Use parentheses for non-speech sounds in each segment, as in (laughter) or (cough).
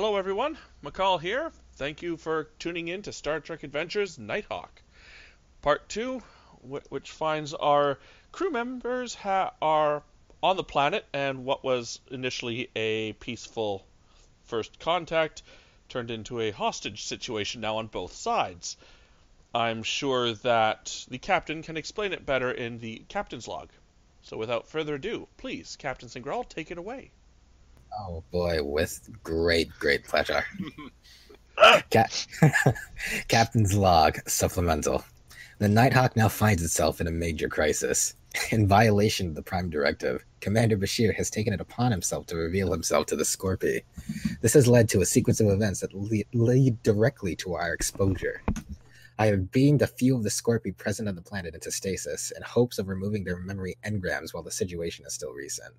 Hello, everyone. McCall here. Thank you for tuning in to Star Trek Adventures Nighthawk, Part 2, which finds our crew members ha- are on the planet and what was initially a peaceful first contact turned into a hostage situation now on both sides. I'm sure that the captain can explain it better in the captain's log. So without further ado, please, Captain Singral, take it away. Oh boy, with great, great pleasure. (laughs) Cap- (laughs) Captain's log supplemental. The Nighthawk now finds itself in a major crisis. (laughs) In violation of the Prime Directive, Commander Bashir has taken it upon himself to reveal himself to the Skorpi. This has led to a sequence of events that lead, lead directly to our exposure. I have beamed a few of the Skorpi present on the planet into stasis in hopes of removing their memory engrams while the situation is still recent.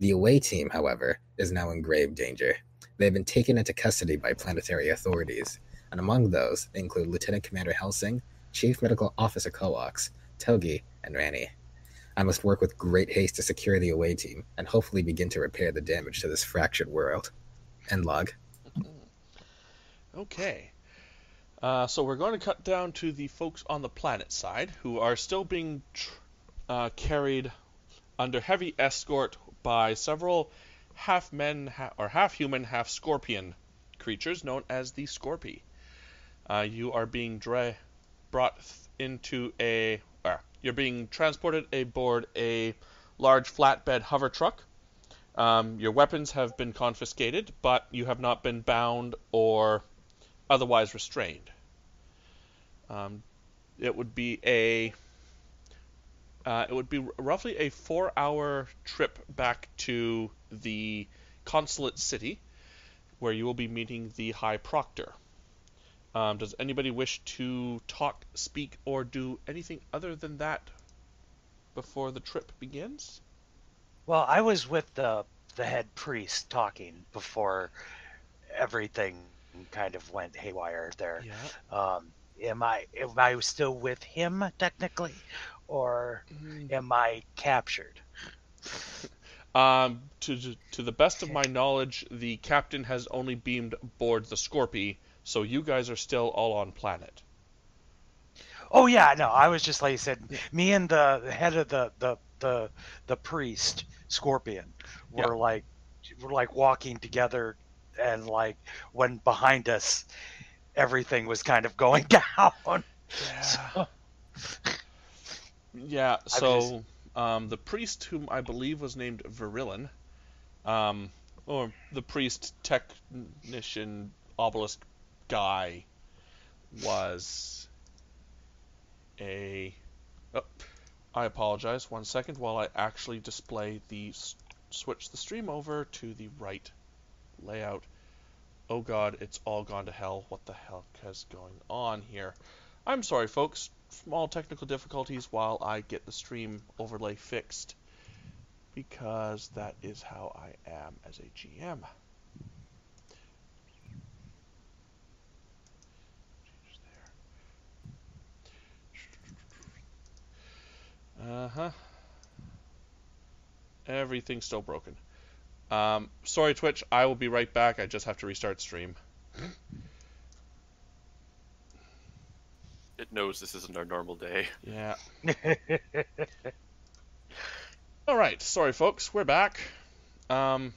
The away team, however, is now in grave danger. They have been taken into custody by planetary authorities, and among those include Lieutenant Commander Helsing, Chief Medical Officer Coax, Togi, and Rani. I must work with great haste to secure the away team and hopefully begin to repair the damage to this fractured world. End log. (laughs) Okay. Uh, so we're going to cut down to the folks on the planet side who are still being tr- uh, carried under heavy escort by several half men ha- or half human, half scorpion creatures known as the Skorpi. Uh, you are being dra- brought into a, uh, you're being transported aboard a large flatbed hover truck. Um, your weapons have been confiscated, but you have not been bound or otherwise restrained. Um, it would be a uh, it would be roughly a four-hour trip back to the consulate city, where you will be meeting the High Proctor. Um, does anybody wish to talk, speak, or do anything other than that before the trip begins? Well, I was with the the head priest talking before everything kind of went haywire there. Yeah. Um, am I am I still with him technically, or Mm. am I captured? (laughs) Um, to to the best of my knowledge, the captain has only beamed aboard the Skorpi, so you guys are still all on planet. Oh yeah, no, I was just like you said. Me and the, the head of the the the the priest Scorpion were Yeah. like were like walking together, and like when behind us, everything was kind of going (laughs) down. So, Yeah, so um, the priest, whom I believe was named Virilin, um, or the priest technician obelisk guy, was a. Oh, I apologize. One second while I actually display the switch the stream over to the right layout. Oh god, it's all gone to hell. What the hell is going on here? I'm sorry, folks. Small technical difficulties while I get the stream overlay fixed. Because that is how I am as a GM. Uh huh. Everything's still broken. Um, sorry, Twitch. I will be right back. I just have to restart stream. (laughs) It knows this isn't our normal day. Yeah. (laughs) All right, sorry folks, we're back. Um,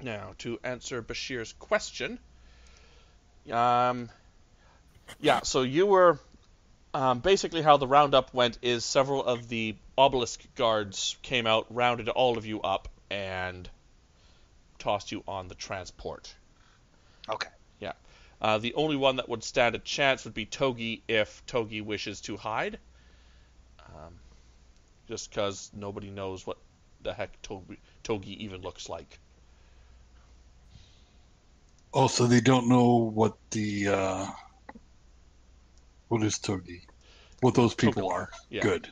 now to answer Bashir's question. Um, yeah, so you were um, basically how the roundup went is several of the obelisk guards came out, rounded all of you up, and tossed you on the transport. okay. Uh, the only one that would stand a chance would be Togi if Togi wishes to hide. Um, just because nobody knows what the heck Togi, Togi even looks like. Also, they don't know what the uh, what is Togi, what those people Togolam, are. yeah. Good,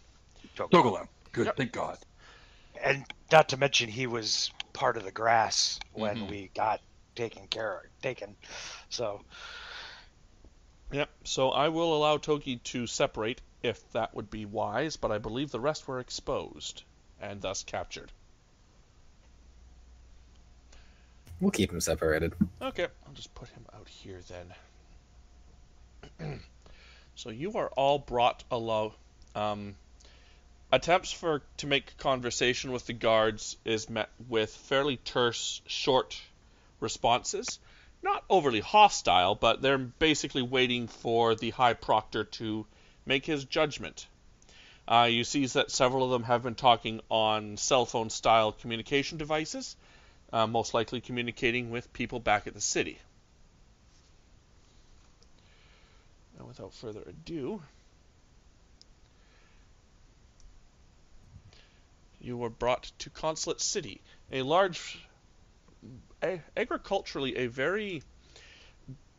Togo. Good, Yep. thank God. And not to mention he was part of the grass when Mhm. we got taken care of, taken. So Yep. So I will allow Togi to separate if that would be wise, but I believe the rest were exposed and thus captured. We'll keep them separated. Okay, I'll just put him out here then. (clears throat) so you are all brought along. Um, attempts for to make conversation with the guards is met with fairly terse, short responses. Not overly hostile, but they're basically waiting for the High Proctor to make his judgment. Uh, you see that several of them have been talking on cell phone style communication devices, uh, most likely communicating with people back at the city. Now, without further ado, you were brought to Consulate City, a large, agriculturally, a very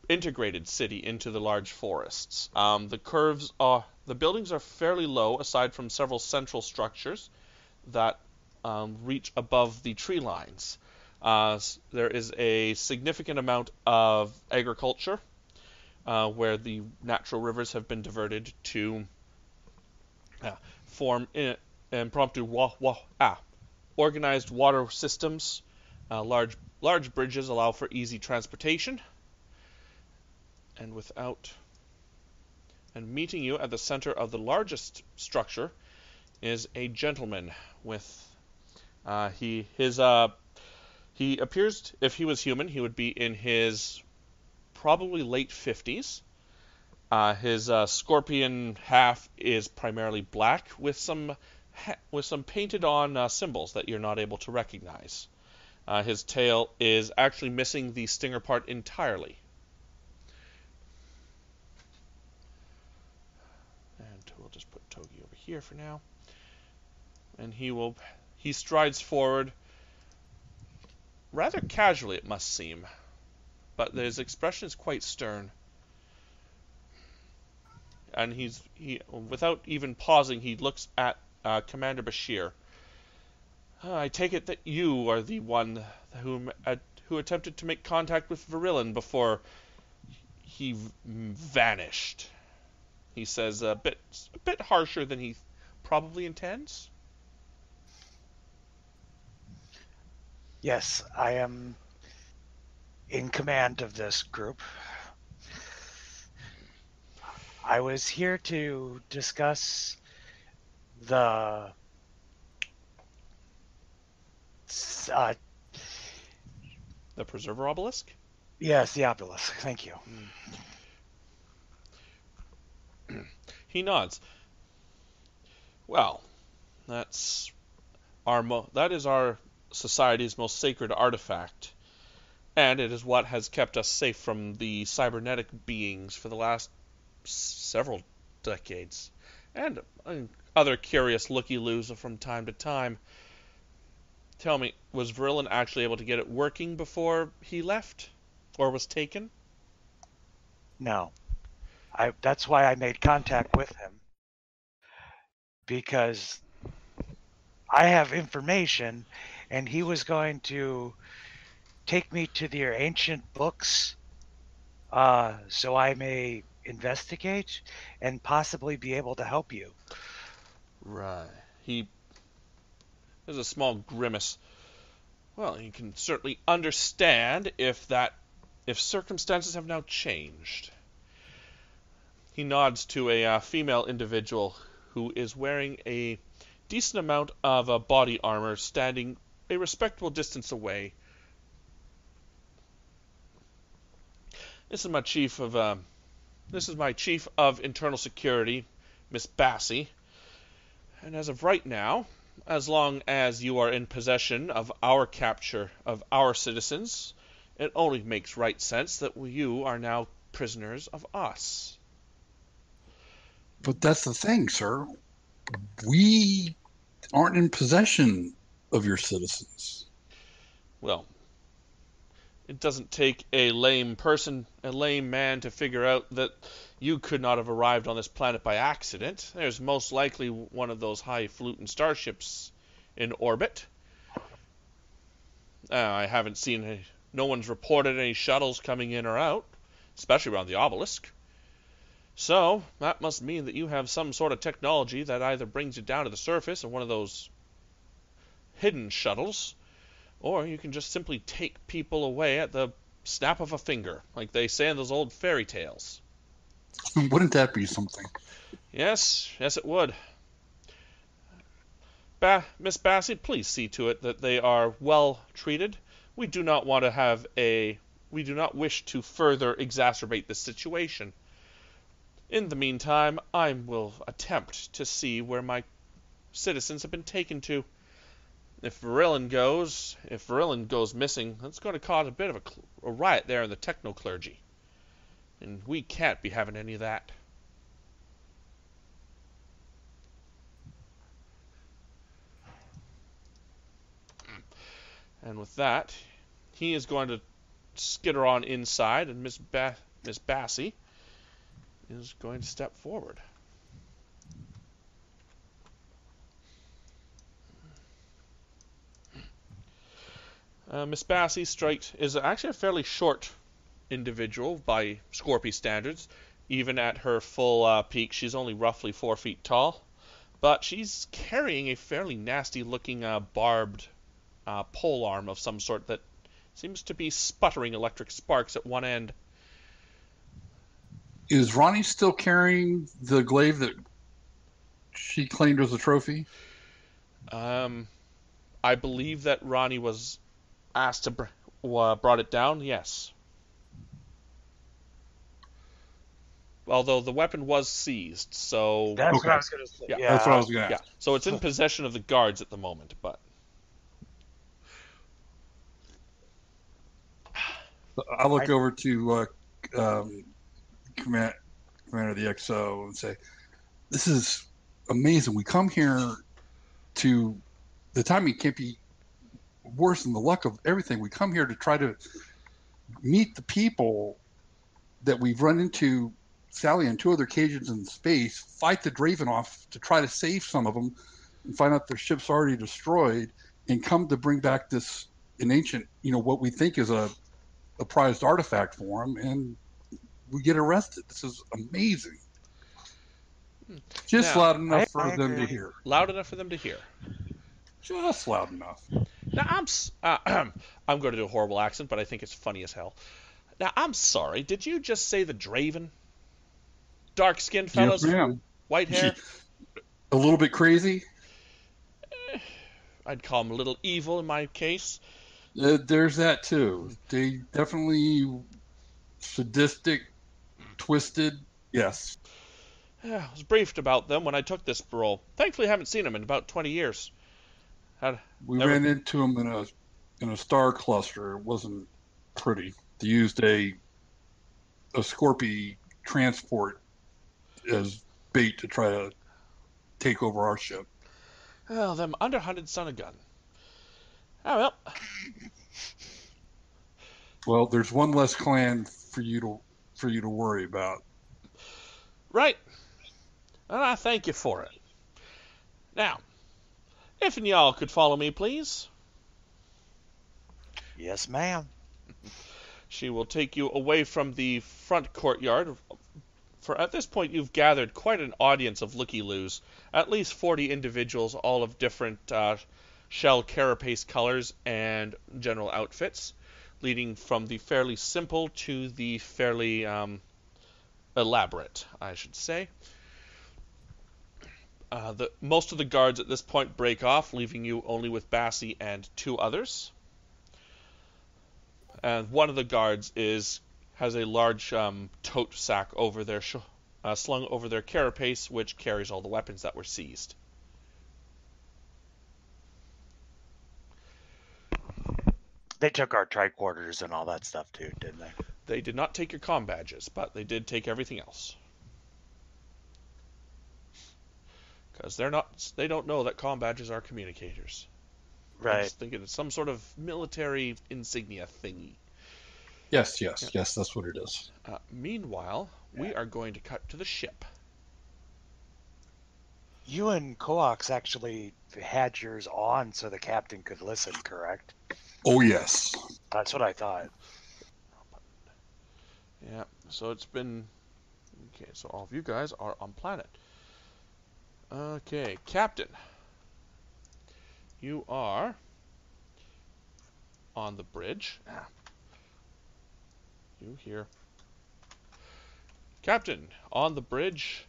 integrated city into the large forests. Um, the curves are the buildings are fairly low, aside from several central structures that um, reach above the tree lines. Uh, there is a significant amount of agriculture uh, where the natural rivers have been diverted to uh, form in, impromptu wa- wa- ah, organized water systems. Uh, large large bridges allow for easy transportation. And without and meeting you at the center of the largest structure is a gentleman with uh, he his uh he appears if he was human he would be in his probably late 50s uh, his uh, scorpion half is primarily black with some with some painted on uh, symbols that you're not able to recognize uh, his tail is actually missing the stinger part entirely and we'll just put Togi over here for now. And he will he strides forward rather casually it must seem, but his expression is quite stern. And he's he without even pausing he looks at uh, Commander Bashir. "Uh, I take it that you are the one whom uh, who attempted to make contact with Virilin before he vanished he says a bit a bit harsher than he probably intends. Yes, I am in command of this group. I was here to discuss the uh, The preserver obelisk. yes, the obelisk. Thank you. He nods. Well, that's our mo- that is our society's most sacred artifact, and it is what has kept us safe from the cybernetic beings for the last several decades, and uh, other curious looky-loos from time to time. Tell me, was Verlin actually able to get it working before he left, or was taken? No. I that's why I made contact with him. Because I have information and he was going to take me to their ancient books uh, so I may investigate and possibly be able to help you. Right. He. There's a small grimace. Well, you can certainly understand if that. if circumstances have now changed. He nods to a uh, female individual who is wearing a decent amount of uh, body armor, standing a respectable distance away. This is my chief of. Uh, this is my chief of internal security, Miss Bassey. And as of right now, as long as you are in possession of our capture of our citizens, it only makes right sense that you are now prisoners of us. But that's the thing, sir. We aren't in possession of your citizens. Well, it doesn't take a lame person, a lame man, to figure out that you could not have arrived on this planet by accident. There's most likely one of those highfalutin starships in orbit. Uh, I haven't seen any, no one's reported any shuttles coming in or out, especially around the obelisk. So, that must mean that you have some sort of technology that either brings you down to the surface in one of those hidden shuttles, Or you can just simply take people away at the snap of a finger, like they say in those old fairy tales. Wouldn't that be something? Yes, yes, it would. Ba- Miss Bassett, please see to it that they are well treated. We do not want to have a. We do not wish to further exacerbate the situation. In the meantime, I will attempt to see where my citizens have been taken to. If Virilin goes, if Virilin goes missing, that's going to cause a bit of a, a riot there in the techno clergy, and we can't be having any of that. And with that, he is going to skitter on inside, and Miss ba- Miss is going to step forward. Uh, Miss Bassie strikes is actually a fairly short individual by Skorpi standards. Even at her full uh, peak, she's only roughly four feet tall, but she's carrying a fairly nasty-looking uh, barbed uh, pole arm of some sort that seems to be sputtering electric sparks at one end. Is Ronnie still carrying the glaive that she claimed was a trophy? Um, I believe that Ronnie was asked to br- uh, brought it down. Yes. Although the weapon was seized, so That's Okay. what I was gonna say. Yeah, Yeah, That's what I was going to yeah. So it's in possession of the guards at the moment, but I look I- over to uh, um, command, commander of the XO and say, "This is amazing. We come here to the timing can't be worse than the luck of everything. We come here to try to meet the people that we've run into." Sally and two other Cajuns in space fight the Draven off to try to save some of them and find out their ship's already destroyed and come to bring back this an ancient, you know, what we think is a a prized artifact for them, and we get arrested. This is amazing. Just Now, loud enough I- for I them to hear. loud enough for them to hear. Just loud enough. Now I'm uh, (clears throat) I'm going to do a horrible accent, but I think it's funny as hell. Now I'm sorry. Did you just say the Draven? Dark skinned fellas, Yes, white hair. A little bit crazy. I'd call them a little evil in my case. Uh, there's that too. They definitely sadistic, twisted. Yes. Yeah, I was briefed about them when I took this role. Thankfully, I haven't seen them in about 20 years. Had, We Never- ran into them in a in a star cluster. It wasn't pretty. They used a a Skorpi transport as bait to try to take over our ship. oh, them underhunted son of gun. Oh well, Well, there's one less clan for you to for you to worry about. right. And I thank you for it. Now, if y'all could follow me, please. Yes, ma'am. She will take you away from the front courtyard. For at this point, you've gathered quite an audience of looky loos. At least 40 individuals, all of different uh, shell carapace colors and general outfits, leading from the fairly simple to the fairly um, elaborate, I should say. Uh, the, most of the guards at this point break off, leaving you only with Bassie and two others and one of the guards is has a large um, tote sack over their sh- uh, slung over their carapace, which carries all the weapons that were seized. They took our tricorders and all that stuff too, didn't they? They did not take your com badges, but they did take everything else. Because they're not, they don't know that com badges are communicators. I Right. was thinking it's some sort of military insignia thingy. Yes, yes, yes. That's what it is. Uh, meanwhile, we are going to cut to the ship. You and Coax actually had yours on so the captain could listen, correct? Oh yes. That's what I thought. Yeah, so it's been. Okay, so all of you guys are on planet. Okay, Captain. You are on the bridge. Ah. You here. Captain, on the bridge.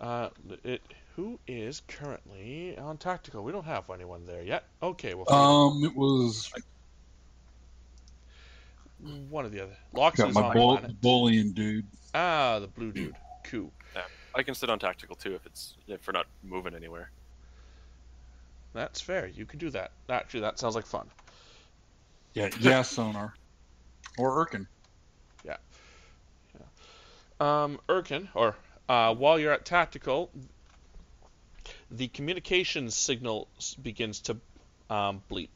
Uh, it. Who is currently on tactical? We don't have anyone there yet. Okay, well, Um, it was one of the other. Lox got is my on bull, planet. bullying dude. Ah, the blue dude. Cool. I can sit on tactical too if it's if we're not moving anywhere. That's fair. You can do that. Actually, that sounds like fun. Yeah, gas sonar, or Irkin. Um, Erkin, or uh, while you're at tactical, the communications signal begins to um, bleep.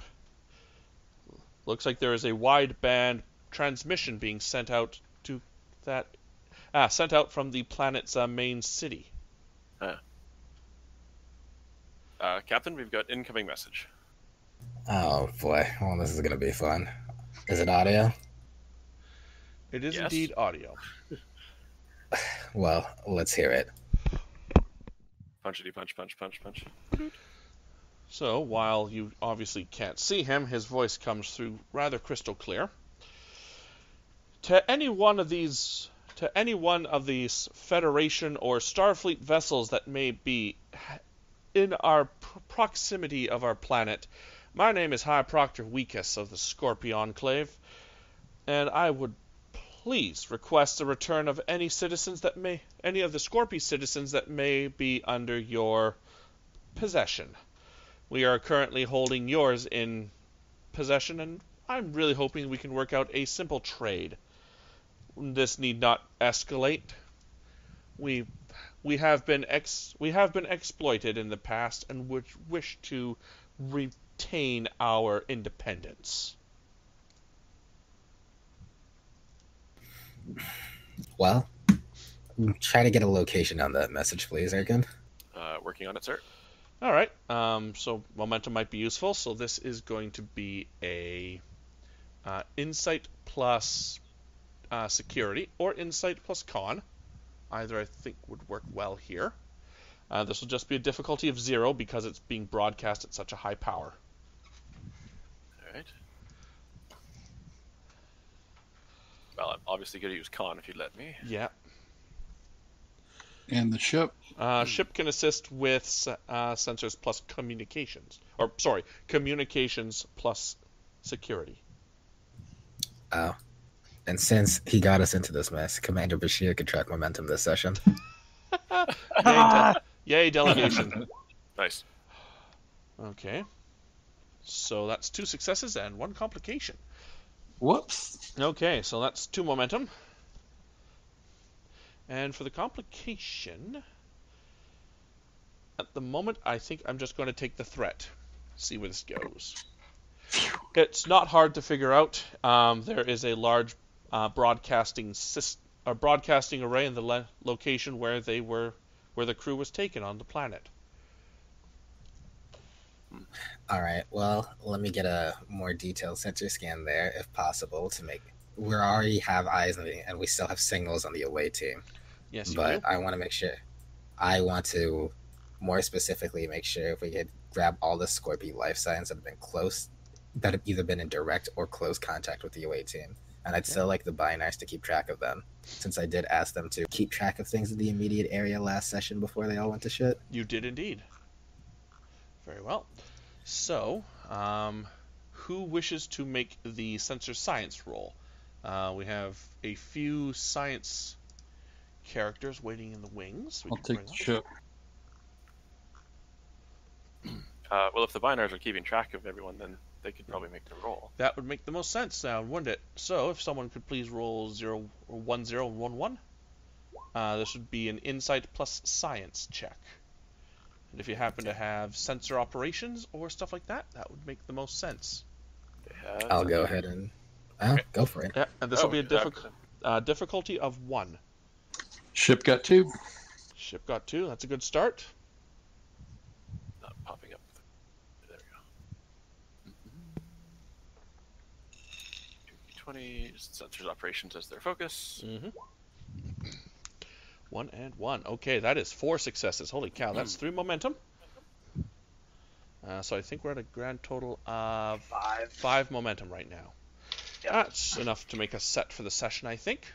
Looks like there is a wideband transmission being sent out to that, ah, sent out from the planet's uh, main city. Uh, Captain, we've got incoming message. Oh boy, well this is gonna be fun. Is it audio? It is Yes. indeed audio. (sighs) Well, let's hear it. Punchity punch punch punch punch. So, while you obviously can't see him, his voice comes through rather crystal clear. To any one of these, to any one of these Federation or Starfleet vessels that may be in our pr- proximity of our planet, my name is High Proctor Weekus of the Scorpion Enclave, and I would please request the return of any citizens that may, any of the Skorpi citizens that may be under your possession. We are currently holding yours in possession, and I'm really hoping we can work out a simple trade. This need not escalate. We we have been ex we have been exploited in the past and would wish to retain our independence. Well, try to get a location on that message, please, Erkin. Uh, working on it, sir. All right. Um, so momentum might be useful. So this is going to be a uh, insight plus uh, security or insight plus con. Either I think would work well here. Uh, this will just be a difficulty of zero because it's being broadcast at such a high power. All right. Well, I'm obviously going to use con if you'd let me. Yeah. And the ship. Uh, ship can assist with uh, sensors plus communications, or sorry, communications plus security. Oh. And since he got us into this mess, Commander Bashir could track momentum this session. (laughs) Yay, de- yay delegation. (laughs) Nice. Okay. So that's two successes and one complication. Whoops. Okay, so that's two momentum. And for the complication, at the moment, I think I'm just going to take the threat. See where this goes. It's not hard to figure out. Um, there is a large uh, broadcasting syst- a broadcasting array in the location where they were, where the crew was taken on the planet. All right. Well, let me get a more detailed sensor scan there, if possible, to make. We already have eyes on the, and we still have signals on the away team. Yes, you but do. I want to make sure. I want to more specifically make sure if we could grab all the Scorpio life signs that have been close, that have either been in direct or close contact with the away team. And I'd still like the binars to keep track of them, since I did ask them to keep track of things in the immediate area last session before they all went to shit. You did indeed. Very well. So, um, who wishes to make the sensor science roll? Uh, we have a few science characters waiting in the wings. We I'll take bring the up. ship. Uh, well, if the binars are keeping track of everyone, then they could probably make the roll. That would make the most sense now, wouldn't it? So, if someone could please roll zero or one zero and one one, uh, this would be an insight plus science check. And if you happen to have sensor operations or stuff like that, that would make the most sense. They have. I'll go ahead and oh, go for it. Yeah, and this will Oh, be a yeah, difficult uh, difficulty of one. Ship got two. Ship got two. That's a good start. Not popping up. There we go. 20 sensors operations as their focus. Mm-hmm. One and one. Okay, that is four successes. Holy cow, that's three momentum. Uh, so I think we're at a grand total of Five. five momentum right now. Yep. That's enough to make us set for the session, I think.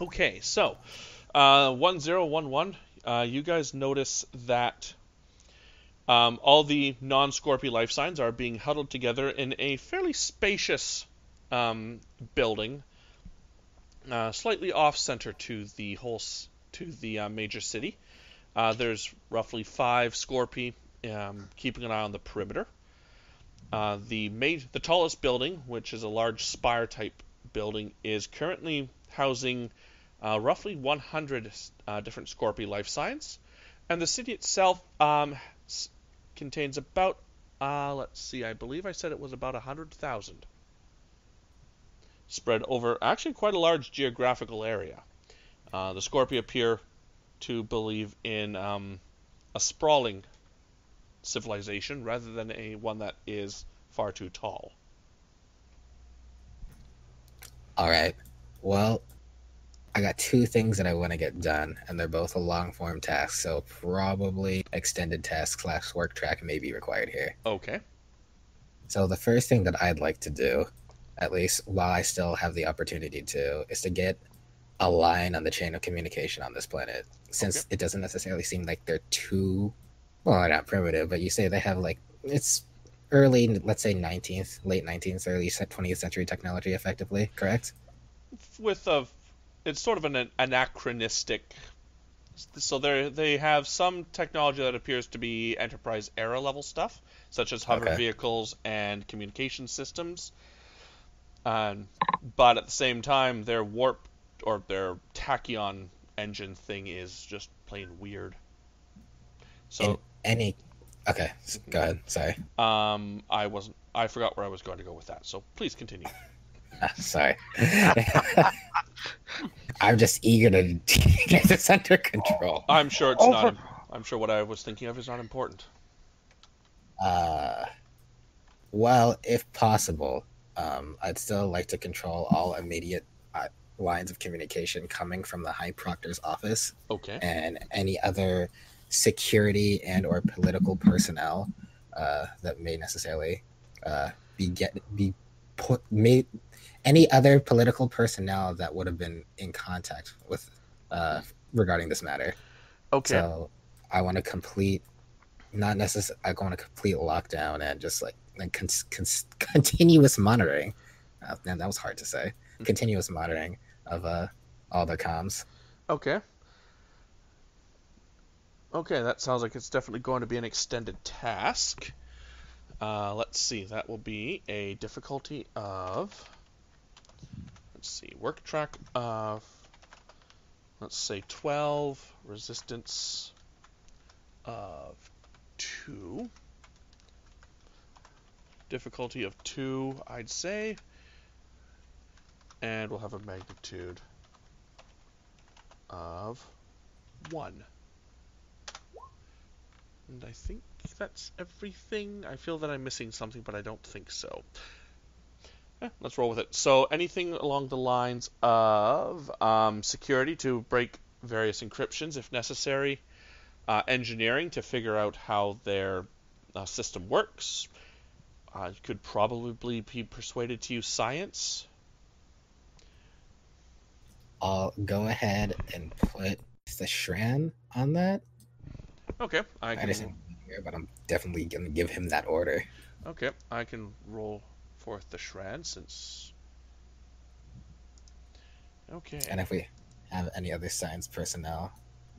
Okay, so uh, 1011, uh, you guys notice that um, all the non Scorpio life signs are being huddled together in a fairly spacious um, building, uh, slightly off center to the whole to the uh, major city. Uh, there's roughly five Skorpi um, keeping an eye on the perimeter. Uh, the ma- the tallest building, which is a large spire type building, is currently housing uh, roughly 100 uh, different Skorpi life signs, and the city itself um, s- contains about let's see, I believe I said it was about 100,000 spread over actually quite a large geographical area. Uh, the Skorpi appear to believe in um, a sprawling civilization rather than a one that is far too tall. All right. Well, I got two things that I want to get done, and they're both a long form task, so probably extended task slash work track may be required here. Okay. So the first thing that I'd like to do, at least while I still have the opportunity to, is to get a line on the chain of communication on this planet. Since Okay. it doesn't necessarily seem like they're too, well, not primitive, but you say they have like it's early, let's say 19th, late 19th, early 20th century technology, effectively, correct? With a, it's sort of an anachronistic. So they they have some technology that appears to be Enterprise era level stuff, such as hover Okay. vehicles and communication systems. Um, but at the same time, their warp or their tachyon engine thing is just plain weird. So In any, okay, go ahead. Sorry, Um, I wasn't. I forgot where I was going to go with that. So please continue. (laughs) Ah, sorry. (laughs) I'm just eager to (laughs) get this under control. I'm sure it's not. Over- im- I'm sure what I was thinking of is not important. Uh, well, if possible, um, I'd still like to control all immediate uh, lines of communication coming from the High Proctor's office Okay. and any other security and or political personnel uh, that may necessarily uh, be get be put may any other political personnel that would have been in contact with uh, regarding this matter. Okay. So I want to complete, not necessarily. I want to complete lockdown and just like like cons- cons- (laughs) continuous monitoring. Uh, man, that was hard to say. Continuous monitoring of uh all the comms. Okay. Okay, that sounds like it's definitely going to be an extended task. Uh, let's see, that will be a difficulty of. Let's see, work track of. Let's say 12, resistance of 2. Difficulty of 2, I'd say. And we'll have a magnitude of 1. And I think that's everything. I feel that I'm missing something, but I don't think so. Eh, let's roll with it. So, anything along the lines of um, security to break various encryptions if necessary, uh, engineering to figure out how their uh, system works. You could probably be persuaded to use science. I'll go ahead and put the Shran on that. Okay, I I can. just here, but I'm definitely gonna give him that order. Okay, I can roll forth the shred since. Okay. And if we have any other science personnel,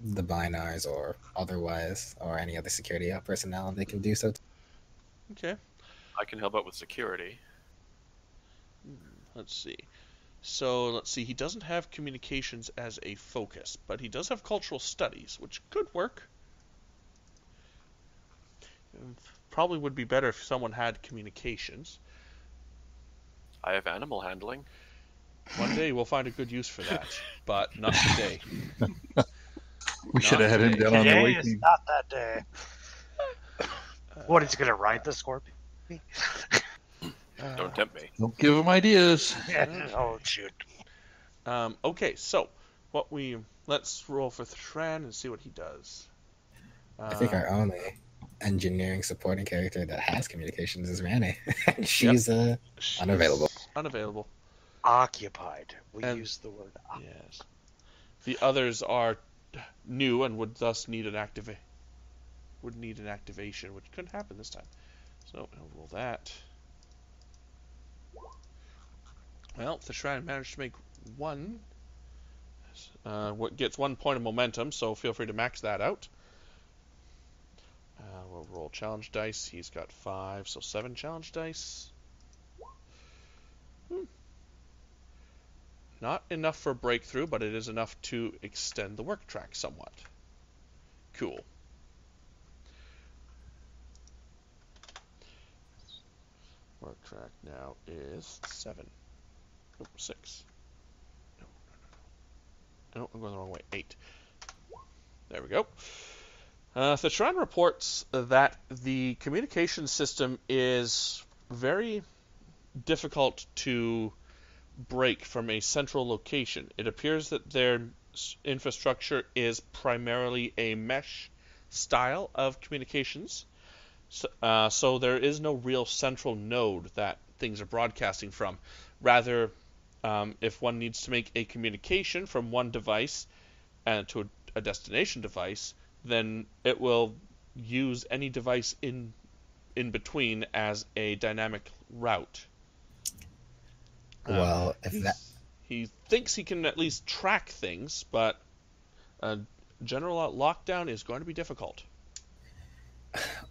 the Binars or otherwise, or any other security personnel, they can do so. Too. Okay. I can help out with security. Hmm, let's see. So let's see. He doesn't have communications as a focus, but he does have cultural studies, which could work. Probably would be better if someone had communications. I have animal handling. One day we'll find a good use for that, (laughs) but not today. (laughs) We should have had him today. down on the Today way is team. not that day. (laughs) What is he gonna ride the scorpion? Uh, (laughs) Don't tempt me. Don't give him ideas. (laughs) oh shoot! Um, okay, so what we let's roll for Thran and see what he does. I think Uh, our only engineering supporting character that has communications is Manny. (laughs) and she's uh she's unavailable. Unavailable. Occupied. We And- use the word. oc- Yes. The others are new and would thus need an activa- would need an activation, which couldn't happen this time. So roll that. Well, the Shrine managed to make one. Uh, what gets one point of momentum, so feel free to max that out. Uh, we'll roll challenge dice. He's got five, so seven challenge dice. Hmm. Not enough for a breakthrough, but it is enough to extend the work track somewhat. Cool. Work track now is seven. Nope, six. No, no, no, no. No, I'm going the wrong way. Eight. There we go. Uh, Thashran reports that the communication system is very difficult to break from a central location. It appears that their infrastructure is primarily a mesh style of communications. So, uh, so there is no real central node that things are broadcasting from. Rather, um, if one needs to make a communication from one device and to a, a destination device, then it will use any device in in between as a dynamic route. Um, Well, if that he thinks he can at least track things, but a general lockdown is going to be difficult.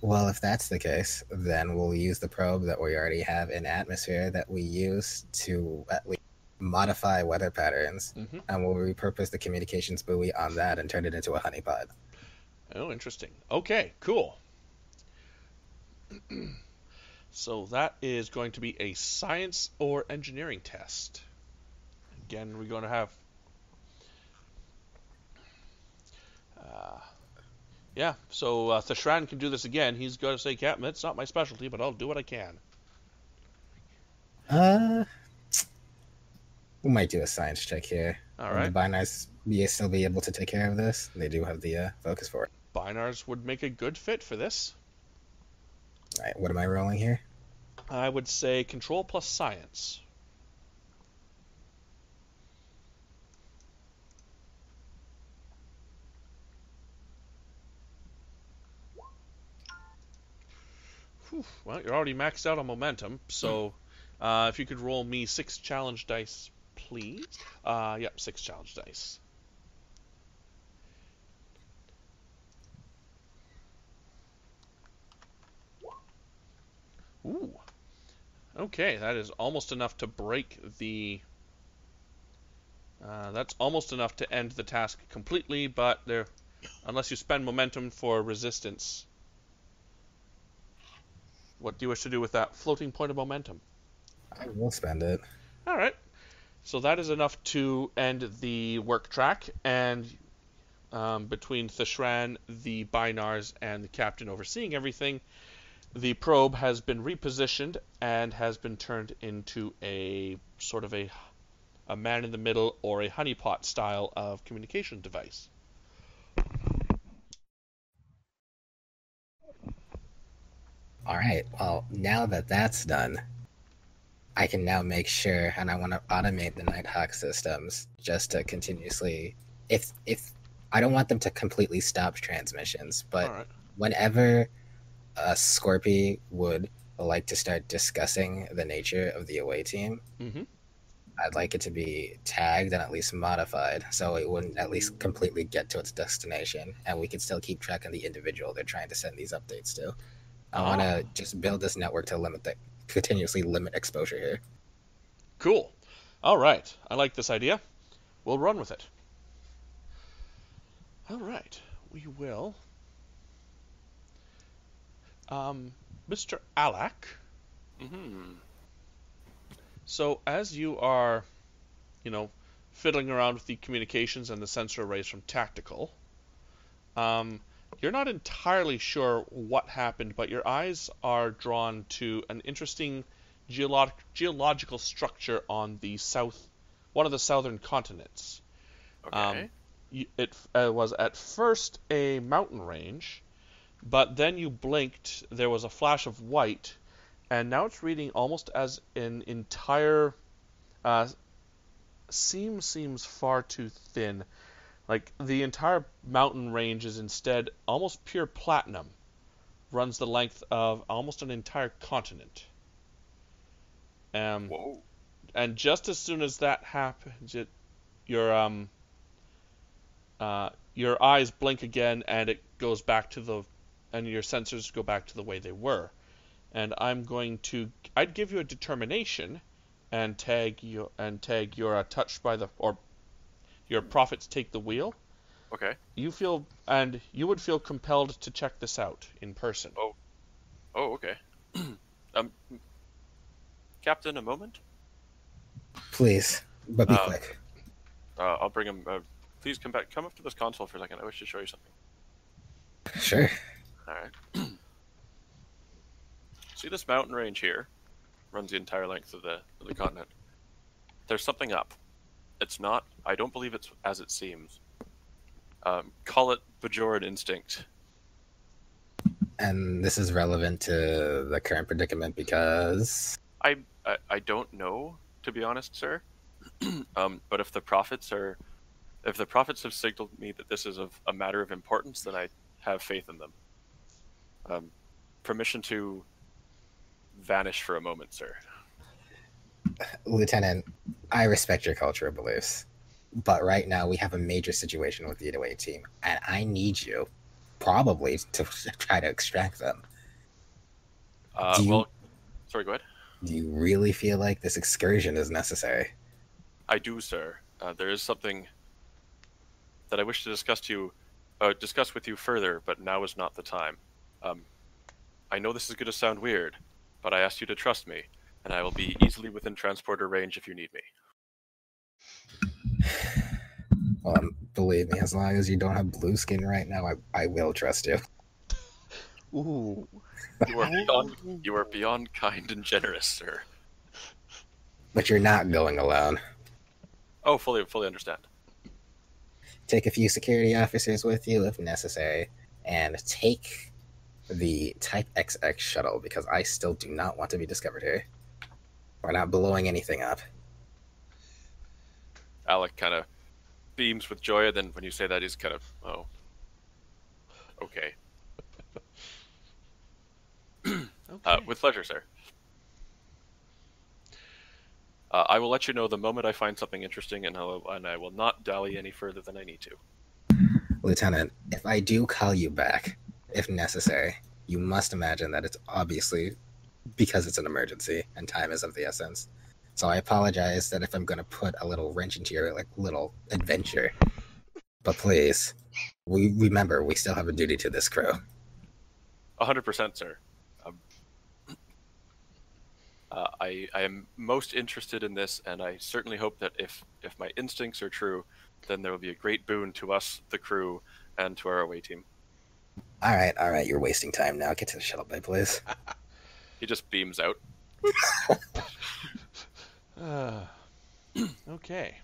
Well, if that's the case, then we'll use the probe that we already have in atmosphere that we use to at least modify weather patterns, hmm and we'll repurpose the communications buoy on that and turn it into a honeypot. Oh, interesting. Okay, cool. (clears throat) so that is going to be a science or engineering test. Again, we're going to have. Uh, yeah, so uh, Thashran can do this again. He's going to say, Captain, it's not my specialty, but I'll do what I can. Uh, we might do a science check here. All right. The Binars be still be able to take care of this? They do have the uh, focus for it. Binars would make a good fit for this. All right, what am I rolling here? I would say control plus science. Whew, well, you're already maxed out on momentum, so uh, if you could roll me six challenge dice, please. Uh, yep, six challenge dice. Ooh. Okay, that is almost enough to break the. Uh, that's almost enough to end the task completely, but there, unless you spend momentum for resistance. What do you wish to do with that floating point of momentum? I will spend it. All right. So that is enough to end the work track, and um, between Thashran, the Binars, and the captain overseeing everything, the probe has been repositioned and has been turned into a sort of a a man in the middle or a honeypot style of communication device. All right. Well, now that that's done, I can now make sure, and I want to automate the Nighthawk systems just to continuously. If if I don't want them to completely stop transmissions, but right. whenever a Skorpi would like to start discussing the nature of the away team, Mhm. I'd like it to be tagged and at least modified so it wouldn't at least completely get to its destination and we could still keep track of the individual they're trying to send these updates to. I want to just build this network to limit the continuously limit exposure here. Cool. All right. I like this idea. We'll run with it. All right. We will. Um, Mr. Alak. hmm So as you are, you know, fiddling around with the communications and the sensor arrays from Tactical, um, you're not entirely sure what happened, but your eyes are drawn to an interesting geolog- geological structure on the south, one of the southern continents. Okay. Um, it uh, was at first a mountain range, but then you blinked, there was a flash of white, and now it's reading almost as an entire uh, seam seems far too thin. Like the entire mountain range is instead almost pure platinum, runs the length of almost an entire continent. Um, Whoa. and just as soon as that happens, it, your um, uh, your eyes blink again, and it goes back to the, and your sensors go back to the way they were. And I'm going to, I'd give you a determination, and tag you and tag your uh, touched by the or your prophets take the wheel. Okay. You feel and you would feel compelled to check this out in person. Oh, okay. (clears throat) um, Captain, a moment. Please, but be Uh, quick. Uh, I'll bring him. Uh, please come back. Come up to this console for a second. I wish to show you something. Sure. All right. (clears throat) See this mountain range here? Runs the entire length of the of the continent. There's something up. It's not. I don't believe it's as it seems. Um, call it Bajoran instinct. And this is relevant to the current predicament because I, I I don't know to be honest, sir. (clears throat) um, but if the prophets are, if the prophets have signaled me that this is of a matter of importance, then I have faith in them. Um, permission to vanish for a moment, sir. Lieutenant, I respect your cultural beliefs, but right now we have a major situation with the 808 team, and I need you, probably, to (laughs) try to extract them. Uh, you- well, sorry, go ahead. Do you really feel like this excursion is necessary? I do, sir. Uh, there is something that I wish to discuss to you, uh, discuss with you further, but now is not the time. Um, I know this is going to sound weird, but I ask you to trust me, and I will be easily within transporter range if you need me. Well, um, believe me, as long as you don't have blue skin right now, I, I will trust you. Ooh. You are beyond, you are beyond kind and generous, sir. But you're not going alone. Oh, fully, fully understand. Take a few security officers with you if necessary, and take the Type XX shuttle because I still do not want to be discovered here. We're not blowing anything up. Alec kind of beams with joy, and then when you say that, he's kind of, oh, okay. (clears throat) Uh, with pleasure, sir. Uh, I will let you know the moment I find something interesting, and I will, and I will not dally any further than I need to. Lieutenant, if I do call you back, if necessary, you must imagine that it's obviously because it's an emergency and time is of the essence. So I apologize that if I'm going to put a little wrench into your like little adventure. But please, we remember we still have a duty to this crew. A hundred percent, sir. Um, uh, I I am most interested in this, and I certainly hope that if if my instincts are true, then there will be a great boon to us, the crew, and to our away team. All right, all right, you're wasting time now. Get to the shuttle bay, please. (laughs) He just beams out. (laughs) Uh, (clears throat) okay.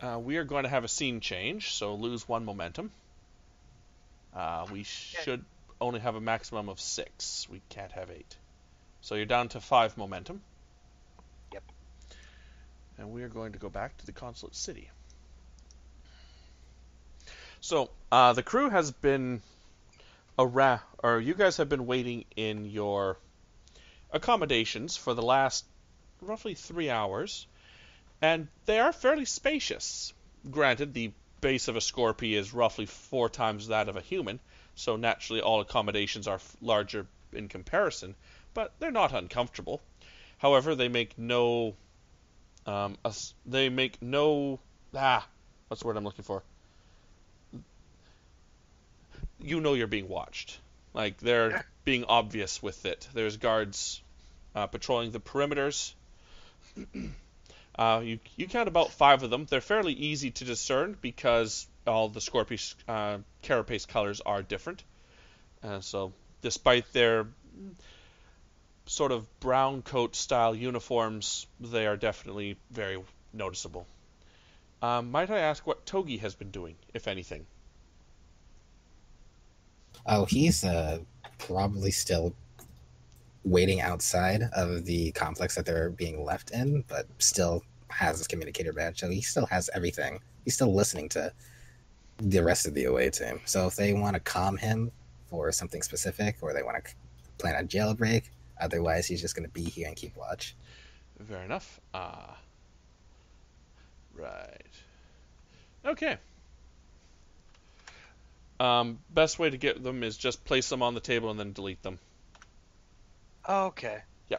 Uh, we are going to have a scene change, so lose one momentum. Uh, we should only have a maximum of six. We can't have eight. So you're down to five momentum. Yep. And we are going to go back to the consulate city. So uh, the crew has been around, or you guys have been waiting in your accommodations for the last roughly three hours, and they are fairly spacious. Granted, the base of a Skorpi is roughly four times that of a human, so naturally all accommodations are larger in comparison, but they're not uncomfortable. However, they make no, um, they make no ah, what's the word I'm looking for? You know you're being watched. Like they're being obvious with it. There's guards uh, patrolling the perimeters. Uh, you you count about five of them. They're fairly easy to discern because all the Scorpius uh, carapace colors are different. Uh, so, despite their sort of brown coat style uniforms, they are definitely very noticeable. Um, might I ask what Togi has been doing, if anything? Oh, he's uh, probably still waiting outside of the complex that they're being left in, but still has his communicator badge. So he still has everything. He's still listening to the rest of the away team. So if they want to calm him for something specific or they want to plan a jailbreak, otherwise he's just going to be here and keep watch. Fair enough. Ah. right. Okay. Um, best way to get them is just place them on the table and then delete them. Okay. Yeah.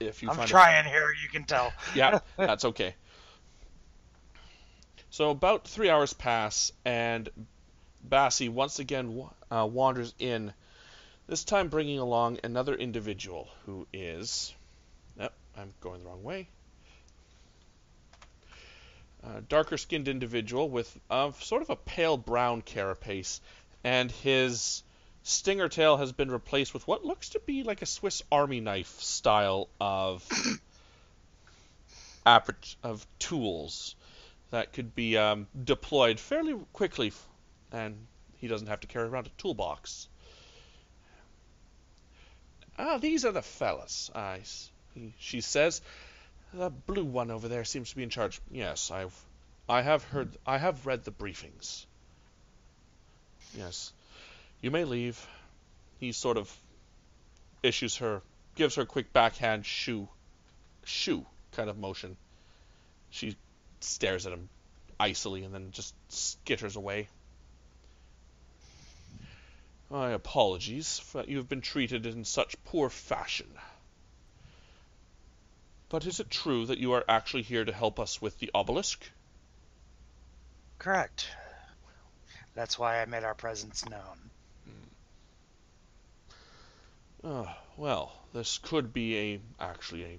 If you I'm trying here, you can tell. (laughs) yeah, (laughs) that's okay. So about three hours pass, and Bassie once again uh, wanders in, this time bringing along another individual who is. Yep, I'm going the wrong way. A darker skinned individual with uh, sort of a pale brown carapace, and his stinger tail has been replaced with what looks to be like a Swiss Army knife style of (coughs) of tools that could be um, deployed fairly quickly, and he doesn't have to carry around a toolbox. Ah, these are the fellas. I, she says. The blue one over there seems to be in charge. Yes, I've, I have heard, I have read the briefings. Yes, you may leave. He sort of issues her, gives her a quick backhand shoo, shoo kind of motion. She stares at him icily and then just skitters away. My apologies for that you have been treated in such poor fashion. But is it true that you are actually here to help us with the obelisk? Correct. That's why I made our presence known. Ah, well, this could be a actually a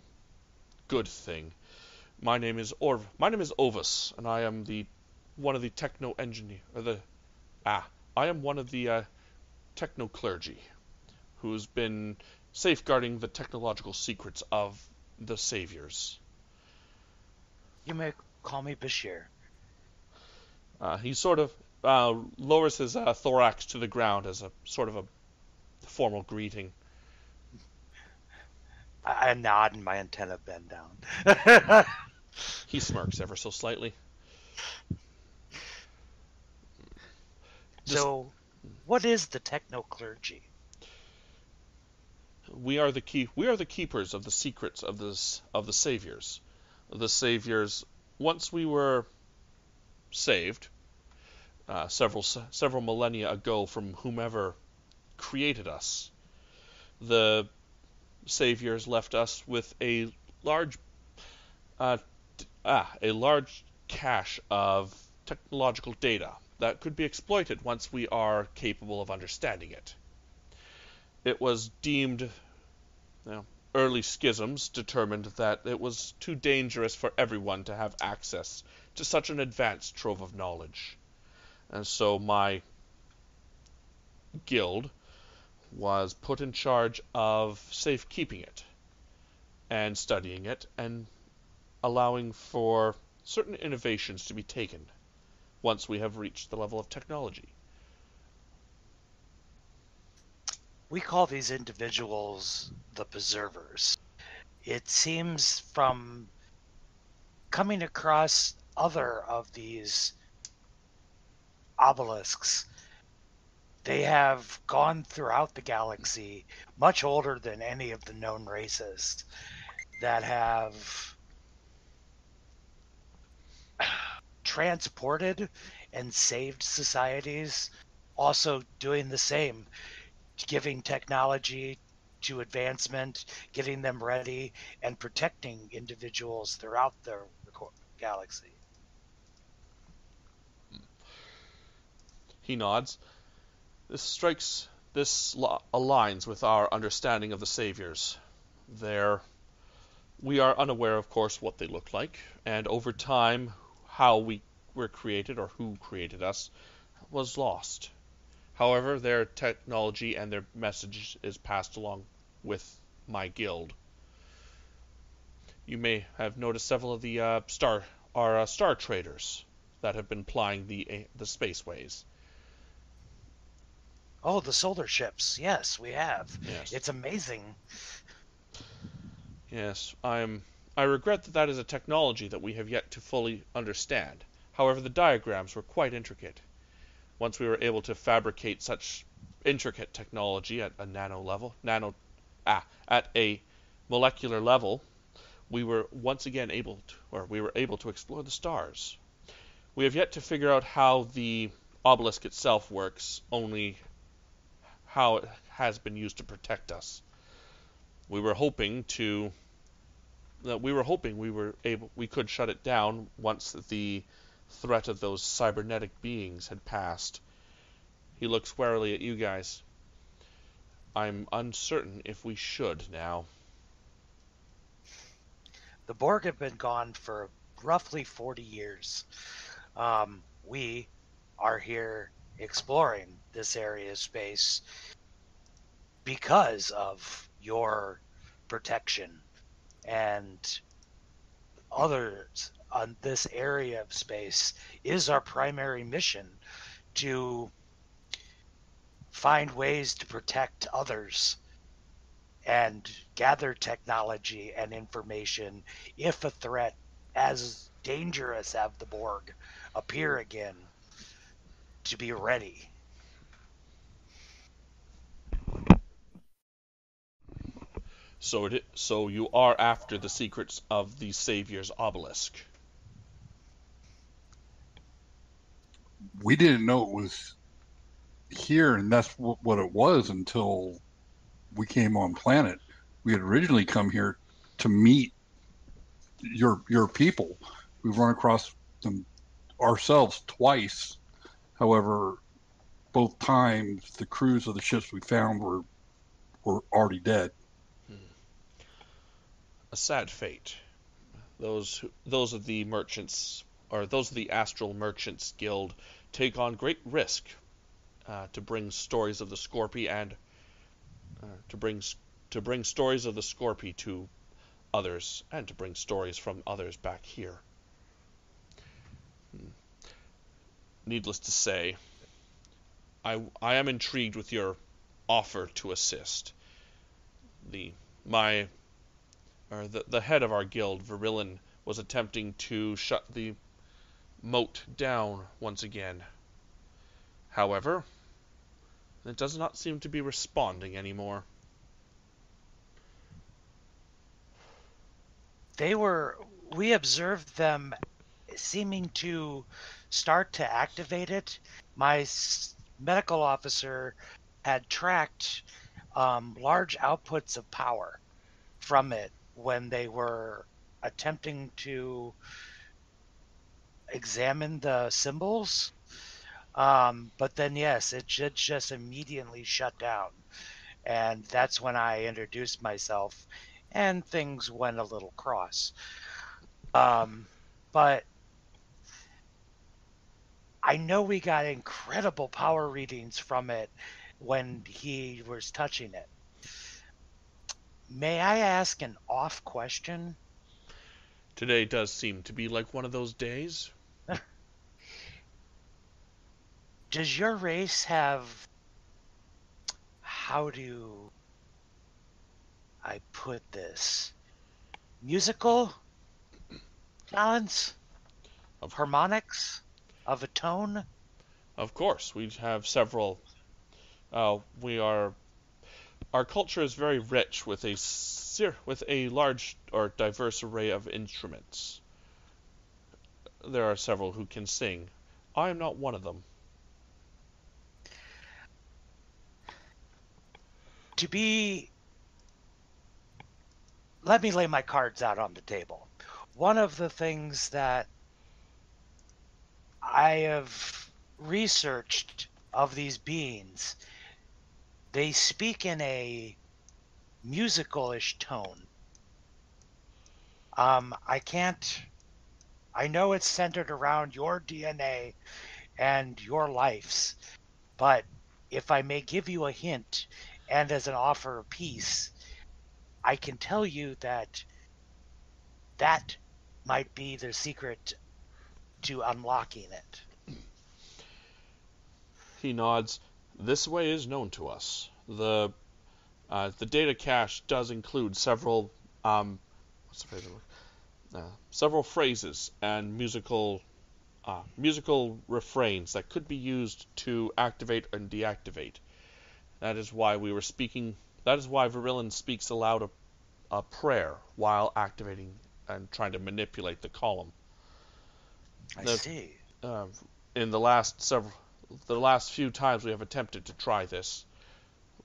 good thing. My name is Orv. My name is Ovus, and I am the one of the techno engineer or the ah. I am one of the uh, techno clergy, who's been safeguarding the technological secrets of the saviors. You may call me Bashir. Uh, he sort of uh, lowers his uh, thorax to the ground as a sort of a formal greeting. I, I nod and my antenna bend down. (laughs) He smirks ever so slightly. Just- so, what is the techno clergy? we are the key we are the keepers of the secrets of this of the saviors the saviors once we were saved uh, several several millennia ago from whomever created us the saviors left us with a large uh, ah, a large cache of technological data that could be exploited once we are capable of understanding it it was deemed well, early schisms determined that it was too dangerous for everyone to have access to such an advanced trove of knowledge. And so my guild was put in charge of safekeeping it and studying it and allowing for certain innovations to be taken once we have reached the level of technology. We call these individuals the preservers. It seems from coming across other of these obelisks, they have gone throughout the galaxy, much older than any of the known races, that have transported and saved societies, also doing the same giving technology to advancement, getting them ready, and protecting individuals throughout the galaxy. He nods. This strikes. This aligns with our understanding of the saviors. We are unaware, of course, what they look like, and over time, how we were created or who created us was lost. However, their technology and their message is passed along with my guild. You may have noticed several of the uh, star our uh, star traders that have been plying the uh, the spaceways. Oh, the solar ships. Yes, we have. Yes. It's amazing. Yes, I'm. I regret that that is a technology that we have yet to fully understand. However, the diagrams were quite intricate. Once we were able to fabricate such intricate technology at a nano level, nano, ah, at a molecular level, we were once again able to, or we were able to explore the stars. We have yet to figure out how the obelisk itself works, only how it has been used to protect us. We were hoping to that we were hoping we were able we could shut it down once the threat of those cybernetic beings had passed. He looks warily at you guys. I'm uncertain if we should now. The Borg have been gone for roughly 40 years. Um, we are here exploring this area of space because of your protection. And others on this area of space is our primary mission to find ways to protect others and gather technology and information if a threat as dangerous as the Borg appear again to be ready. So it so you are after the secrets of the Savior's obelisk. We didn't know it was here, and that's what, what it was until we came on planet. We had originally come here to meet your your people. We've run across them ourselves twice. However, both times the crews of the ships we found were were already dead. A sad fate. Those those of the merchants or those of the Astral Merchants Guild take on great risk uh, to bring stories of the Skorpi and uh, to bring to bring stories of the Skorpi to others and to bring stories from others back here. Hmm. Needless to say, I I am intrigued with your offer to assist. The my or the, the head of our guild, Virilin, was attempting to shut the moat down once again. However, it does not seem to be responding anymore. They were, we observed them seeming to start to activate it. My medical officer had tracked um, large outputs of power from it when they were attempting to examine the symbols. Um, but then, yes, it should just immediately shut down. And that's when I introduced myself, and things went a little cross. Um, but I know we got incredible power readings from it when he was touching it. May I ask an off question? Today does seem to be like one of those days. (laughs) Does your race have. How do I put this? Musical (clears throat) talents? Of- Harmonics? Of a tone? Of course, we have several. Uh, we are. Our culture is very rich with a with a large or diverse array of instruments. There are several who can sing. I am not one of them. to be let me lay my cards out on the table one of the things that i have researched of these beings they speak in a musicalish tone. Um i can't i know it's centered around your dna and your lives but if i may give you a hint and as an offer of peace, I can tell you that that might be the secret to unlocking it. He nods. This way is known to us. The uh, the data cache does include several um, what's the phrase? Uh, several phrases and musical uh, musical refrains that could be used to activate and deactivate. That is why we were speaking. That is why Virilin speaks aloud a, a prayer while activating and trying to manipulate the column. I The- see. Uh, in the last several, the last few times we have attempted to try this,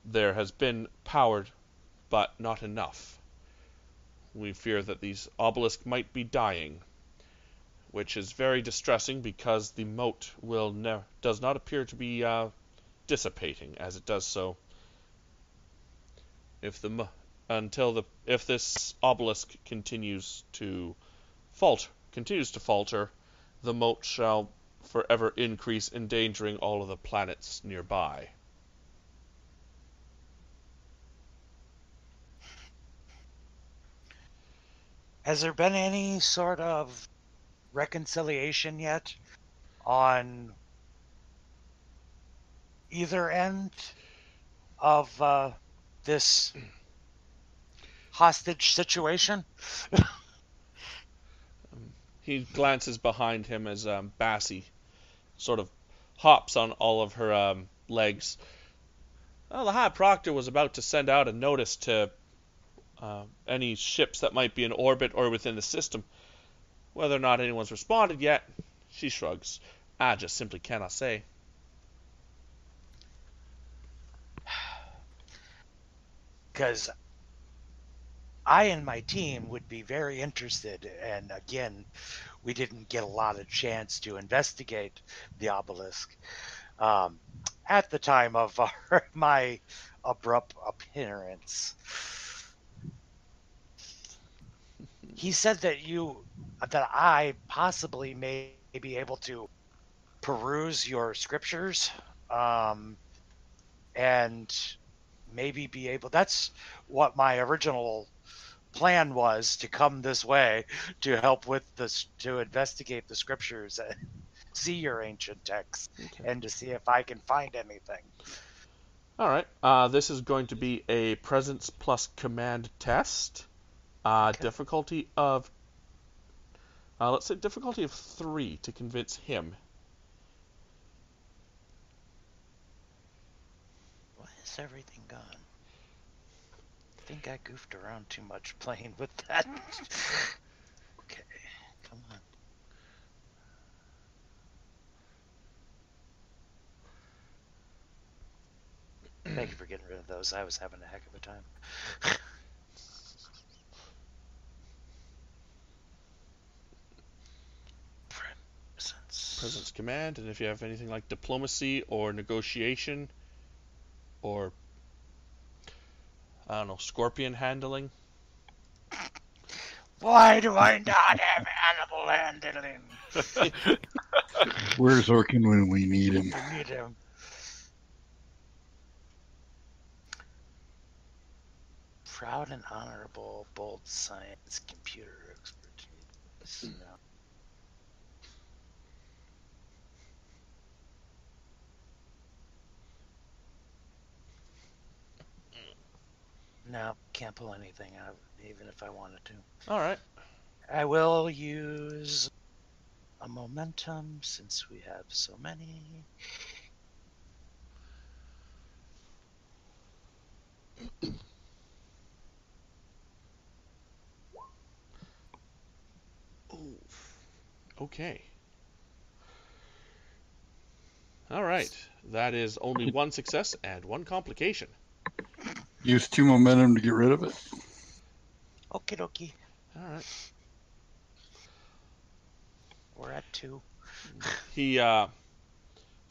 there has been power, but not enough. We fear that these obelisks might be dying, which is very distressing because the moat will ne- does not appear to be uh, dissipating as it does so. If the mo- until the if this obelisk continues to falter continues to falter, the moat shall forever increase, endangering all of the planets nearby. Has there been any sort of reconciliation yet on either end of uh, this hostage situation? (laughs) He glances behind him as um, Bassie sort of hops on all of her um, legs. Well, the High Proctor was about to send out a notice to uh, any ships that might be in orbit or within the system. Whether or not anyone's responded yet, she shrugs. I just simply cannot say. (sighs) Because I and my team would be very interested, and again, we didn't get a lot of chance to investigate the obelisk um, at the time of (laughs) our, my abrupt appearance. He said that you, that I possibly may be able to peruse your scriptures, um, and maybe be able. That's what my original plan was to come this way to help with this to investigate the scriptures and (laughs) see your ancient texts Okay. and to see if I can find anything. All right. Uh, this is going to be a presence plus command test. Uh, Okay. Difficulty of uh, let's say difficulty of three to convince him. Why is everything gone? I think I goofed around too much playing with that. (laughs) okay, come on. Thank you for getting rid of those. I was having a heck of a time. (laughs) Presence. Presence command, and if you have anything like diplomacy or negotiation, or I don't know, scorpion handling. Why do I not have animal handling? (laughs) Where's Orkin when we need him? I need him. Proud and honorable, bold science, computer expertise. No. No, can't pull anything out, even if I wanted to. All right. I will use a momentum since we have so many. Okay. All right. That is only one success and one complication. Use two momentum to get rid of it. Okie dokie. All right. We're at two. He uh,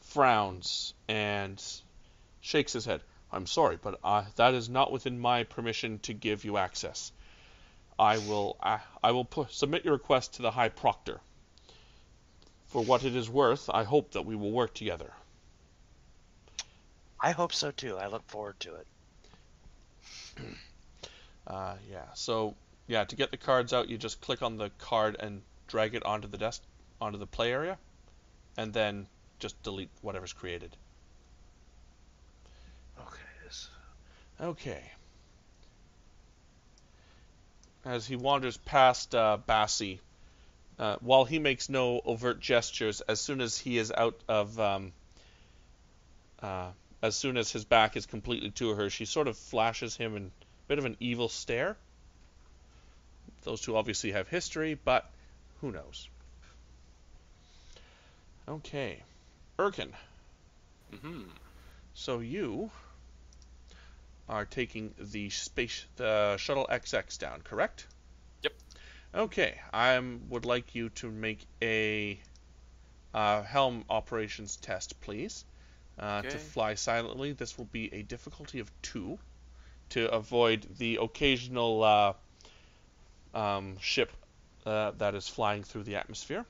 frowns and shakes his head. I'm sorry, but uh, that is not within my permission to give you access. I will uh, I will pu- submit your request to the High Proctor. For what it is worth, I hope that we will work together. I hope so too. I look forward to it. (clears throat) Uh, yeah. So yeah, to get the cards out, you just click on the card and drag it onto the desk, onto the play area, and then just delete whatever's created. Okay. Okay. As he wanders past uh, Bassi, uh, while he makes no overt gestures, as soon as he is out of, um, uh, as soon as his back is completely to her, she sort of flashes him a bit of an evil stare. Those two obviously have history, but who knows? Okay, Erkin. hmm So you are taking the space, the shuttle XX down, correct? Yep. Okay, I would like you to make a uh, helm operations test, please. Uh, To fly silently, this will be a difficulty of two, to avoid the occasional uh, um, ship uh, that is flying through the atmosphere.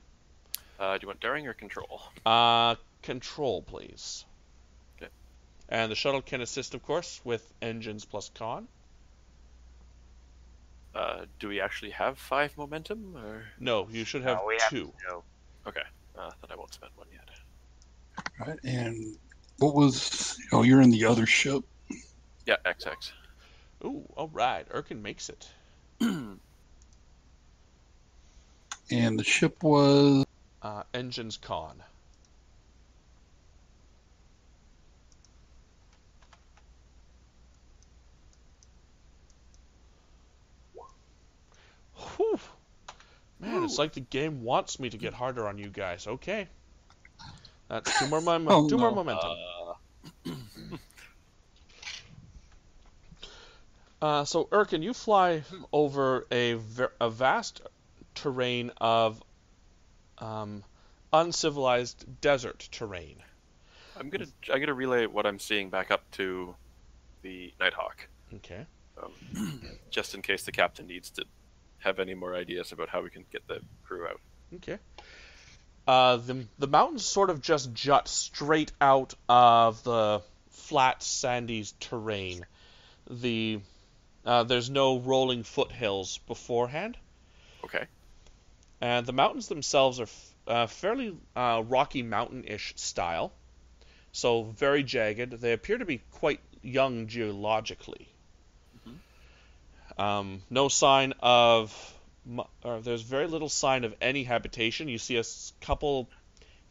Uh, do you want daring or control? Uh, control, please. Okay. And the shuttle can assist, of course, with engines plus con. Uh, do we actually have five momentum? Or No, you should have No, we have two. Okay, uh, then I won't spend one yet. Right. And what was? Oh, you're in the other ship. Yeah, XX. Ooh, all right. Erkin makes it. (clears throat) And the ship was. Uh, engines con. Whew. Man, it's like the game wants me to get harder on you guys. Okay. That's two more mom- (laughs) Oh, two more momentum. Uh, Uh, so, Erkin, you fly over a, ver- a vast terrain of um, uncivilized desert terrain. I'm gonna I'm gonna relay what I'm seeing back up to the Nighthawk, Okay. um, just in case the captain needs to have any more ideas about how we can get the crew out. Okay. Uh, the the mountains sort of just jut straight out of the flat, sandy terrain. The uh, there's no rolling foothills beforehand, Okay. and the mountains themselves are f- uh, fairly uh, Rocky Mountain-ish style, so very jagged. They appear to be quite young geologically. Um, no sign of or there's very little sign of any habitation. You see a couple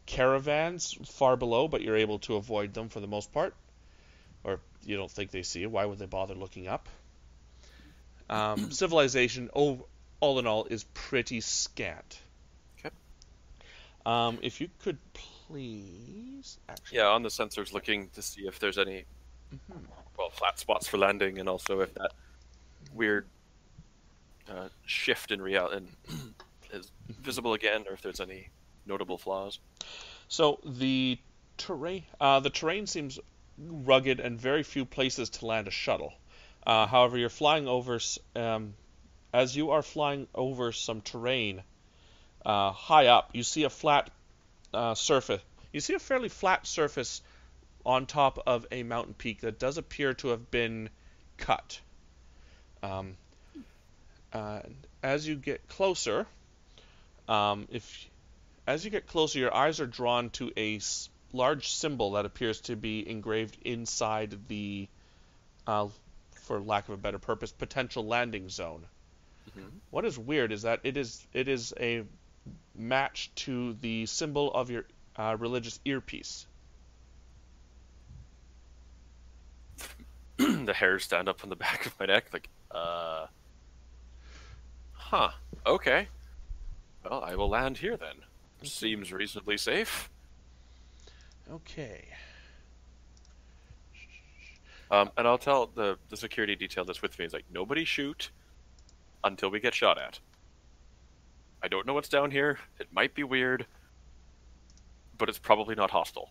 caravans far below, but you're able to avoid them for the most part. Or you don't think they see you. Why would they bother looking up? Um, (clears throat) civilization, oh, all in all, is pretty scant. Okay. Um, if you could please, actually, Yeah, on the sensors, looking to see if there's any Mhm. well flat spots for landing, and also if that weird uh, shift in reality (clears throat) is visible again, or if there's any notable flaws. So the terrain, uh, the terrain seems rugged and very few places to land a shuttle. Uh, however, you're flying over, um, as you are flying over some terrain uh, high up, you see a flat uh, surface. You see a fairly flat surface on top of a mountain peak that does appear to have been cut. Um, uh, as you get closer, um, if as you get closer, your eyes are drawn to a s- large symbol that appears to be engraved inside the, uh, for lack of a better purpose, potential landing zone. Mhm. What is weird is that it is it is a match to the symbol of your uh, religious earpiece. (clears throat) the hairs stand up on the (laughs) back of my neck, like, uh, huh, okay. Well, I will land here then. Seems reasonably safe. Okay. Um, and I'll tell the the security detail that's with me is like, nobody shoot until we get shot at. I don't know what's down here. It might be weird, but it's probably not hostile.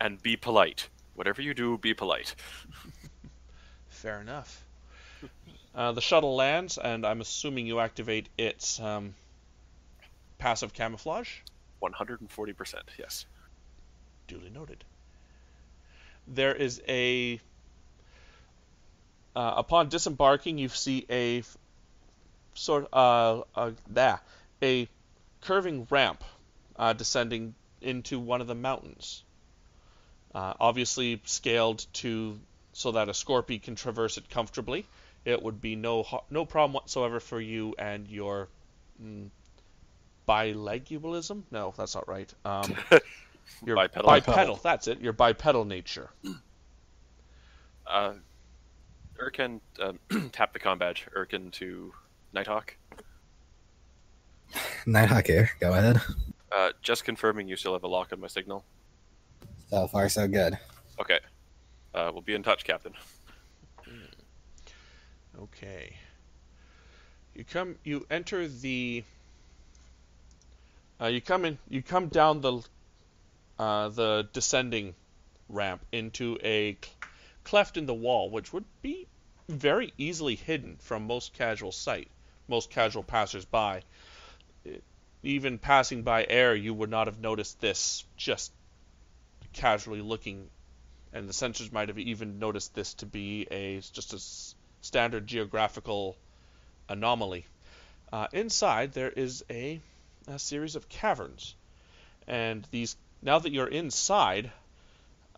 And be polite. Whatever you do, be polite. Fair enough. Uh, the shuttle lands, and I'm assuming you activate its um, passive camouflage. 140%, yes. Duly noted. There is a. Uh, upon disembarking, you see a sort uh, uh there a curving ramp uh, descending into one of the mountains. Uh, obviously scaled to so that a Skorpi can traverse it comfortably. It would be no no problem whatsoever for you and your mm, bilegualism. No, that's not right. Um, (laughs) your Bipedal. bipedal. That's it. Your bipedal nature. (clears throat) Uh, Erkin, um, (clears throat) tap the com badge. Erkin to Nighthawk. (laughs) Nighthawk here. Go ahead. Uh, just confirming you still have a lock on my signal. So far, so good. Okay. Uh, we'll be in touch, Captain. Okay. You come. You enter the. Uh, you come in. You come down the. Uh, the descending ramp into a cleft in the wall, which would be very easily hidden from most casual sight, most casual passersby. Even passing by air, you would not have noticed this just casually looking, and the sensors might have even noticed this to be a just standard geographical anomaly. Uh, inside, there is a, a series of caverns, and these. Now that you're inside,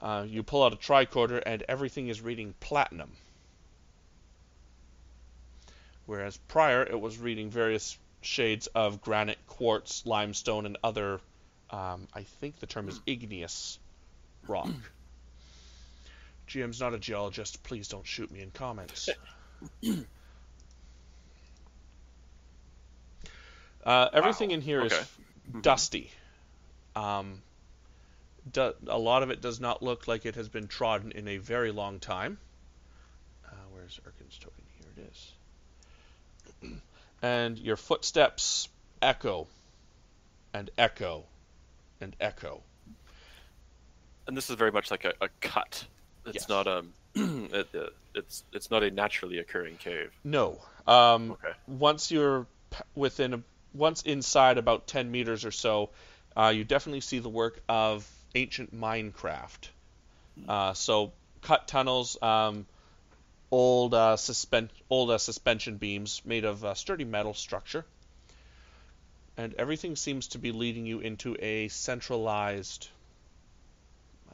uh, you pull out a tricorder, and everything is reading platinum. Whereas prior, it was reading various shades of granite, quartz, limestone, and other. Um, I think the term is igneous rock. GM's not a geologist. Please don't shoot me in comments. (laughs) Uh, everything Wow. in here is Okay. Mhm. dusty. Um, do, a lot of it does not look like it has been trodden in a very long time. Uh, where's Erkin's token? Here it is. and your footsteps echo, and echo, and echo. And this is very much like a, a cut. It's Yes. not (clears throat) a. it, it's it's not a naturally occurring cave. No. Um, Okay. once you're within a, once inside about 10 meters or so, uh, you definitely see the work of ancient minecraft. Uh, so cut tunnels, um, old uh, suspend old uh, suspension beams made of uh, sturdy metal structure, and everything seems to be leading you into a centralized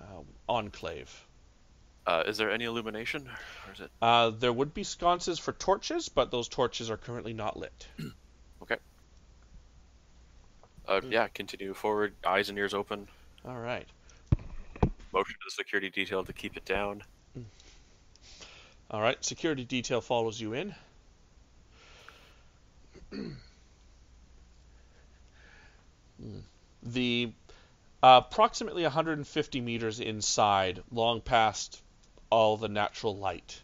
uh, enclave. Uh, is there any illumination, or is it? Uh, there would be sconces for torches, but those torches are currently not lit. (clears throat) Okay. Uh, yeah, continue forward, eyes and ears open. All right. Motion to the security detail to keep it down. All right. Security detail follows you in. Hmm. (clears throat) the uh, approximately 150 meters inside, long past all the natural light,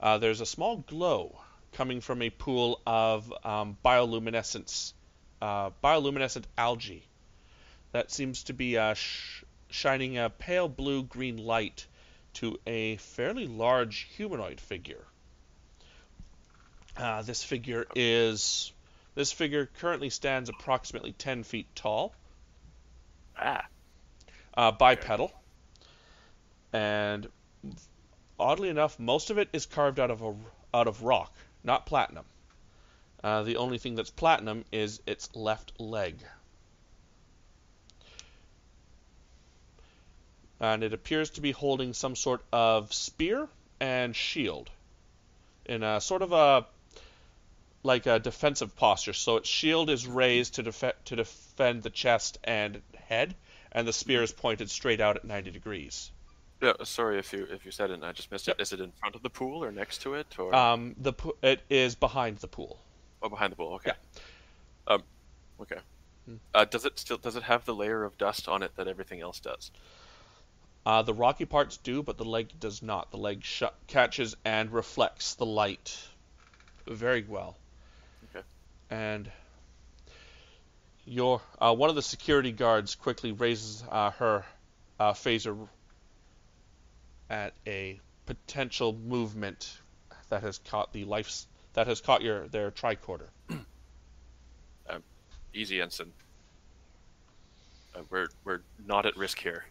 uh, there's a small glow coming from a pool of um, bioluminescence, uh, bioluminescent algae that seems to be uh, sh- shining a pale blue-green light to a fairly large humanoid figure. Uh, this figure is this figure currently stands approximately 10 feet tall, Ah, uh, bipedal, and oddly enough, most of it is carved out of a out of rock, not platinum. Uh, the only thing that's platinum is its left leg. And it appears to be holding some sort of spear and shield in a sort of a like a defensive posture. So its shield is raised to def- to defend the chest and head, and the spear is pointed straight out at 90 degrees. Yeah. Sorry if you if you said it and I just missed Yep. it. Is it in front of the pool or next to it or Um, the po- it is behind the pool. oh, behind the pool? Okay. Um, okay. Hmm. Uh, does it still does it have the layer of dust on it that everything else does? Uh, the rocky parts do, but the leg does not. The leg sh- catches and reflects the light very well. Okay. And your uh, one of the security guards quickly raises uh, her uh, phaser at a potential movement that has caught the life that has caught your their tricorder. (clears throat) Easy, ensign. Uh, we're we're not at risk here.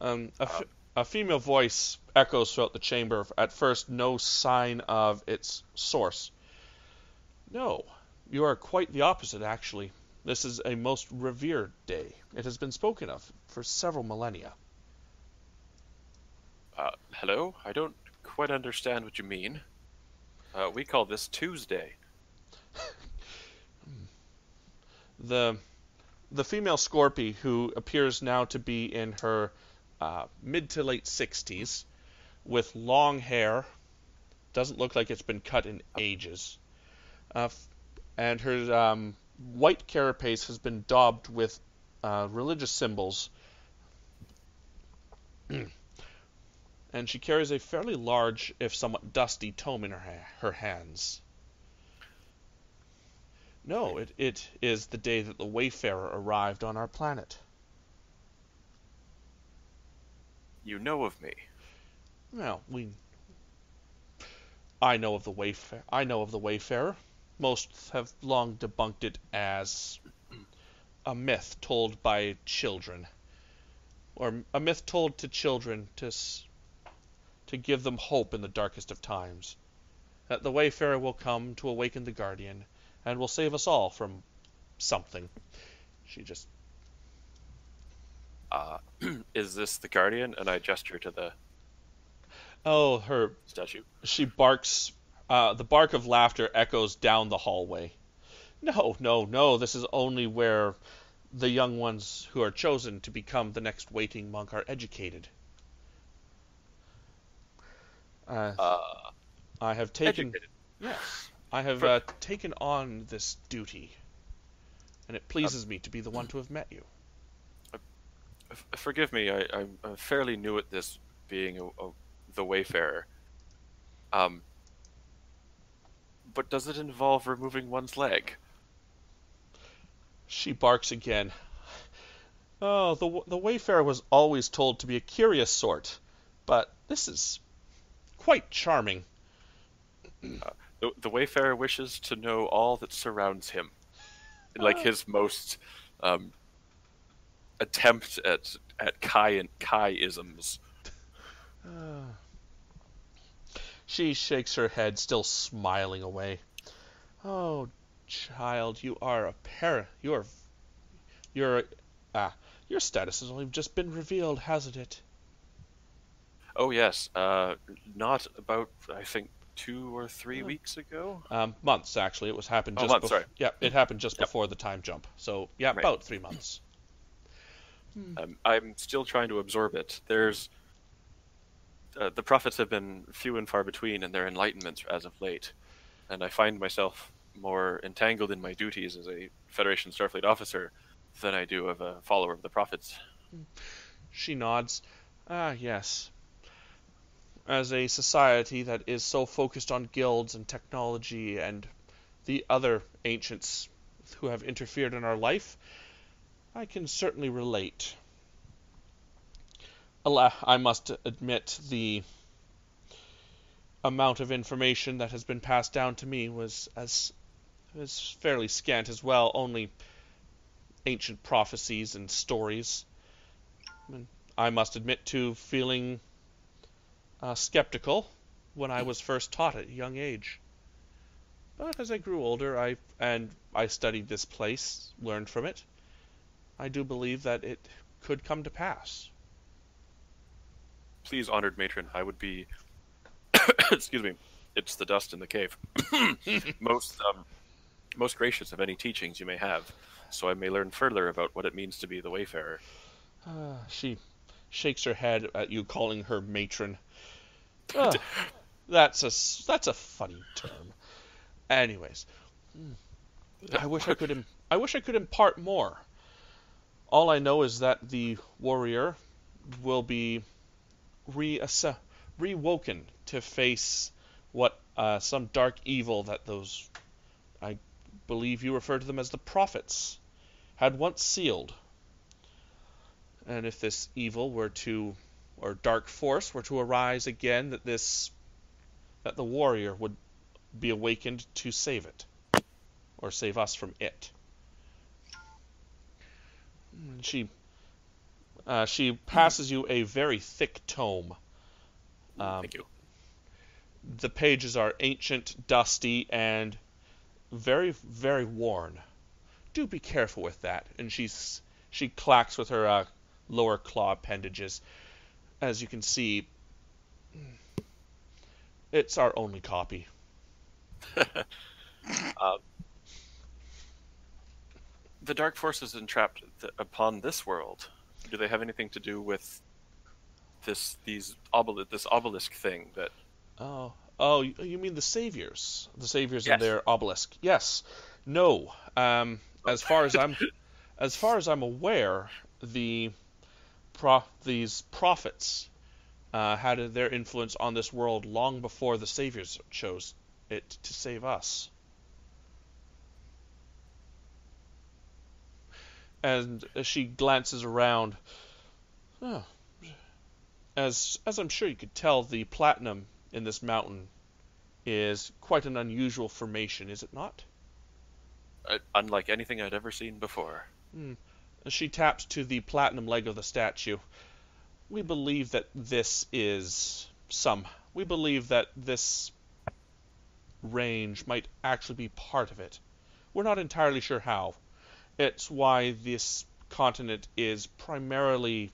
Um, a, f- a female voice echoes throughout the chamber. At first, no sign of its source. No, you are quite the opposite, actually. This is a most revered day. It has been spoken of for several millennia. Uh, hello? I don't quite understand what you mean. Uh, we call this Tuesday. (laughs) The the female Skorpi, who appears now to be in her uh, mid to late 60s, with long hair, doesn't look like it's been cut in ages, uh, and her um, white carapace has been daubed with uh, religious symbols. (clears throat) and she carries a fairly large, if somewhat dusty, tome in her, ha- her hands. No, it, it is the day that the Wayfarer arrived on our planet. You know of me. Well, we. I know of the Wayfarer. I know of the Wayfarer. Most have long debunked it as a myth told by children, or a myth told to children to s- to give them hope in the darkest of times. That the Wayfarer will come to awaken the Guardian, and will save us all from something. She just Uh, (clears throat) is this the Guardian? And I gesture to the oh her statue. she barks. Uh, the bark of laughter echoes down the hallway. No, no, no. This is only where the young ones who are chosen to become the next waiting monk are educated. Uh, Uh, I have taken. educated. Yes, I have For- uh, taken on this duty, and it pleases me to be the one to have met you. F- forgive me, I, I'm, I'm fairly new at this, being a, a, the Wayfarer. Um, but does it involve removing one's leg? She barks again. Oh, the the Wayfarer was always told to be a curious sort, but this is quite charming. The, the Wayfarer wishes to know all that surrounds him, like his most um, attempt at at Kai and Kai-isms. (sighs) She shakes her head, still smiling away. Oh, child, you are a par. You are. Your ah. Your status has only just been revealed, hasn't it? Oh yes, uh, not about I think two or three weeks ago. Um, months actually. It was happened Just Oh, just. months, bef- sorry. Yeah, it happened just Yep. before the time jump. So yeah, Right. about three months. Um, I'm still trying to absorb it. There's uh, the prophets have been few and far between in their enlightenments as of late, and I find myself more entangled in my duties as a Federation Starfleet officer than I do of a follower of the prophets. She nods. Ah, yes. As a society that is so focused on guilds and technology and the other ancients who have interfered in our life, I can certainly relate. I must admit the amount of information that has been passed down to me was as was fairly scant as well, only ancient prophecies and stories. I must admit to feeling uh, skeptical when I was first taught at a young age. But as I grew older, I and I studied this place, learned from it. I do believe that it could come to pass. Please, honored matron, I would be. (coughs) excuse me. It's the dust in the cave. (coughs) most um, most gracious of any teachings you may have, so I may learn further about what it means to be the Wayfarer. Uh, she shakes her head at you, calling her matron. (laughs) That's a that's a funny term. Anyways, mm, I wish I could Im- I wish I could impart more. All I know is that the warrior will be rewoken to face what uh, some dark evil that those I believe you refer to them as the prophets had once sealed. And if this evil were to, or dark force were to arise again, that this, that the warrior would be awakened to save it, or save us from it. And she, uh, she passes you a very thick tome. Um, Thank you. the pages are ancient, dusty, and very, very worn. do be careful with that. And she's she clacks with her uh, lower claw appendages. As you can see, it's our only copy. (laughs) Um, the dark forces entrapped th- upon this world. Do they have anything to do with this these obel- this obelisk thing that Oh, oh, you mean the saviors? The saviors Yes. and their obelisk? Yes. No. Um, as far as I'm, (laughs) as far as I'm aware, the pro- these prophets uh, had their influence on this world long before the saviors chose it to save us. And as she glances around, oh, as as I'm sure you could tell, the platinum in this mountain is quite an unusual formation, is it not? uh, unlike anything I'd ever seen before? As she taps to the platinum leg of the statue, we believe that this is some. We believe that this range might actually be part of it. We're not entirely sure how. It's why this continent is primarily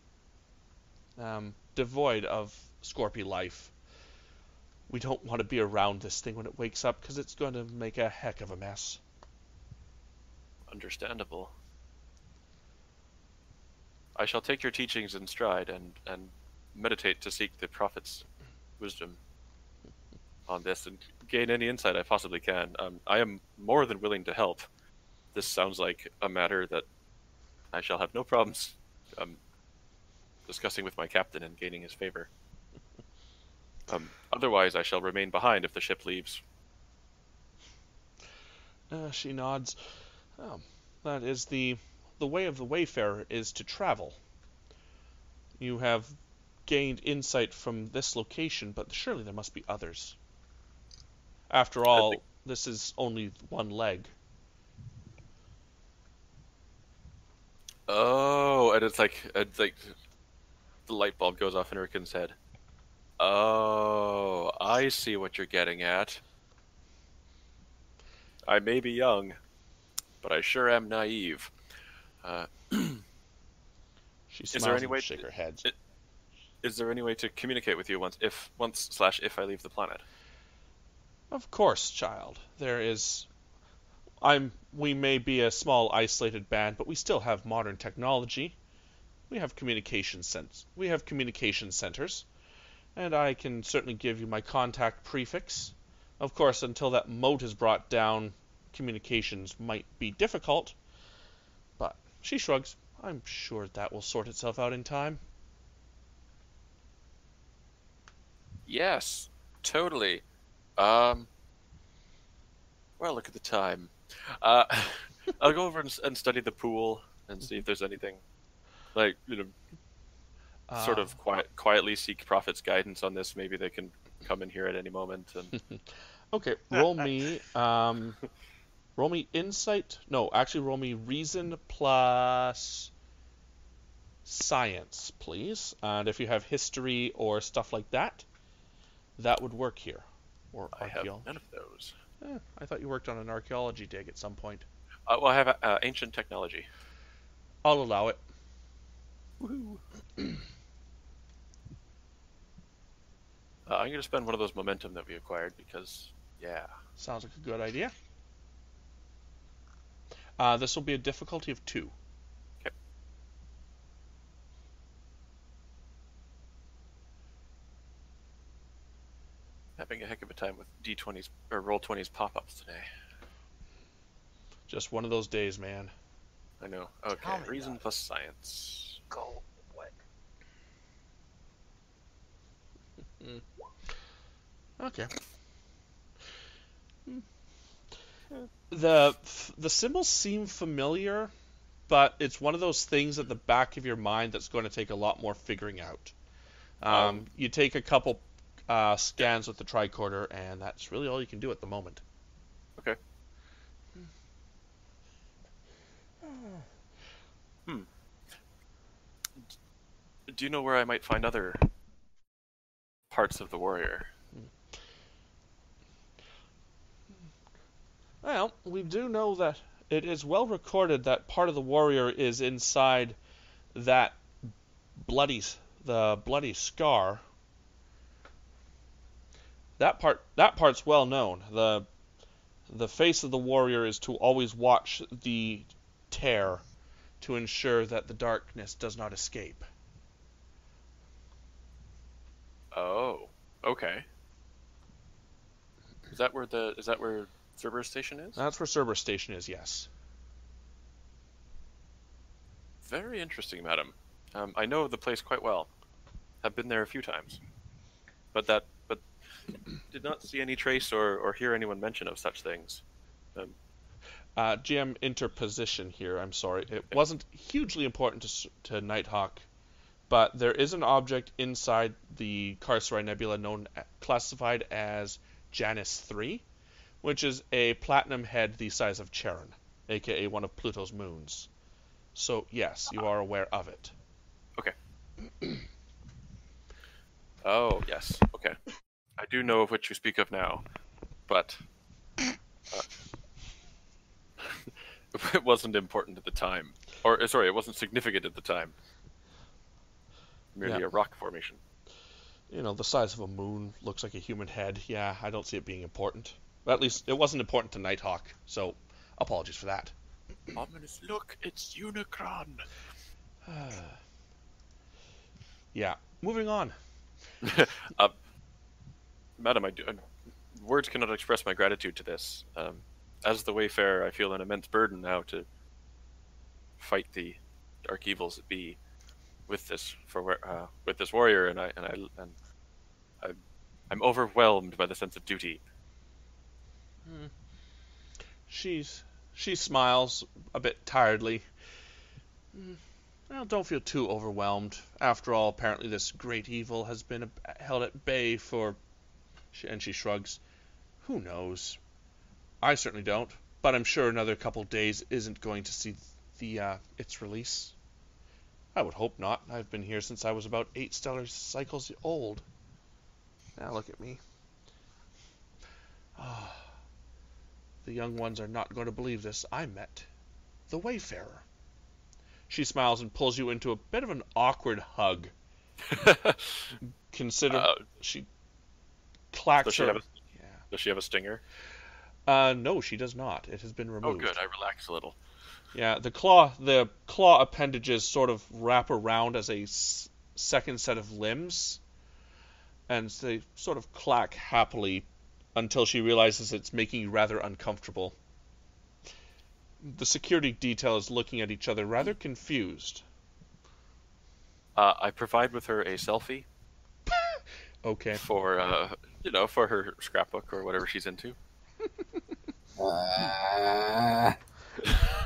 um, devoid of Scorpio life. We don't want to be around this thing when it wakes up because it's going to make a heck of a mess. Understandable. I shall take your teachings in stride and, and meditate to seek the prophet's wisdom on this and gain any insight I possibly can. Um, I am more than willing to help. This sounds like a matter that I shall have no problems um, discussing with my captain and gaining his favor. Um, otherwise, I shall remain behind if the ship leaves. Uh, she nods. Oh, that is the the way of the wayfarer is to travel. You have gained insight from this location, but surely there must be others. After all, think- this is only one leg. Oh, and it's like it's like the light bulb goes off in Erkin's head. Oh, I see what you're getting at. I may be young, but I sure am naive. Uh, (clears throat) She there any and way shake to- her head. it- is there any way to communicate with you once if once slash if I leave the planet? Of course, child. There is. I'm. We may be a small, isolated band, but we still have modern technology. We have communication cent- We have communication centers, and I can certainly give you my contact prefix. Of course, until that moat is brought down, communications might be difficult. She shrugs. I'm sure that will sort itself out in time. Yes, totally. Um, well, look at the time. Uh, (laughs) I'll go over and, and study the pool and see if there's anything, like you know, sort Uh, of quiet, quietly seek Prophet's guidance on this. Maybe they can come in here at any moment. And (laughs) Okay, roll me um (laughs) roll me insight. No, actually roll me reason plus science, please. And if you have history or stuff like that, that would work here. Or I archaeology. none of those. Eh, I thought you worked on an archaeology dig at some point. Uh, well, I have uh, ancient technology. I'll allow it. Uh, I'm going to spend one of those momentum that we acquired because, yeah. Sounds like a good idea. Uh, this will be a difficulty of two. Okay. Having a heck of a time with D20s or roll 20s pop-ups today. Just one of those days, man. I know. Okay, reason about plus science. Go. What? Okay. The the symbols seem familiar, but it's one of those things at the back of your mind that's going to take a lot more figuring out. Um, Um, you take a couple uh, scans with the tricorder, and that's really all you can do at the moment. Okay. (sighs) Hmm. Do you know where I might find other parts of the warrior? Well, we do know that It is well recorded that part of the warrior is inside that bloody the bloody scar. That part that part's well known. The the face of the warrior is to always watch the tear to ensure that the darkness does not escape. Oh, okay. Is that where the is that where Cerberus Station is? That's where Cerberus Station is, yes. Very interesting, madam. Um, I know the place quite well. I've been there a few times, but that but (clears throat) did not see any trace or, or hear anyone mention of such things. Um, Uh, GM interposition here. I'm sorry. It wasn't hugely important to, to Nighthawk, but there is an object inside the Carcerai Nebula known classified as Janus 3, which is a platinum head the size of Charon, aka one of Pluto's moons. So yes, you are aware of it. Okay. (clears throat) oh yes, okay. I do know of which you speak of now, but uh, (laughs) it wasn't important at the time, or uh, sorry, it wasn't significant at the time. Merely Yeah. a rock formation. You know, the size of a moon looks like a human head. Yeah, I don't see it being important. At least it wasn't important to Nighthawk, so apologies for that. Ominous look, it's Unicron. (sighs) yeah, moving on. (laughs) uh, Madam, I do, uh, words cannot express my gratitude to this. Um, as the Wayfarer, I feel an immense burden now to fight the dark evils that be with this for uh, with this warrior, and I and I and I, I'm overwhelmed by the sense of duty. She's she smiles a bit tiredly. "Mm, Well, don't feel too overwhelmed. After all, apparently this great evil has been held at bay for. And she shrugs. Who knows? I certainly don't. But I'm sure another couple days isn't going to see the uh, its release. I would hope not. I've been here since I was about eight stellar cycles old. Now look at me. Ah. The young ones are not going to believe this. I met the Wayfarer. She smiles and pulls you into a bit of an awkward hug. (laughs) Consider Uh, she clacks does she her. have a yeah. Does she have a stinger? Uh, no, she does not. It has been removed. Oh, good. I relax a little. Yeah, the claw the claw appendages sort of wrap around as a s- second set of limbs, and they sort of clack happily until she realizes it's making you rather uncomfortable. The security detail is looking at each other rather confused. Uh, I provide with her a selfie (laughs) Okay. for uh, you know for her scrapbook or whatever she's into. Ah, (laughs)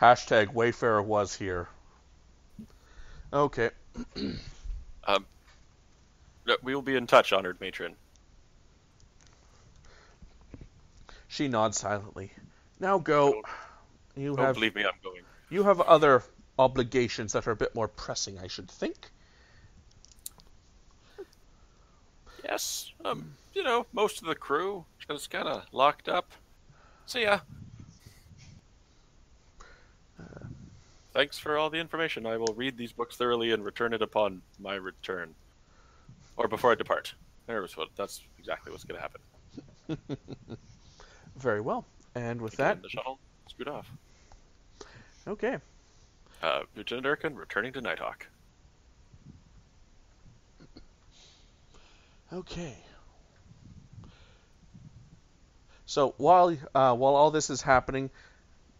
Hashtag Wayfarer was here. Okay. (clears throat) No, we will be in touch, honored matron. She nods silently. Now go. You Don't have believe me, I'm going. you have other obligations that are a bit more pressing, I should think. Yes, um, you know, most of the crew just kind of locked up. See ya. Thanks for all the information. I will read these books thoroughly and return it upon my return, or before I depart. There was what. That's exactly what's going to happen. (laughs) Very well. And with Again, that, the shuttle screwed off. okay. Uh, Lieutenant Durkin returning to Nighthawk. Okay. So while uh, while all this is happening,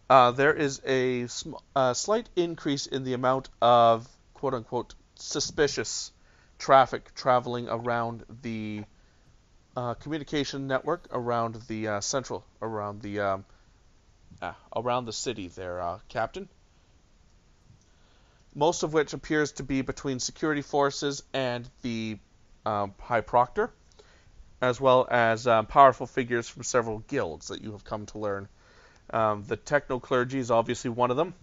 uh, there is a sm- uh, slight increase in the amount of quote unquote suspicious traffic traveling around the uh, communication network around the uh, central around the um, uh, around the city there, uh, Captain. Most of which appears to be between security forces and the um, High Proctor, as well as um, powerful figures from several guilds that you have come to learn. Um, the Techno Clergy is obviously one of them,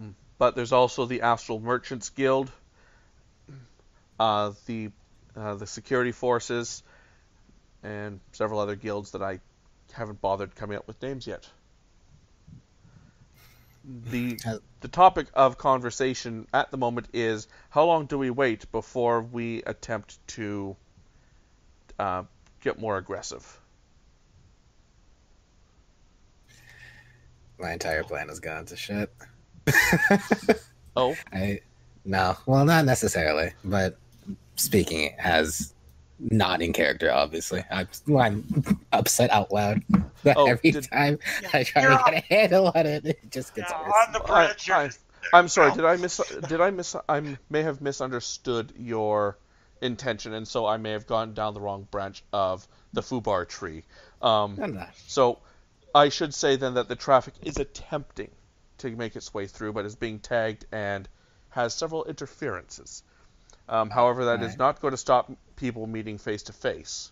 Mm, but there's also the Astral Merchants Guild, uh, the uh, the security forces, and several other guilds that I haven't bothered coming up with names yet. The the topic of conversation at the moment is how long do we wait before we attempt to uh, get more aggressive? My entire plan has gone to shit. Oh, (laughs) I no, well, not necessarily, but speaking as not in character, obviously. I'm, I'm upset out loud (laughs) Oh, every did- time I try to get a handle on it. It just gets Yeah, worse. on the I, bridge. you're I, just- I'm sorry. Did I miss? Did I miss? I may have misunderstood your intention, and so I may have gone down the wrong branch of the foobar tree. Um, I'm so I should say then that the traffic is attempting to make its way through, but is being tagged and has several interferences. Um, however, that is Right. not going to stop people meeting face to face.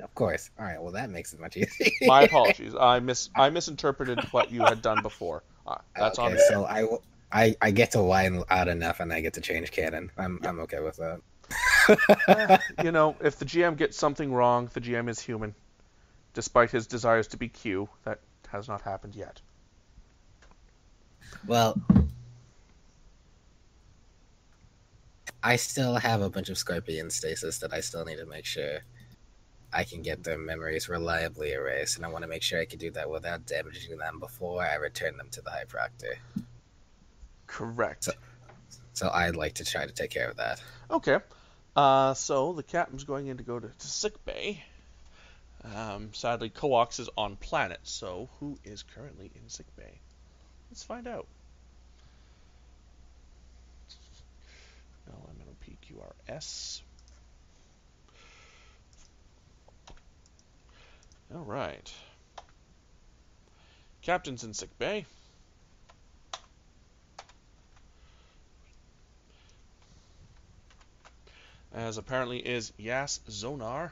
Of course. All right. Well, that makes it much easier. My (laughs) apologies. I mis I misinterpreted what you had done before. Uh, that's okay, on me. so I, I I get to line out enough, and I get to change canon. I'm I'm okay with that. (laughs) you know, if the GM gets something wrong, the GM is human. Despite his desires to be Q, that has not happened yet. Well, I still have a bunch of Scorpion stasis that I still need to make sure I can get their memories reliably erased, and I want to make sure I can do that without damaging them before I return them to the High Proctor. Correct. So- So I'd like to try to take care of that. Okay. Uh, so the captain's going in to go to, to sick bay. Um, sadly, Coax is on planet, so who is currently in sick bay? Let's find out. LMNOPQRS. All right. Captain's in sick bay. as apparently is Yas Zonar.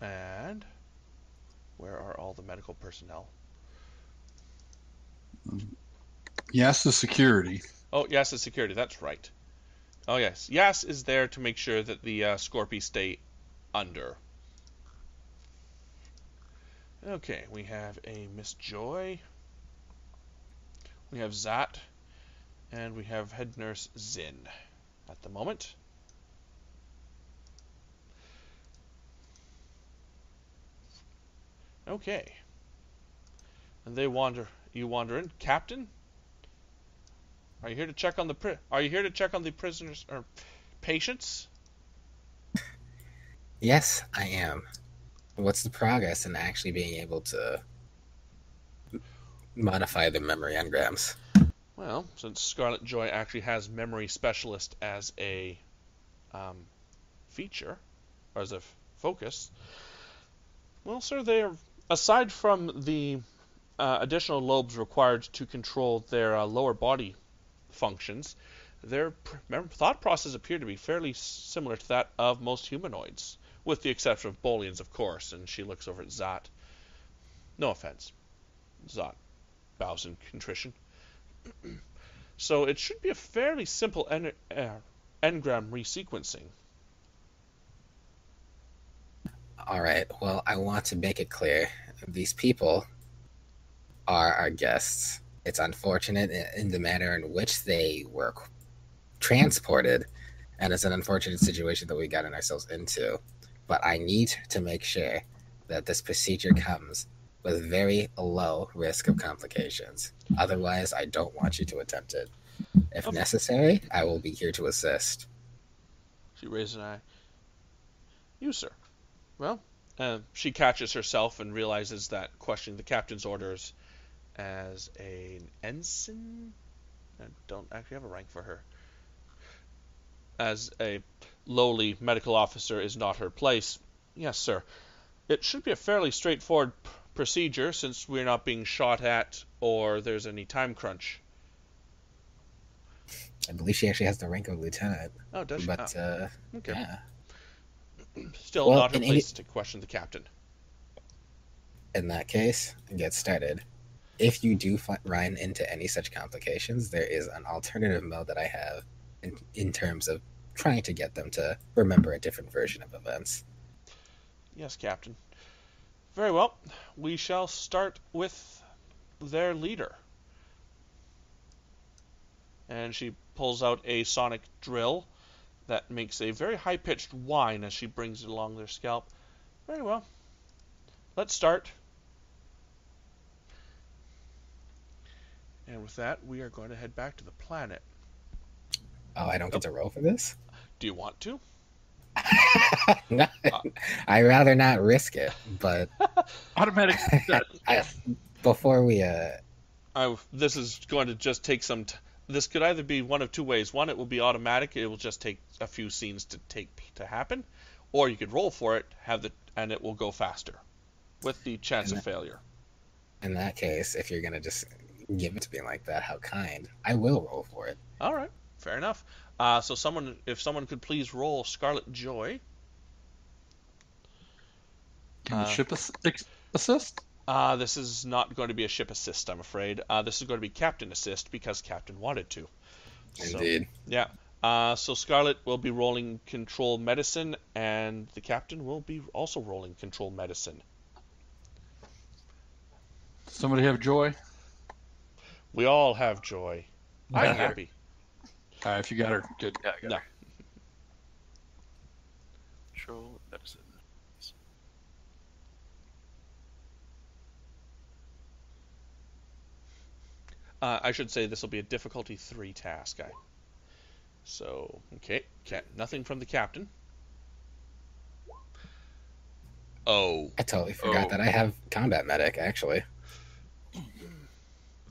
And where are all the medical personnel? Yes, the security. Oh, yes, is security. That's right. Oh yes, Yas is there to make sure that the uh, stay under. Okay, we have a Miss Joy. We have Zat, and we have head nurse Zin at the moment. Okay. And they wander. You wander in, Captain. Are you here to check on the pri- Are you here to check on the prisoners or patients? (laughs) Yes, I am. What's the progress in actually being able to modify the memory engrams? Well, since Scarlet Joy actually has Memory Specialist as a um, feature, or as a f- focus, well, sir, they are, aside from the uh, additional lobes required to control their uh, lower body functions, their thought process appear to be fairly similar to that of most humanoids, with the exception of Bolians, of course. And she looks over at Zot. No offense, Zot bows in contrition. (clears throat) So it should be a fairly simple en- uh, engram resequencing. All right. Well, I want to make it clear these people are our guests. It's unfortunate in the manner in which they were transported, and it's an unfortunate situation that we got ourselves into. But I need to make sure that this procedure comes with very low risk of complications. Otherwise, I don't want you to attempt it. If Okay. necessary, I will be here to assist. She raises an eye. You, sir. Well, uh, she catches herself and realizes that questioning the captain's orders as an ensign. I don't actually have a rank for her. As a lowly medical officer is not her place. Yes, sir. It should be a fairly straightforward p- procedure since we're not being shot at or there's any time crunch. I believe she actually has the rank of lieutenant, Oh, does she? but Oh, uh, okay. yeah. Still Well, not her in any- place to question the captain. in that case, get started. If you do run into any such complications, there is an alternative mode that I have in, in terms of trying to get them to remember a different version of events. Yes, Captain. Very well. We shall start with their leader. And she pulls out a sonic drill that makes a very high pitched whine as she brings it along their scalp. Very well. Let's start. And with that, we are going to head back to the planet. Oh, I don't get to roll for this? Do you want to? (laughs) no, I'd rather not risk it, but (laughs) Automatic success. (laughs) I, before we uh I, this is going to just take some. T- this could either be one of two ways. One, it will be automatic; it will just take a few scenes to take to happen, or you could roll for it, have the, and it will go faster, with the chance And of failure. in that case, if you're gonna just give it to me like that, how kind. I will roll for it. All right, fair enough. Uh, so, someone, if someone could please roll Scarlet Joy. Can the Uh, ship ass- assist? Uh, this is not going to be a ship assist, I'm afraid. Uh, this is going to be captain assist because captain wanted to. So- Indeed. Yeah. Uh, so Scarlet will be rolling control medicine, and the captain will be also rolling control medicine. Somebody have joy? We all have joy. I'm Yeah. (laughs) happy. Uh, if you got her, good. Yeah, I got No. her. Control medicine. Uh, I should say this will be a difficulty three task. I. So okay, cat. Nothing from the captain. Oh, I totally forgot Oh. that I have combat medic actually.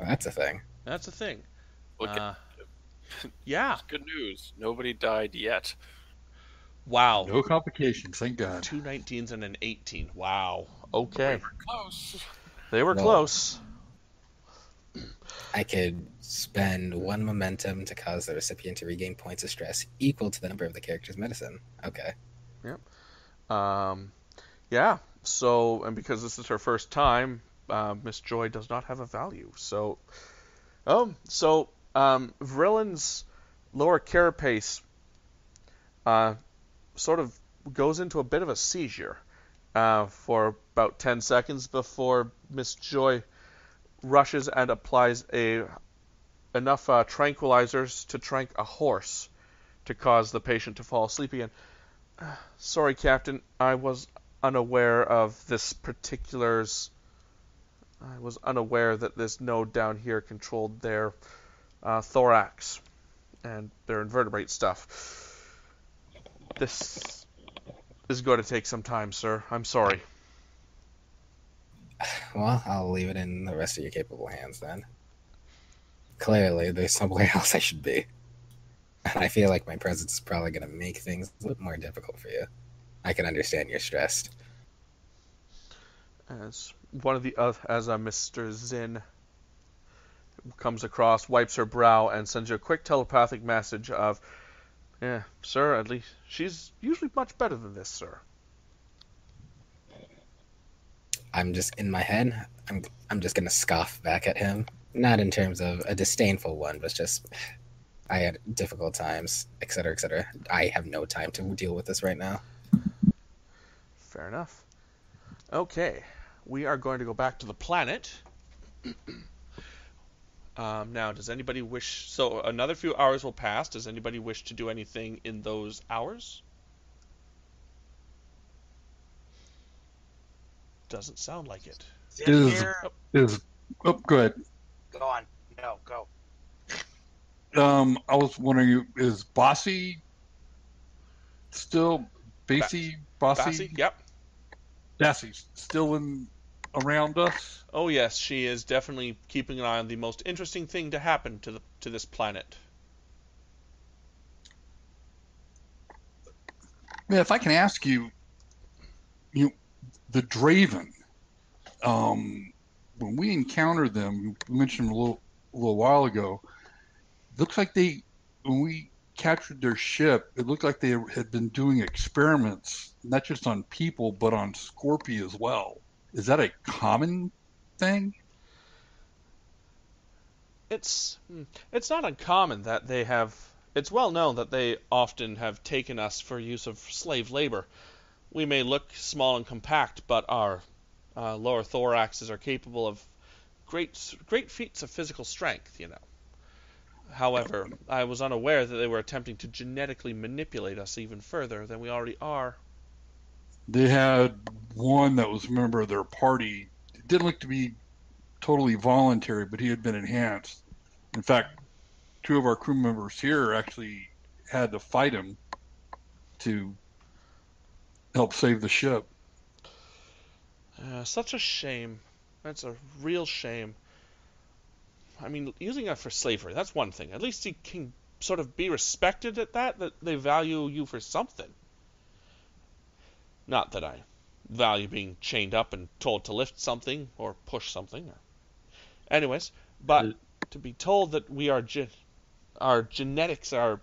Well, that's a thing. that's a thing. Look at Uh, (laughs) yeah. good news. Nobody died yet. Wow. No complications, thank God. Two 19s and an 18. Wow. Okay. Close. They were Well- close. I could spend one momentum to cause the recipient to regain points of stress equal to the number of the character's medicine. Okay. Um, yeah. So, and because this is her first time, uh, Miss Joy does not have a value. So, um, so um, Vrillen's lower carapace uh, sort of goes into a bit of a seizure uh, for about 10 seconds before Miss Joy rushes and applies a enough uh, tranquilizers to trank a horse to cause the patient to fall asleep again. Sorry, Captain. I was unaware of this particulars. I was unaware that this node down here controlled their uh, thorax and their invertebrate stuff. This is going to take some time, sir. I'm sorry. (sighs) Well, I'll leave it in the rest of your capable hands then. Clearly, there's somewhere (laughs) else I should be. And I feel like my presence is probably going to make things a little more difficult for you. I can understand you're stressed. As one of the uh, as uh, Mr. Zinn comes across, wipes her brow, and sends you a quick telepathic message of, "Yeah, sir. At least she's usually much better than this, sir." I'm just in my head. I'm I'm just gonna scoff back at him, not in terms of a disdainful one, but just I had difficult times, etc., etc. I have no time to deal with this right now. Fair enough. Okay, we are going to go back to the planet. (coughs) um, now, does anybody wish? So another few hours will pass. Does anybody wish to do anything in those hours? Doesn't sound like it. Sit Is- here. Is oh, go ahead. Go on. No, go. Um, I was wondering, is Bossy still Basie? Bossy? Bassie? Yep. Bassie's still in around us? Oh yes, she is definitely keeping an eye on the most interesting thing to happen to the to this planet. Man, if I can ask you, you the Draven, um, when we encountered them, you mentioned them a little a little while ago. Looks like they when we captured their ship, it looked like they had been doing experiments not just on people but on Scorpio as well. Is that a common thing? It's hmm, it's not uncommon that they have It's well known that they often have taken us for use of slave labor. We may look small and compact, but our uh, lower thoraxes are capable of great great feats of physical strength, you know. However, I was unaware that they were attempting to genetically manipulate us even further than we already are. They had one that was a member of their party. It didn't look to be totally voluntary, but he had been enhanced. In fact, two of our crew members here actually had to fight him to help save the ship. Uh, such a shame. That's a real shame. I mean, using that for slavery, that's one thing. At least he can sort of be respected at that, that they value you for something. Not that I value being chained up and told to lift something or push something. Anyways, but to be told that we are ge- our genetics are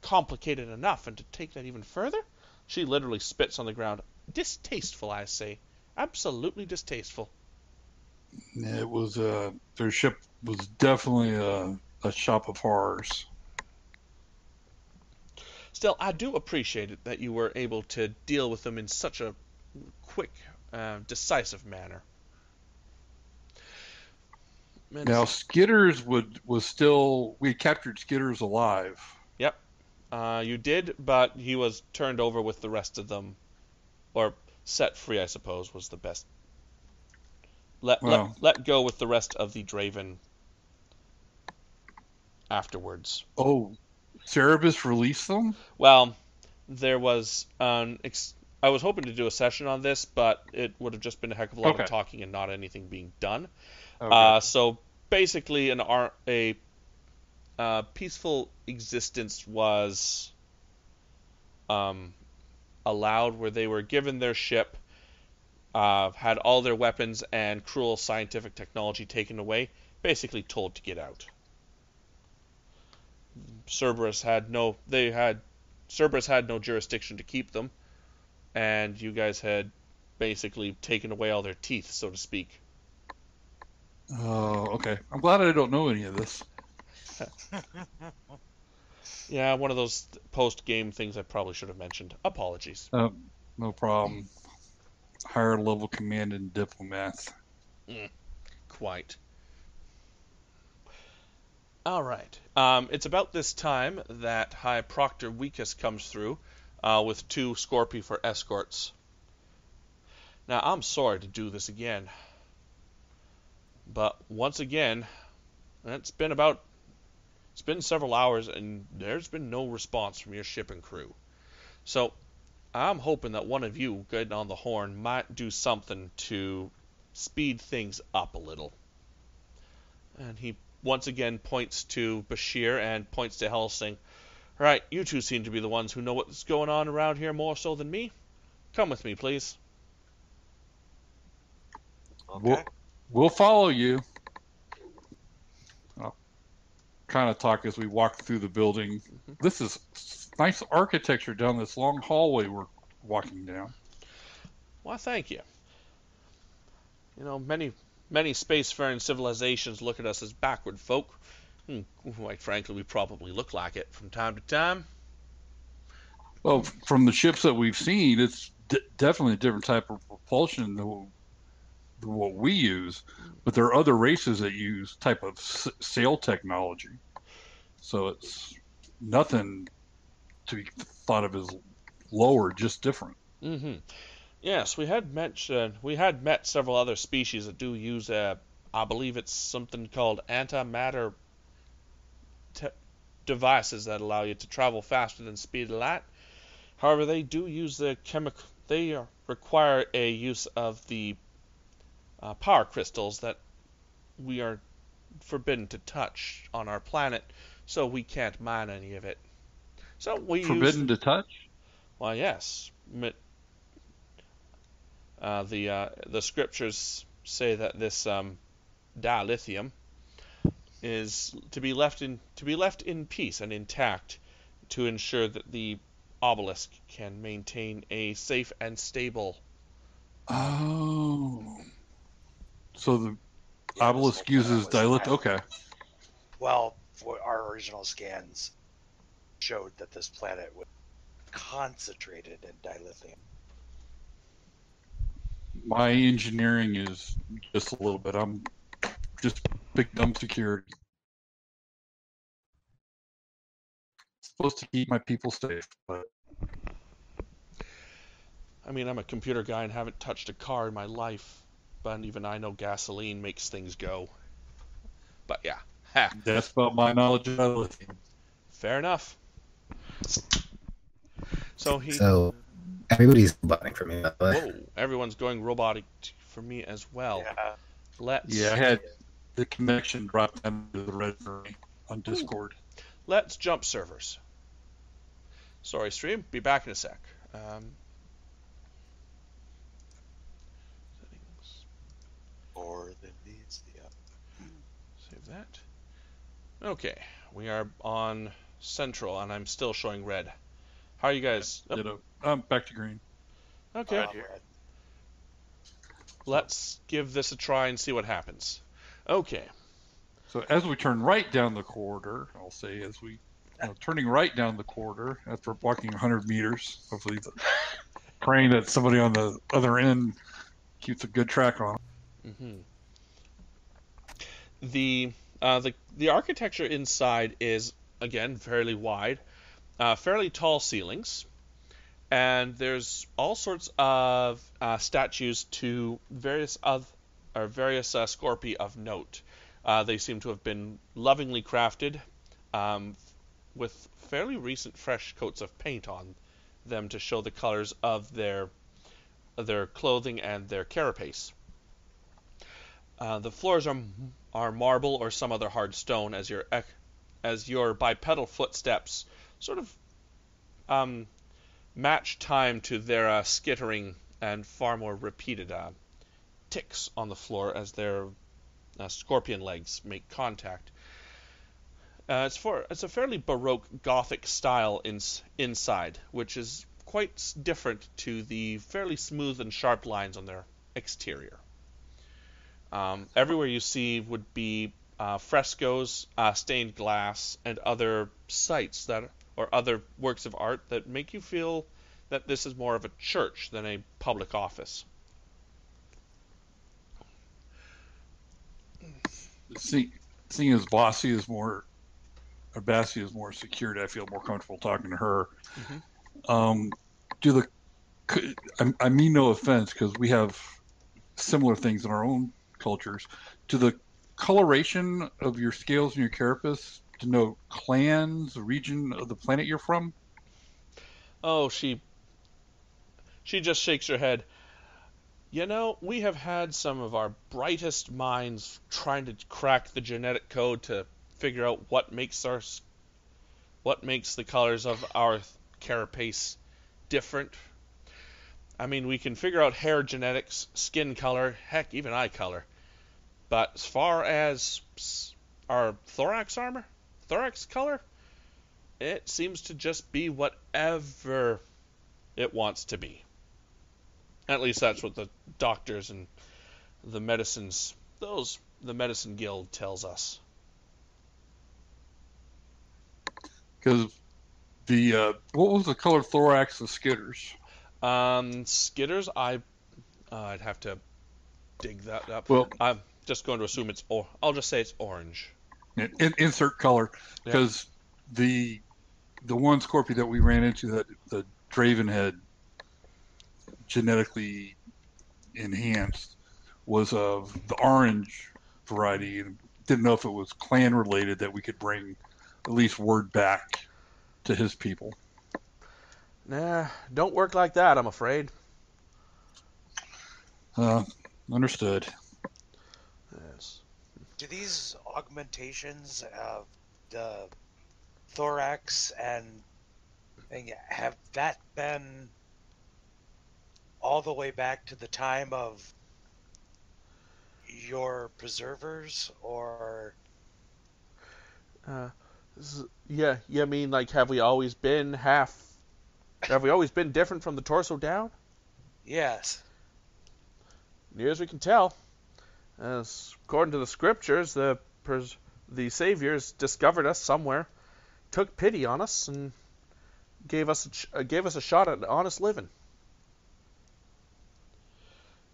complicated enough and to take that even further, she literally spits on the ground. Distasteful, I say. Absolutely distasteful. It was uh, their ship was definitely a, a shop of horrors. Still, I do appreciate it that you were able to deal with them in such a quick, uh, decisive manner. And Now Skitters would was still we captured Skitters alive. Uh, you did, but he was turned over with the rest of them, or set free, I suppose, was the best. Let Well- let, let go with the rest of the Draven afterwards. Oh, Cerberus released them. Well, there was an. Ex- I was hoping to do a session on this, but it would have just been a heck of a lot Okay. of talking and not anything being done. Okay. Uh, so basically, an ar- a uh, peaceful existence was um, allowed, where they were given their ship, uh, had all their weapons and cruel scientific technology taken away, basically told to get out. Cerberus had no. They had. Cerberus had no jurisdiction to keep them, and you guys had basically taken away all their teeth, so to speak. Oh, okay. I'm glad I don't know any of this. (laughs) Yeah, one of those post game things I probably should have mentioned. Apologies. Um, no problem. Higher level command and diplomats. Quite. All right. Um, it's about this time that High Proctor Weakus comes through uh, with two Skorpi for escorts. Now, I'm sorry to do this again. But once again, it's been about. It's been several hours and there's been no response from your ship and crew. So, I'm hoping that one of you getting on the horn might do something to speed things up a little. And he once again points to Bashir and points to Helsing. All right, you two seem to be the ones who know what's going on around here more so than me. Come with me, please. Okay. We'll, we'll follow you. I'll kind of talk as we walk through the building. Mhm. This is nice architecture down this long hallway we're walking down. Why, thank you. You know, many many spacefaring civilizations look at us as backward folk. Hmm, quite frankly, we probably look like it from time to time. Well, from the ships that we've seen, it's d- definitely a different type of propulsion than, than what we use. But there are other races that use type of s- sail technology. So it's nothing to be thought of as lower, just different. hmm Yes, we had mentioned we had met several other species that do use uh, I believe it's something called antimatter te- devices that allow you to travel faster than speed of light. However, they do use the chemical. They uh, require a use of the uh, power crystals that we are forbidden to touch on our planet, so we can't mine any of it. So we use Forbidden to touch? well, yes. Mi- Uh, the uh, the scriptures say that this um, dilithium is to be left in to be left in peace and intact to ensure that the obelisk can maintain a safe and stable. Oh. So the Yeah, obelisk uses that was. dilith. Okay. Well, our original scans, showed that this planet was concentrated in dilithium. My engineering is just a little bit. I'm just big dumb security. Supposed to keep my people safe, but I mean, I'm a computer guy and haven't touched a car in my life, but even I know gasoline makes things go. But yeah, ha, that's about my knowledge of lithium. fair enough. So he. So everybody's butting for me. By. Whoa, everyone's going robotic for me as well. Yeah. Let's Yeah, I had the connection dropped down to the red for me on Discord. let's jump servers. Sorry, stream. Be back in a sec. Um, settings. More than needs the other. Save that. Okay, we are on central, and I'm still showing red. How are you guys? Oh, Ditto. Um, back to green. okay, Right let's give this a try and see what happens. Okay, So as we turn right down the corridor, I'll say as we you know, turning right down the corridor after walking 100 meters, hopefully the, (laughs) praying that somebody on the other end keeps a good track on. Mm-hmm. The uh, the the architecture inside is again fairly wide, uh, fairly tall ceilings, and there's all sorts of uh, statues to various of or various uh, Skorpi of note. Uh, they seem to have been lovingly crafted, um, with fairly recent fresh coats of paint on them to show the colors of their their clothing and their carapace. Uh, the floors are are marble or some other hard stone, as your as your bipedal footsteps sort of um, match time to their uh, skittering and far more repeated uh, ticks on the floor as their uh, scorpion legs make contact. Uh, it's for it's a fairly baroque Gothic style in, inside, which is quite different to the fairly smooth and sharp lines on their exterior. Um, everywhere you see would be uh, frescoes, uh, stained glass, and other sites that or other works of art that make you feel that this is more of a church than a public office. See, seeing as Bossy is more, or Bassi is more secured, I feel more comfortable talking to her. Mhm. Um, do the, I, I mean no offense because we have similar things in our own cultures. Do the coloration of your scales and your carapace denote clans, region of the planet you're from? Oh, she she just shakes her head. You know, we have had some of our brightest minds trying to crack the genetic code to figure out what makes our what makes the colors of our carapace different. I mean, we can figure out hair genetics, skin color, heck, even eye color. But as far as our thorax armor, thorax color, it seems to just be whatever it wants to be. At least that's what the doctors and the medicines, those the medicine guild tells us. Because the uh, what was the color thorax of Skitters? Um, Skitters, I, uh, I'd have to dig that up. Well- I'm just going to assume it's or. I'll just say it's orange. In, in- insert color Yeah. because the the one Scorpio that we ran into that the Draven had genetically enhanced was of the orange variety and didn't know if it was clan related that we could bring at least word back to his people. Nah, don't work like that. I'm afraid. Uh, understood. Do these augmentations of the thorax and thing have that been all the way back to the time of your preservers or Uh, z- yeah, you mean like have we always been half? Have we always been different from the torso down? yes Near as we can tell, as according to the scriptures, the the saviors discovered us somewhere took pity on us and gave us a uh, gave us a shot at honest living.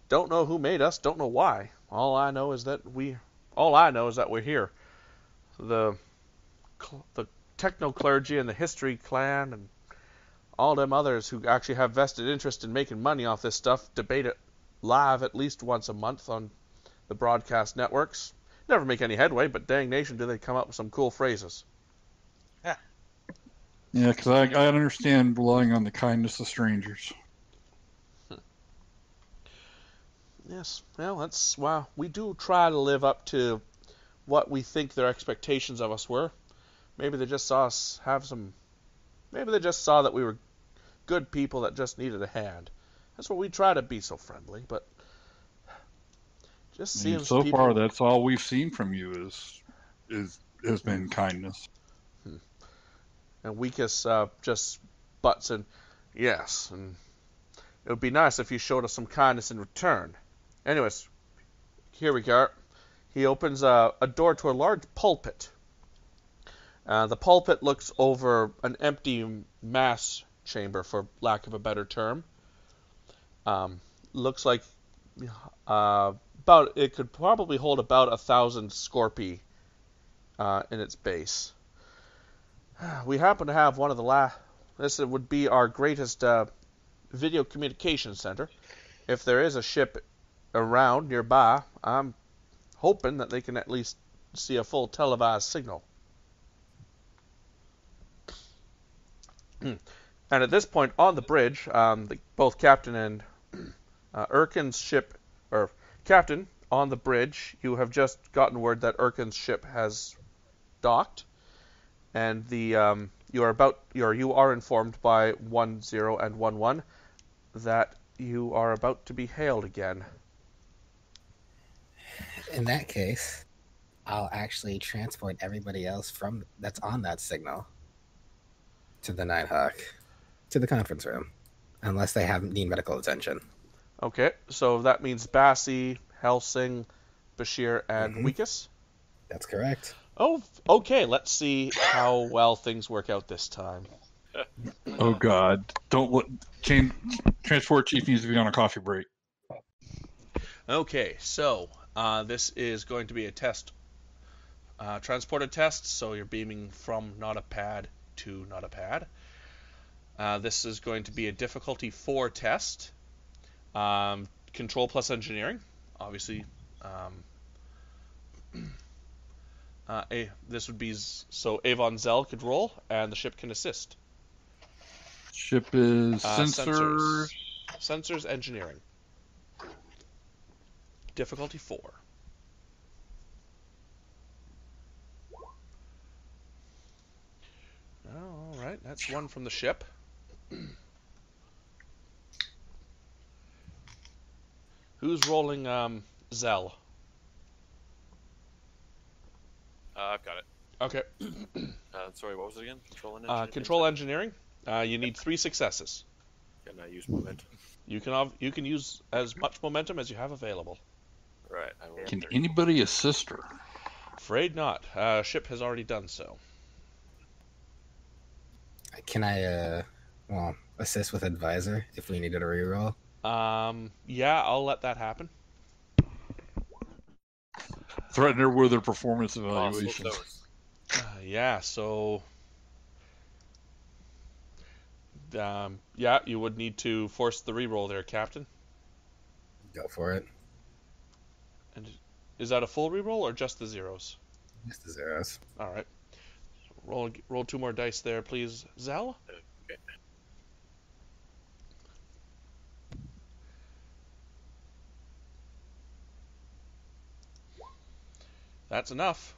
Don't know who made us. Don't know why. All I know is that we. All I know is that we're here. The the techno clergy and the history clan and all them others who actually have vested interest in making money off this stuff debate it live at least once a month on the broadcast networks. Never make any headway, but dang nation do they come up with some cool phrases. Yeah, Yeah, because I, I understand relying on the kindness of strangers. Yes, well, that's why we do try to live up to what we think their expectations of us were. Maybe they just saw us have some. Maybe they just saw that we were good people that just needed a hand. That's what we try to be so friendly, but just I mean, so people, far, that's all we've seen from you is is has been kindness. and weakest uh, just butts in, yes, and it would be nice if you showed us some kindness in return. Anyways, here we go. He opens a, a door to a large pulpit. Uh, the pulpit looks over an empty mass chamber, for lack of a better term. Um, looks like uh, about it could probably hold about a thousand Skorpi uh, in its base. (sighs) We happen to have one of the last. This would be our greatest uh, video communication center. If there is a ship around nearby, I'm hoping that they can at least see a full televised signal. (clears throat) and at this point on the bridge, um, the, both Captain and (clears throat) uh, Erkin's ship, or Captain, on the bridge, you have just gotten word that Erkin's ship has docked, and the um, you are about you are you are informed by one zero and one one that you are about to be hailed again. In that case, I'll actually transport everybody else from that's on that signal to the Nighthawk, to the conference room, unless they have need medical attention. Okay, so that means Bassi, Helsing, Bashir, and Mhm. Weekus. That's correct. Oh, okay. Let's see how well things work out this time. (laughs) Oh God! Don't let chain transport chief needs to be on a coffee break. Okay, so uh, this is going to be a test, uh, transporter test. So you're beaming from not a pad to not a pad. Uh, this is going to be a difficulty four test. Um, control plus engineering, obviously. Um, (clears throat) uh, a, this would be z- so Avon Zell could roll, and the ship can assist. Ship is Uh, sensor. sensors. Sensors engineering. Difficulty four. All right, that's one from the ship. (clears throat) Who's rolling um, Zell? Uh, I've got it. Okay. (clears throat) Uh, sorry, what was it again? Control and Uh, engineering? control engineering. Uh, you need three successes. Can I use momentum? You can have, you can use as much momentum as you have available. Right. I will Can enter. anybody assist her? Afraid not. Uh, ship has already done so. Can I, uh, well, assist with advisor if we needed a reroll? Um, yeah, I'll let that happen. Threaten her with a performance evaluation. Uh, yeah, so. Um, yeah, you would need to force the reroll there, Captain. Go for it. And is that a full reroll or just the zeros? Just the zeros. All right. Roll roll two more dice there, please, Zell. That's enough.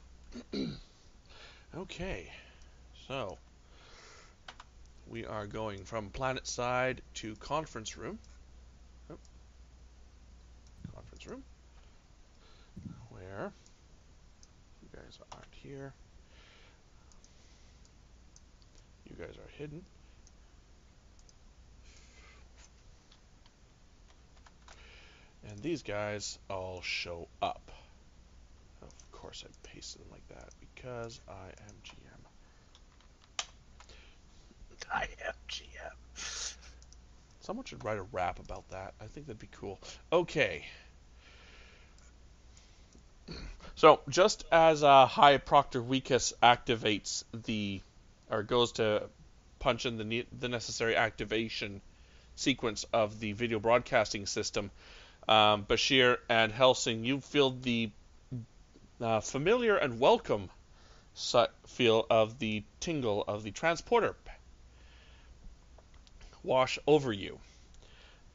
(clears throat) okay, so we are going from planet side to conference room. Oh. Conference room. Where you guys aren't here. You guys are hidden. And these guys all show up. Of course I pasted them like that because I am GM. I am GM. Someone should write a rap about that. I think that'd be cool. Okay. So just as uh, High Proctor Weakest activates the, or goes to punch in the ne- the necessary activation sequence of the video broadcasting system, um, Bashir and Helsing, you feel the uh, familiar and welcome feel of the tingle of the transporter wash over you.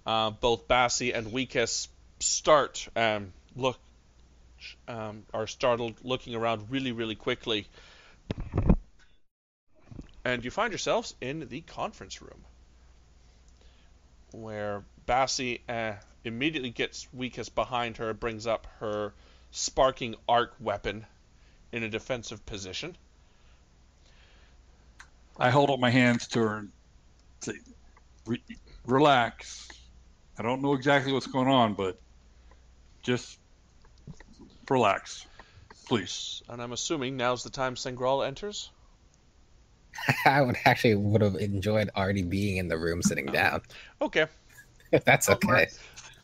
Uh, both Bassi and Weakest start um, look um, are startled, looking around really, really quickly, and you find yourselves in the conference room, where Bassi uh, immediately gets Weakest behind her, brings up her sparking arc weapon in a defensive position. I hold up my hands to her and say, Re- relax. I don't know exactly what's going on, but just relax, please. And I'm assuming now's the time Sengral enters. (laughs) I would actually would have enjoyed already being in the room sitting oh. down. Oh, Okay. (laughs) If that's okay.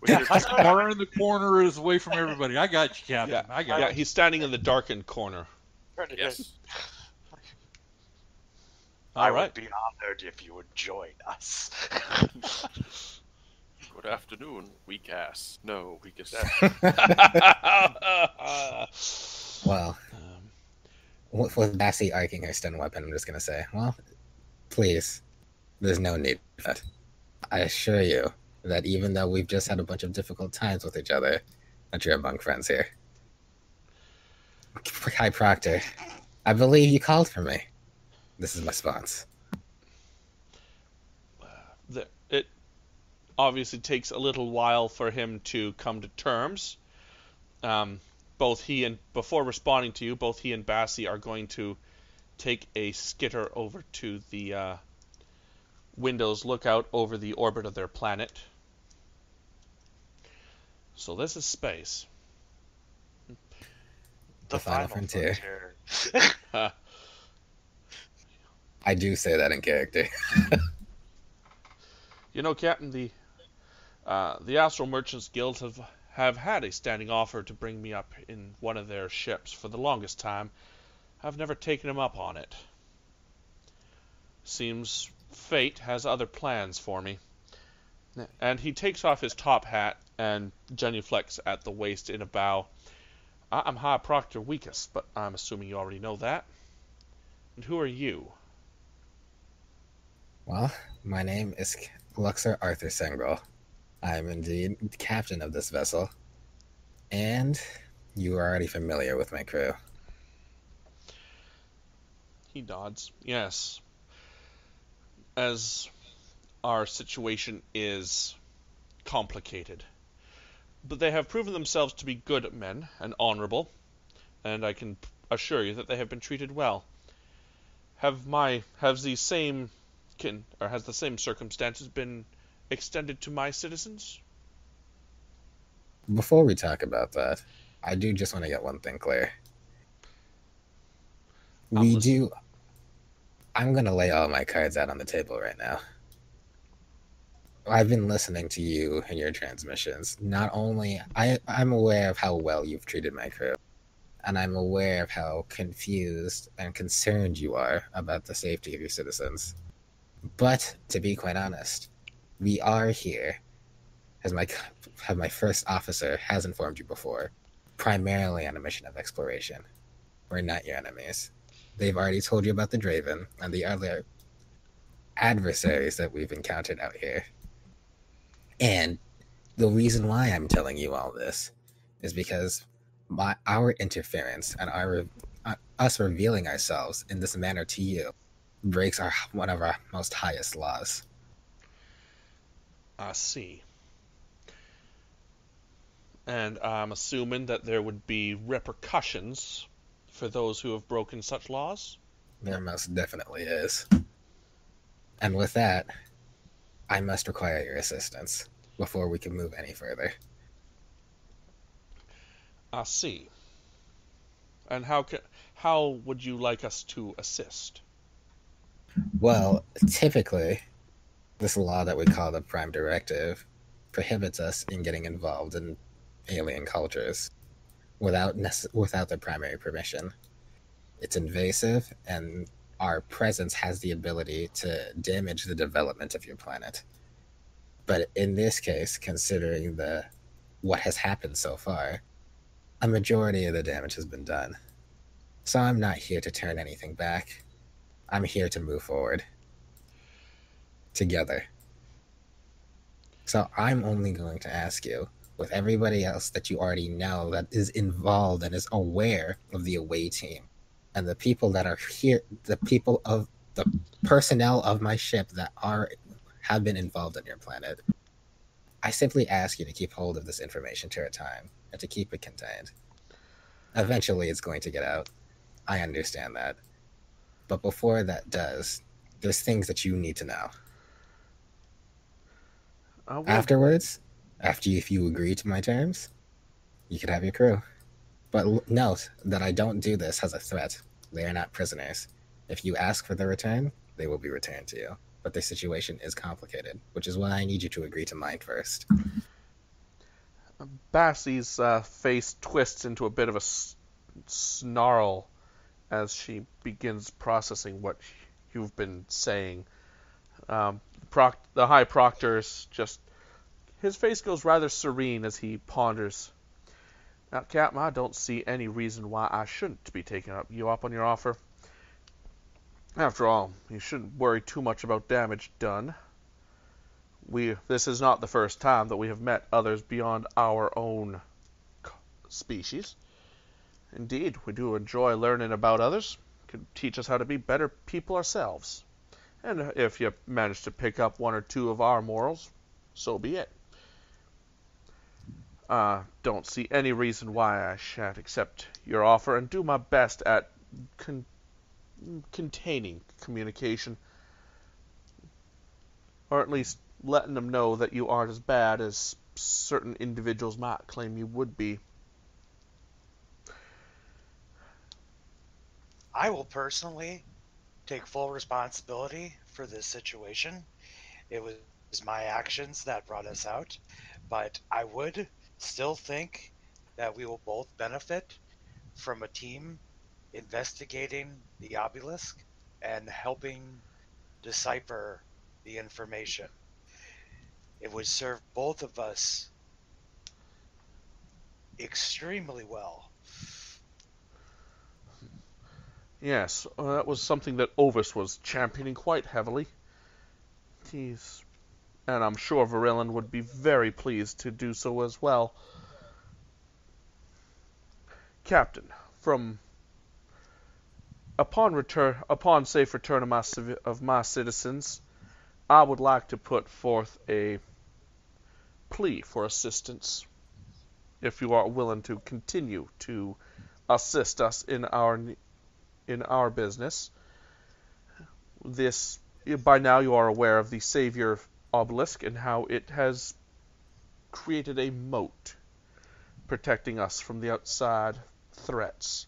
We should- Far in the corner is away from everybody. I got you, Captain. Yeah, I got yeah, you. he's standing in the darkened corner. yes. I All right. would be honored if you would join us. (laughs) Good afternoon, weak ass. No, weakest (laughs) Well, Um, with, with Bassi arcing her stun weapon, I'm just gonna say, well, please, there's no need for that. I assure you that even though we've just had a bunch of difficult times with each other, that you're among friends here. High Proctor, I believe you called for me. This is my response. it obviously takes a little while for him to come to terms. Um, both he and before responding to you, both he and Bassi are going to take a skitter over to the uh, Windows lookout over the orbit of their planet. So this is space. The final frontier. frontier. (laughs) (laughs) I do say that in character. (laughs) You know, Captain, the uh, the Astral Merchants Guild have have had a standing offer to bring me up in one of their ships for the longest time. I've never taken him up on it. Seems fate has other plans for me. And he takes off his top hat and genuflex at the waist in a bow. I'm High Proctor Weakest, but I'm assuming you already know that. And who are you? Well, my name is Luxor Arthur Sengral. I am indeed the captain of this vessel, and you are already familiar with my crew. He nods. Yes. As our situation is complicated. But they have proven themselves to be good men and honorable, and I can assure you that they have been treated well. Have my have the same kin or has the same circumstances been extended to my citizens? Before we talk about that, I do just want to get one thing clear. I'm we listening. do. I'm going to lay all my cards out on the table right now. I've been listening to you and your transmissions. Not only I, I'm aware of how well you've treated my crew, and I'm aware of how confused and concerned you are about the safety of your citizens. But to be quite honest, we are here, as my have my first officer has informed you before, primarily on a mission of exploration. We're not your enemies. They've already told you about the Draven and the other adversaries that we've encountered out here. And the reason why I'm telling you all this is because my our interference and our uh, us revealing ourselves in this manner to you breaks our one of our most highest laws. I see. And I'm assuming that there would be repercussions for those who have broken such laws? There most definitely is. And with that, I must require your assistance before we can move any further. I see. And how ca- how would you like us to assist? Well, typically, this law that we call the Prime Directive prohibits us in getting involved in alien cultures without nece- without their primary permission. It's invasive, and our presence has the ability to damage the development of your planet. But in this case, considering the what has happened so far, a majority of the damage has been done. So I'm not here to turn anything back. I'm here to move forward together. So I'm only going to ask you, with everybody else that you already know that is involved and is aware of the away team, and the people that are here, the people of the personnel of my ship that are have been involved on your planet. I simply ask you to keep hold of this information to a time and to keep it contained. Eventually, it's going to get out. I understand that. But before that does, there's things that you need to know. Afterwards, after you, if you agree to my terms, you could have your crew. But l- note that I don't do this as a threat. They are not prisoners. If you ask for their return, they will be returned to you. But their situation is complicated, which is why I need you to agree to mine first. Bassi's uh, face twists into a bit of a s- snarl as she begins processing what you've been saying. Um, Proc- the High Proctor's just. His face goes rather serene as he ponders. Now, Captain, I don't see any reason why I shouldn't be taking up you up on your offer. After all, you shouldn't worry too much about damage done. We this is not the first time that we have met others beyond our own species. Indeed, we do enjoy learning about others. Can teach us how to be better people ourselves. And if you manage to pick up one or two of our morals, so be it. Uh, don't see any reason why I shan't accept your offer and do my best at con- containing communication, or at least letting them know that you aren't as bad as certain individuals might claim you would be. I will personally take full responsibility for this situation. It was my actions that brought us out, but I would still think that we will both benefit from a team investigating the obelisk and helping decipher the information. It would serve both of us extremely well. Yes, uh, that was something that Ovis was championing quite heavily. He's, and I'm sure Virilin would be very pleased to do so as well. Captain, from upon return, upon safe return of my of my citizens, I would like to put forth a plea for assistance. If you are willing to continue to assist us in our in our business. This, by now, you are aware of the Savior obelisk and how it has created a moat protecting us from the outside threats.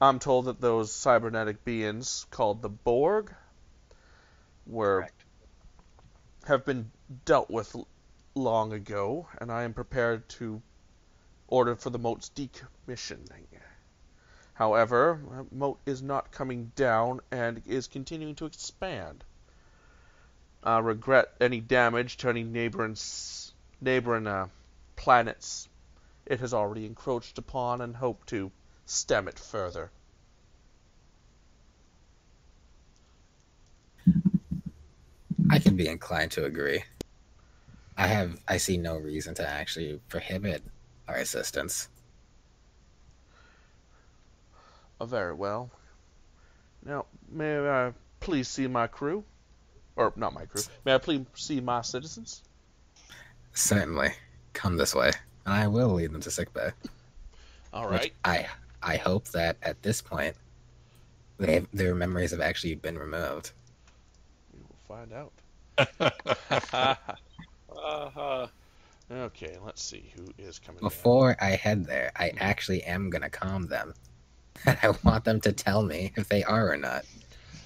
I'm told that those cybernetic beings called the Borg were Correct. have been dealt with long ago, and I am prepared to order for the moat's decommissioning. However, moat is not coming down and is continuing to expand. I regret any damage to any neighboring neighboring uh, planets it has already encroached upon, and hope to stem it further. I can be inclined to agree. I have I see no reason to actually prohibit our assistance. Oh, very well. Now, may I uh, please see my crew? Or, not my crew. May I please see my citizens? Certainly. Come this way. And I will lead them to sickbay. All which. I I hope that at this point they their memories have actually been removed. We will find out. Uh-huh. (laughs) (laughs) okay, let's see who is coming. Before I head there, I actually am gonna calm them. And (laughs) I want them to tell me if they are or not.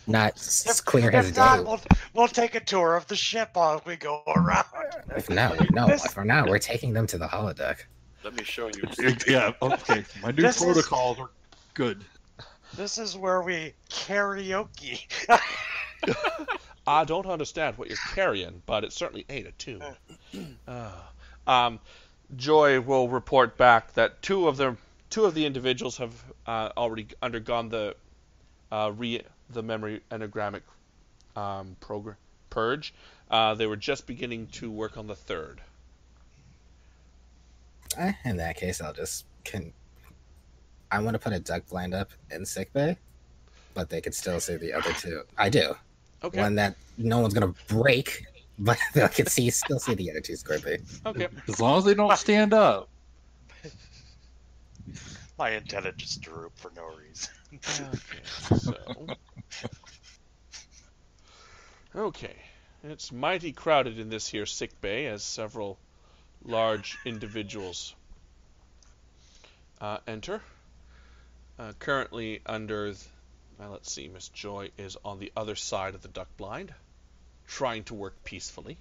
not s- clear his If not, day. we'll, we'll take a tour of the ship while we go around. If no, no, This- for now we're taking them to the holodeck. Let me show you. Yeah, okay. My new This is- protocols are good. This is where we karaoke. (laughs) I don't understand what you're carrying, but it certainly ain't a tune. (clears throat) Uh, um, Joy will report back that two of the two of the individuals have uh, already undergone the uh, re the memory enigrammic um, program purge. Uh, they were just beginning to work on the third. Eh, in that case, I'll just can. I want to put a duck blind up in sick bay, but they could still see the other two. I do. Okay. One that no one's gonna break, (laughs) but they can see still see the other two Skorpi. Okay. As long as they don't stand up. My antenna just drooped for no reason. (laughs) Okay. So. Okay. It's mighty crowded in this here sick bay as several large individuals uh, enter. Uh, currently under, th- well, let's see, Miss Joy is on the other side of the duck blind, trying to work peacefully.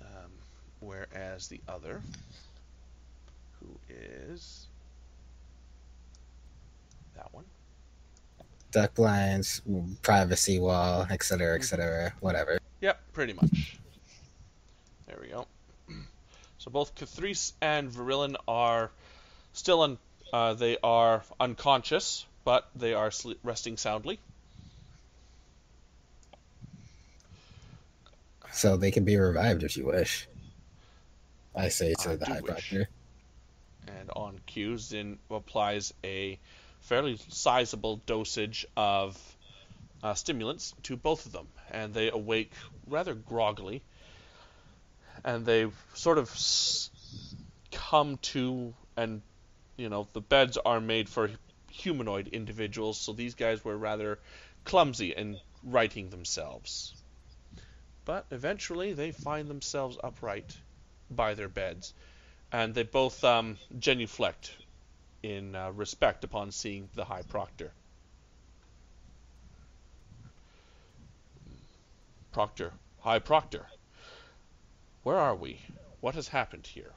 Um, whereas the other, who is that one, Duck blinds, privacy wall, etc., etc., whatever. Yep, pretty much. There we go. So both Cathrice and Virilin are still un- uh, they are unconscious, but they are sle- resting soundly. So they can be revived if you wish. I say to I the High. Proctor. And on cue, Zin applies a fairly sizable dosage of uh, stimulants to both of them, and they awake rather groggily, and they sort of come to, and you know the beds are made for humanoid individuals, so these guys were rather clumsy in righting themselves. But eventually, they find themselves upright by their beds and they both um, genuflect in uh, respect upon seeing the High Proctor. Proctor, High Proctor, where are we? What has happened here?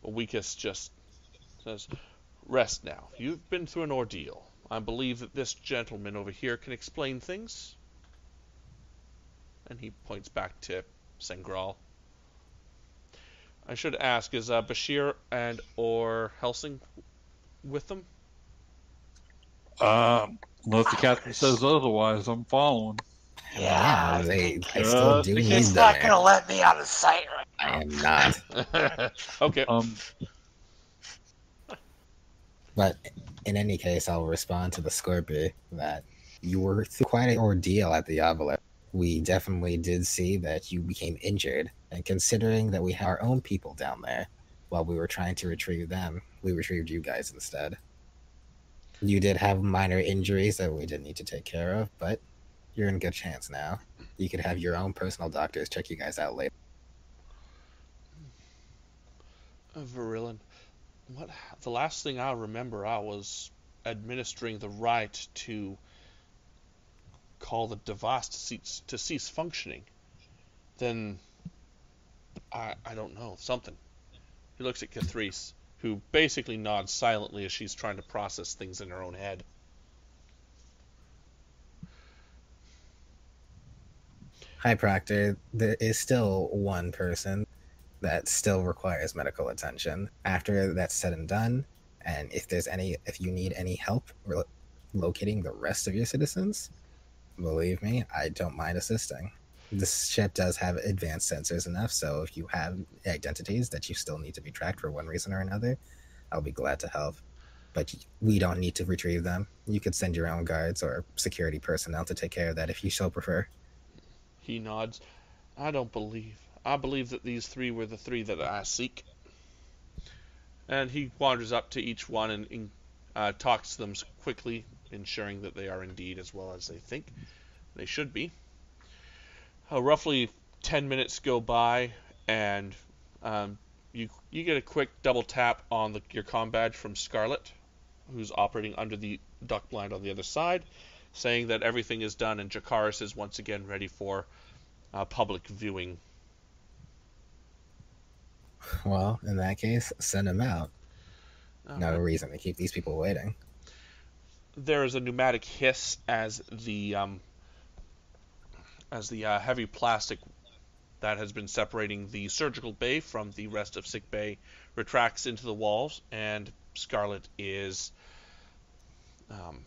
Weakest just says, Rest now. You've been through an ordeal. I believe that this gentleman over here can explain things. And he points back to Sengral. I should ask, is uh, Bashir and or Helsing with them? Um, unless the captain says otherwise, I'm following. Yeah, they. I still do need He's not gonna let me out of sight right I am not. (laughs) okay. Um, But in any case, I'll respond to the Skorpi that you were through quite an ordeal at the Obelisk. We definitely did see that you became injured, and considering that we had our own people down there while we were trying to retrieve them, we retrieved you guys instead. You did have minor injuries that we didn't need to take care of, but you're in good chance now. You could have your own personal doctors check you guys out later. Uh, what? The last thing I remember, I was administering the right to call the device to cease, to cease functioning. Then, I I don't know something. He looks at Cathrice, who basically nods silently as she's trying to process things in her own head. Hi, Proctor. There is still one person that still requires medical attention. After that's said and done, and if there's any, if you need any help locating the rest of your citizens, believe me, I don't mind assisting. This ship does have advanced sensors enough, so if you have identities that you still need to be tracked for one reason or another, I'll be glad to help. But we don't need to retrieve them. You could send your own guards or security personnel to take care of that if you so prefer. He nods. I don't believe. I believe that these three were the three that I seek. And he wanders up to each one and, uh, talks to them quickly, ensuring that they are indeed as well as they think they should be. Uh, roughly ten minutes go by, and um, you you get a quick double tap on the, your com badge from Scarlet, who's operating under the duck blind on the other side, saying that everything is done and Jakaris is once again ready for uh, public viewing. Well, in that case, send him out. Uh, No reason to keep these people waiting. there is a pneumatic hiss as the um, as the uh, heavy plastic that has been separating the surgical bay from the rest of sick bay retracts into the walls, and Scarlet is um,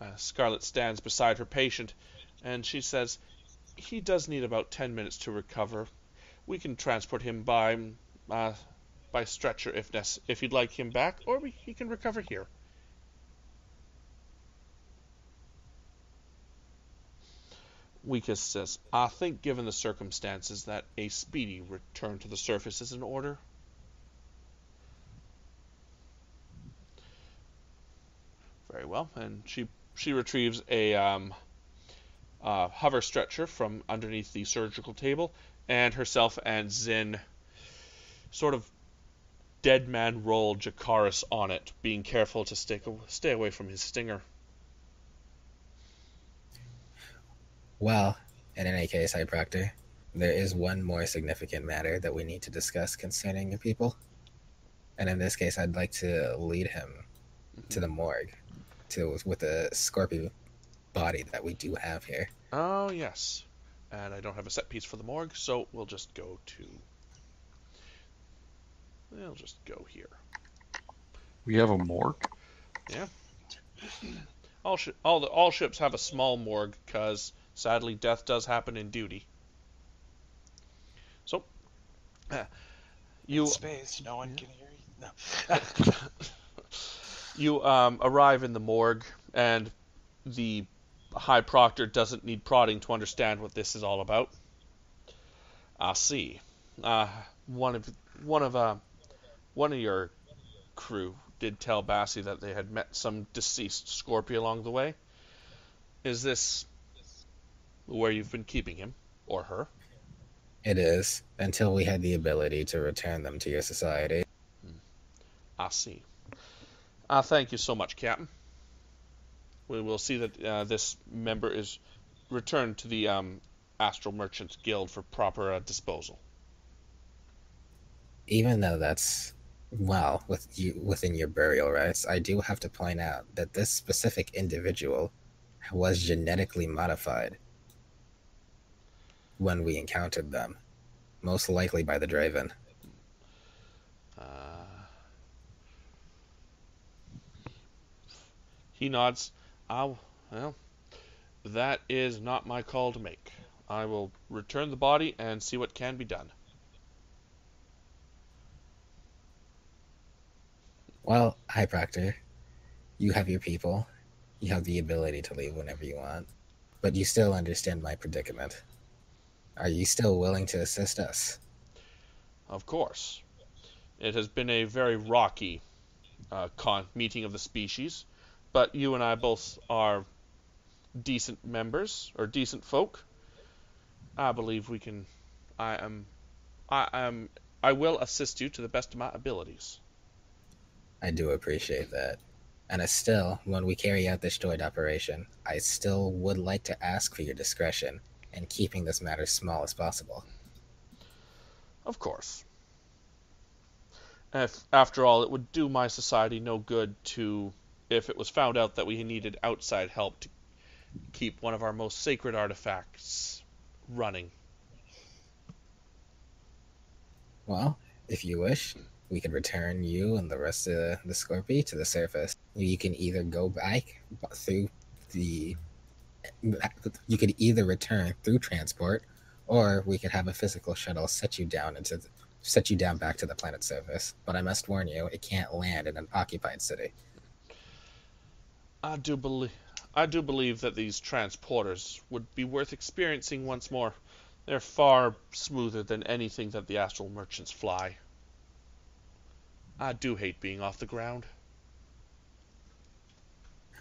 uh, Scarlet stands beside her patient, and she says, "He does need about ten minutes to recover. We can transport him by uh, by stretcher if nec- if you'd like him back, or we, he can recover here." Weakest says, I think given the circumstances that a speedy return to the surface is in order. Very well, and she she retrieves a um, uh, hover stretcher from underneath the surgical table, and herself and Zin sort of dead man roll Jakaris on it, being careful to stay stay away from his stinger. Well, in any case, High Proctor, there is one more significant matter that we need to discuss concerning your people. And in this case, I'd like to lead him to the morgue, to with the scorpion body that we do have here. Oh, yes. And I don't have a set piece for the morgue, so we'll just go to. We'll just go here. We have a morgue. All shi all the all ships have a small morgue because sadly death does happen in duty. So, (clears throat) you space, no one can hear you. No. (laughs) you um, arrive in the morgue, and the High Proctor doesn't need prodding to understand what this is all about. I see. Uh, one of one of uh, one of your crew did tell Bassi that they had met some deceased Scorpio along the way. Is this where you've been keeping him or her? It is, until we had the ability to return them to your society. I see. Uh, thank you so much, Captain. We will see that uh, this member is returned to the um, Astral Merchants Guild for proper uh, disposal. Even though that's well with you within your burial rights, I do have to point out that this specific individual was genetically modified when we encountered them, most likely by the Draven. Uh, he nods. I, well, that is not my call to make. I will return the body and see what can be done. Well, High Proctor, you have your people. You have the ability to leave whenever you want, but you still understand my predicament. Are you still willing to assist us? Of course. It has been a very rocky uh, con- meeting of the species, but you and I both are decent members or decent folk. I believe we can. I am. I am. I will assist you to the best of my abilities. I do appreciate that. And I still, when we carry out this joint operation, I still would like to ask for your discretion in keeping this matter small as possible. Of course. If, after all, it would do my society no good to, if it was found out that we needed outside help to keep one of our most sacred artifacts running. Well, if you wish, we could return you and the rest of the Skorpi to the surface. You can either go back through the. You could either return through transport, or we could have a physical shuttle set you down into the, set you down back to the planet's surface. But I must warn you, it can't land in an occupied city. I do believe I do believe that these transporters would be worth experiencing once more. They're far smoother than anything that the astral merchants fly. I do hate being off the ground.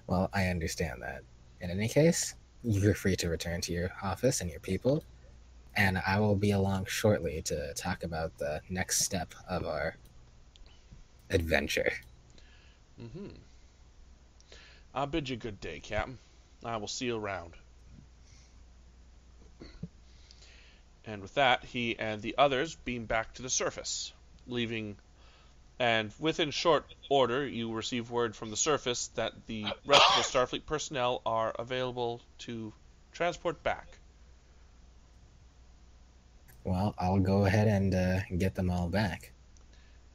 Well, I understand that. In any case, you're free to return to your office and your people, and I will be along shortly to talk about the next step of our adventure. Mm-hmm. I bid you good day, Captain. I will see you around. And with that, he and the others beam back to the surface, leaving. And within short order, you receive word from the surface that the rest of the Starfleet personnel are available to transport back. Well, I'll go ahead and uh, get them all back.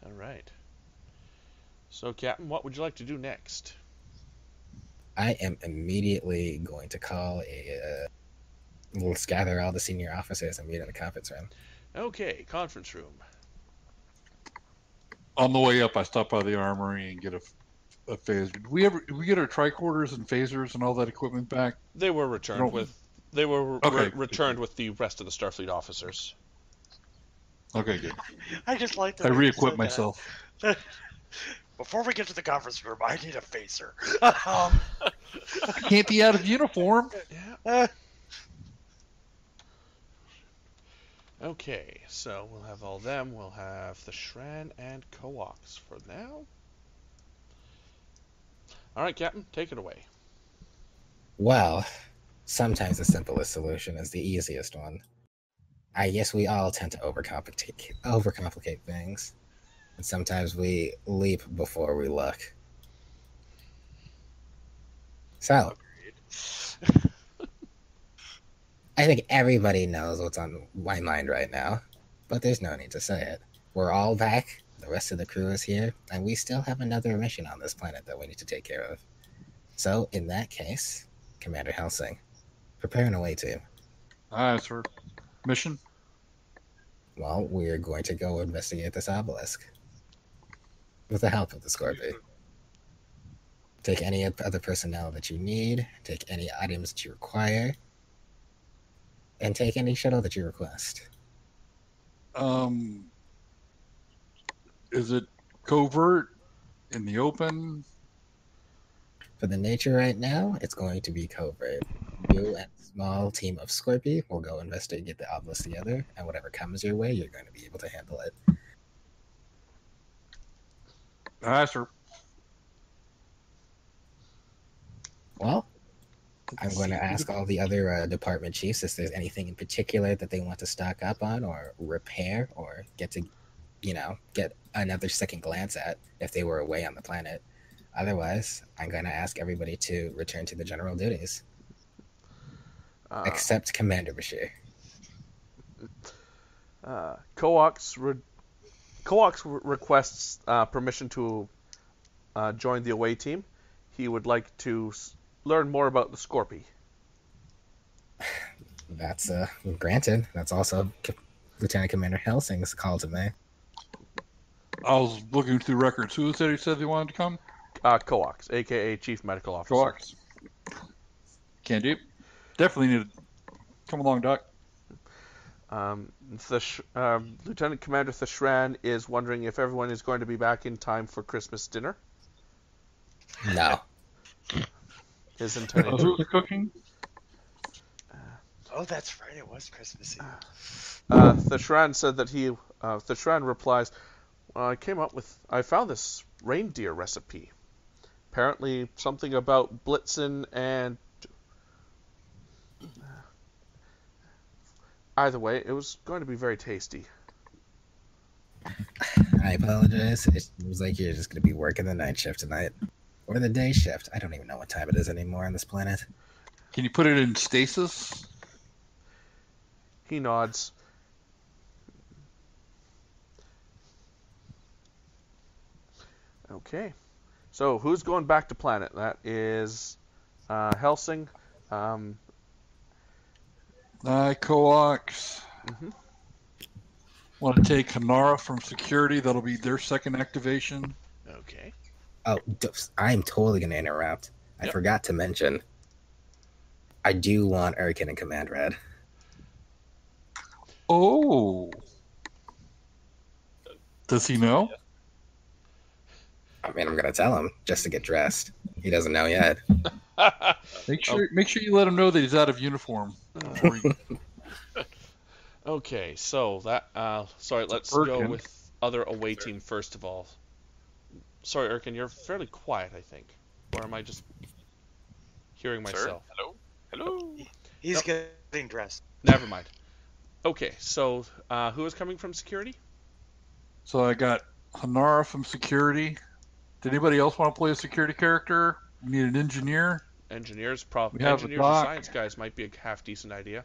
All right. So, Captain, what would you like to do next? I am immediately going to call a. Uh, let's gather all the senior officers and meet in the conference room. Okay, conference room. On the way up, I stop by the armory and get a, a phaser. Did we ever did we get our tricorders and phasers and all that equipment back? They were returned with. They were re- Okay. returned with the rest of the Starfleet officers. Okay, good. (laughs) I just like that. I re-equip said myself. (laughs) that. Before we get to the conference room, I need a phaser. (laughs) um, I can't be out of uniform. Yeah. Okay, so we'll have all them. We'll have Thashran and Coax for now. All right, Captain, take it away. Well, sometimes the simplest solution is the easiest one. I guess we all tend to overcomplicate overcomplicate things, and sometimes we leap before we look. So, I think everybody knows what's on my mind right now, but there's no need to say it. We're all back. The rest of the crew is here, and we still have another mission on this planet that we need to take care of. So, in that case, Commander Helsing, prepare an away team. Aye, sir. Mission. Well, we're going to go investigate this obelisk with the help of the Skorpi. Take any other personnel that you need, take any items that you require, and take any shuttle that you request. Um, is it covert in the open? For the nature right now, it's going to be covert. You and a small team of Skorpi will go investigate the obelisk together, and whatever comes your way, you're going to be able to handle it. Aye, sir. Well, I'm going to ask all the other uh, department chiefs if there's anything in particular that they want to stock up on or repair or get to, you know, get another second glance at if they were away on the planet. Otherwise, I'm going to ask everybody to return to the general duties, Uh, except Commander Bashir. uh, Coax, re- Coax re- requests uh, permission to uh, join the away team. He would like to s- learn more about the Skorpi. (sighs) That's uh, granted. That's also C- Lieutenant Commander Helsing's call to me. I was looking through records. Who said he said he wanted to come? Uh, Coax, aka Chief Medical Officer. Coax. Can do. Definitely need to come along, Doc. Um, the Sh- um, Lieutenant Commander Thashran is wondering if everyone is going to be back in time for Christmas dinner. No. His (laughs) Uh, intention. who's cooking? oh, that's right. It was Christmas Eve. Uh, Thashran said that he. Uh, Thashran replies, well, "I came up with. I found this reindeer recipe. Apparently, something about Blitzen and. Either way, it was going to be very tasty. (laughs) I apologize. It seems like you're just going to be working the night shift tonight. Or the day shift. I don't even know what time it is anymore on this planet. Can you put it in stasis? He nods. Okay. So who's going back to planet? That is uh, Helsing. Um, Aye, Coax. Mhm. Want to take Hanara from security? That'll be their second activation. okay. Oh, d- I'm totally going to interrupt. I Yep. forgot to mention. I do want Erkin in Command Red. Oh. Does he know? I mean, I'm going to tell him just to get dressed. He doesn't know yet. (laughs) Make sure make sure you let him know that he's out of uniform. (laughs) okay. So that. Uh, sorry. Let's Birkin. go with other away team first of all. sorry, Erkin, you're fairly quiet, I think. Or am I just hearing myself? Sir? myself? Hello? Hello? He's Yep. getting dressed. Never mind. Okay, so uh, who is coming from security? So I got Hanara from security. Did anybody else want to play a security character? We need an engineer. Engineers, probably. We have a engineers doc. science guys might be a half decent idea.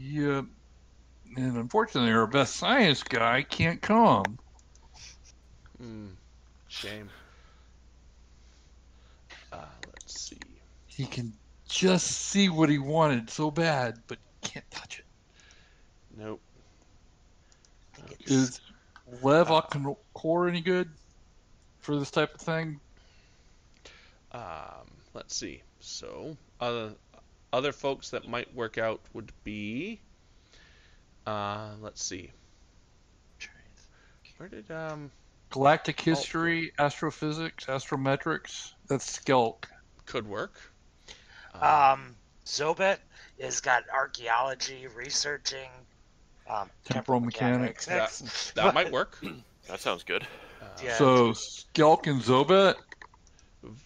Yeah. And unfortunately, our best science guy can't come. Hmm, shame. Uh, let's see. He can just see what he wanted so bad, but can't touch it. Nope. Is Lev Core any good for this type of thing? Um, let's see. So, other other folks that might work out would be, uh, let's see. Where did um Galactic history, astrophysics, astrometrics. That's Skelk. could work? Uh, Um, Zobet has got archaeology, researching, um, Temporal mechanics. that, that might work. (clears throat) That sounds good. Uh, Yeah. So Skelk and Zobet.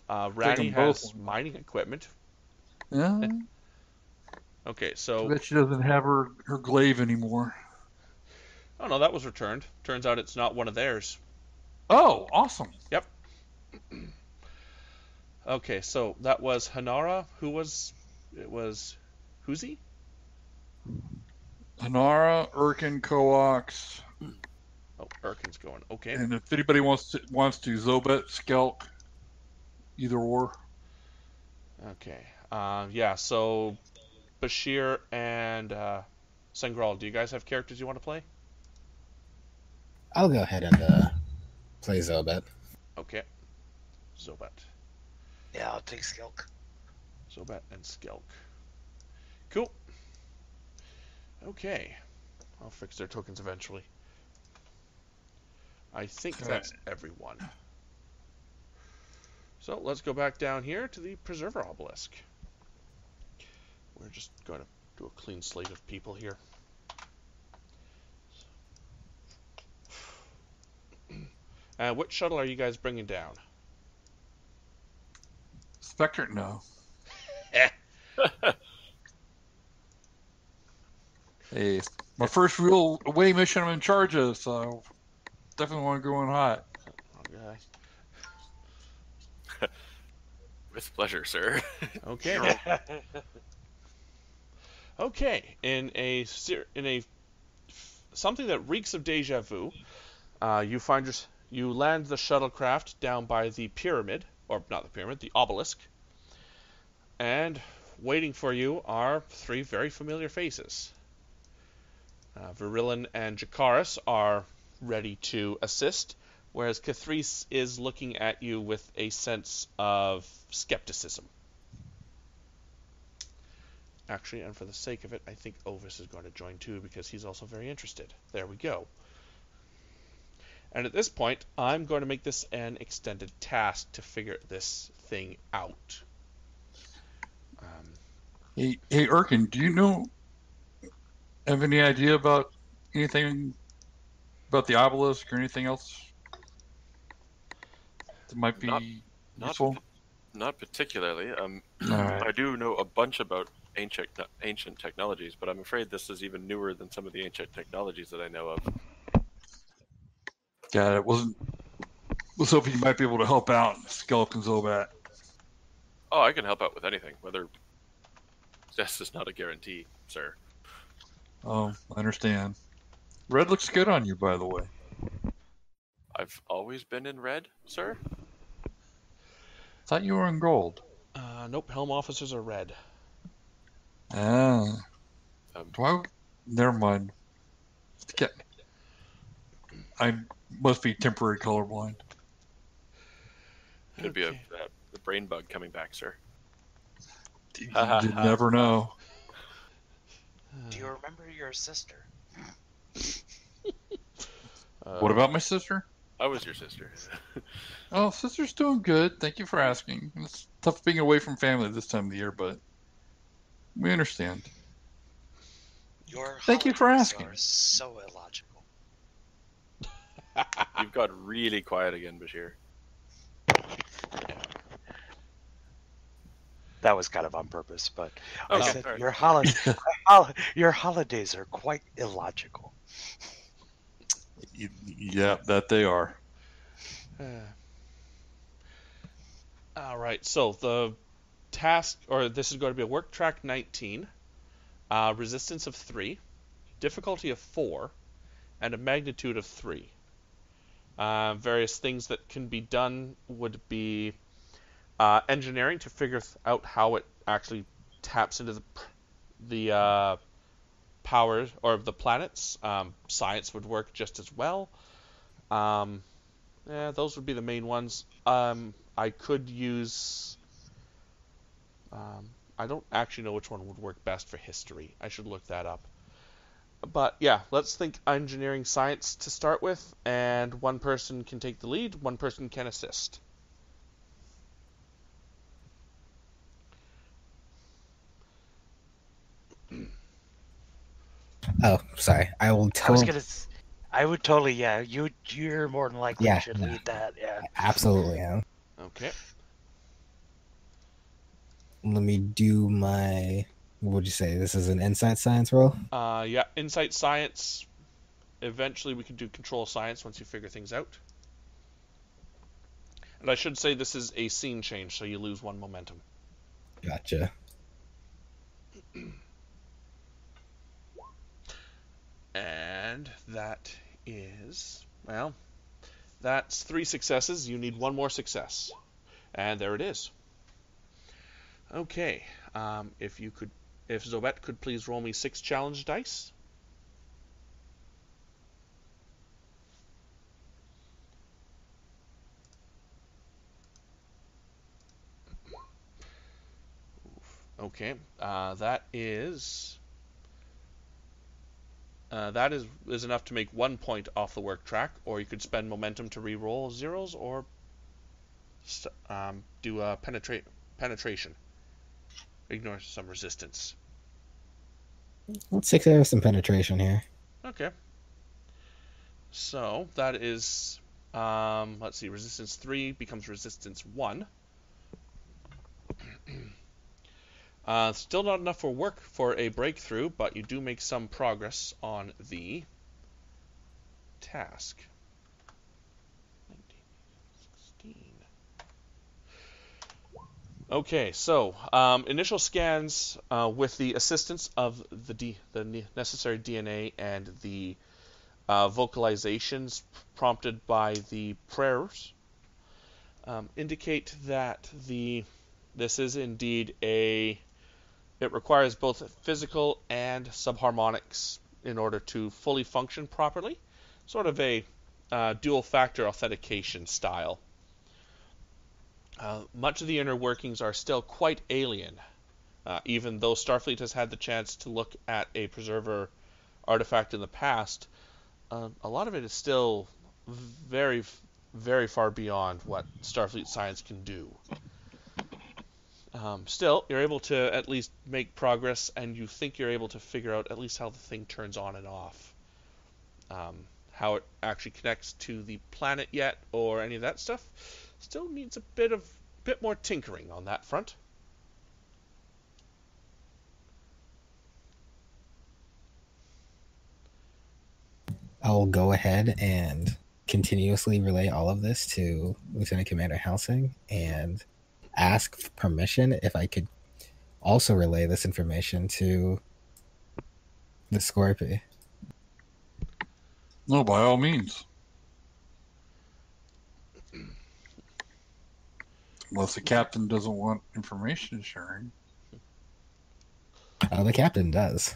uh, Rani them both. has mining equipment. Yeah, Okay, so. I so bet she doesn't have her her glaive anymore. oh no, that was returned. Turns out it's not one of theirs. Oh, awesome! Yep. okay, so that was Hanara. Who was? It was Huzi. Hanara, Erkin, Coax, Oh, Erkin's going. Okay. and if anybody wants to wants to, Zobet, Skelk, either or. Okay. Uh, yeah. So Bashir and uh, Sengral, do you guys have characters you want to play? I'll go ahead and uh, play Zobet. Okay. Zobat. Yeah, I'll take Skelk. Zobat and Skelk. Cool. Okay. I'll fix their tokens eventually. I think that's everyone. So let's go back down here to the Preserver Obelisk. We're just going to do a clean slate of people here. (clears throat) Uh, what shuttle are you guys bringing down? Spectre, no. (laughs) (laughs) Hey, my first real away mission I'm in charge of, so definitely want to go in hot. Okay. (laughs) With pleasure, sir. (laughs) Okay. (laughs) Okay, in a in a something that reeks of deja vu, uh, you find your, you land the shuttlecraft down by the pyramid, or not the pyramid, the obelisk, and waiting for you are three very familiar faces. Uh, Virilin and Jakaris are ready to assist, whereas Cathrice is looking at you with a sense of skepticism. Actually, and for the sake of it, I think Ovis is going to join too because he's also very interested. There we go. And at this point, I'm going to make this an extended task to figure this thing out. Um, Hey, hey, Erkin, do you know have any idea about anything about the obelisk or anything else that might be Not- not useful? Not particularly. Um, (clears throat) right. I do know a bunch about ancient ancient technologies, but I'm afraid this is even newer than some of the ancient technologies that I know of. Got it. Wasn't was hoping you might be able to help out and Zobat. Oh, I can help out with anything. Whether this is not a guarantee, sir. Oh, I understand. Red looks good on you, by the way. I've always been in red, sir. Thought you were in gold. uh, nope, helm officers are red. Ah. Um, Do I? Never mind. I must be temporary colorblind. Could be a, Okay. a, a brain bug coming back, sir. You you never know. Do you remember your sister? Uh, (laughs) What about my sister? I was your sister. (laughs) Oh, sister's doing good. Thank you for asking. It's tough being away from family this time of the year, but we understand. Your Thank you for holidays asking. Are so illogical. (laughs) You've got really quiet again, Bashir. That was kind of on purpose, but I said alright. your holiday, (laughs) hol- your holidays are quite illogical. Y- Yeah, that they are. (sighs) All right, so the task, or this is going to be a work track 19, uh, resistance of 3, difficulty of 4, and a magnitude of 3. Uh, various things that can be done would be uh, engineering to figure out how it actually taps into the the uh, powers or the planets. Um, science would work just as well. Um, yeah, those would be the main ones. Um, I could use. Um, I don't actually know which one would work best for history. I should look that up. But yeah, let's think engineering science to start with, and one person can take the lead, one person can assist. Oh, sorry. I will I was gonna, s- I would totally, yeah. You, you're more than likely Yeah, should yeah. lead that, yeah. Absolutely. Yeah. Okay. Let me do my. What would you say? This is an insight science roll. Uh, yeah, insight science. Eventually, we can do control science once you figure things out. And I should say this is a scene change, so you lose one momentum. Gotcha. And that is, well, that's three successes. You need one more success. And there it is. Okay, um, if you could, if Zobet could please roll me six challenge dice. Okay, uh, that is uh, that is is enough to make one point off the work track, or you could spend momentum to re-roll zeros, or um, do a penetrate penetration. Ignore some resistance. Let's take care of some penetration here. Okay. So that is, um, let's see, resistance three becomes resistance one. (clears throat) Uh, still not enough for work for a breakthrough, but you do make some progress on the task. 19, 16. Okay, so um, initial scans uh, with the assistance of the D, the necessary DNA and the uh, vocalizations prompted by the prayers um, indicate that the this is indeed a it requires both physical and subharmonics in order to fully function properly, sort of a uh, dual factor authentication style. Uh, much of the inner workings are still quite alien, uh, even though Starfleet has had the chance to look at a preserver artifact in the past. Uh, a lot of it is still very, very far beyond what Starfleet science can do. Um, still, you're able to at least make progress, and you think you're able to figure out at least how the thing turns on and off. Um, how it actually connects to the planet yet, or any of that stuff, still needs a bit of bit more tinkering on that front. I'll go ahead and continuously relay all of this to Lieutenant Commander Helsing and ask permission if I could also relay this information to the Skorpi. No, by all means. Unless the captain doesn't want information sharing. Uh, the captain does.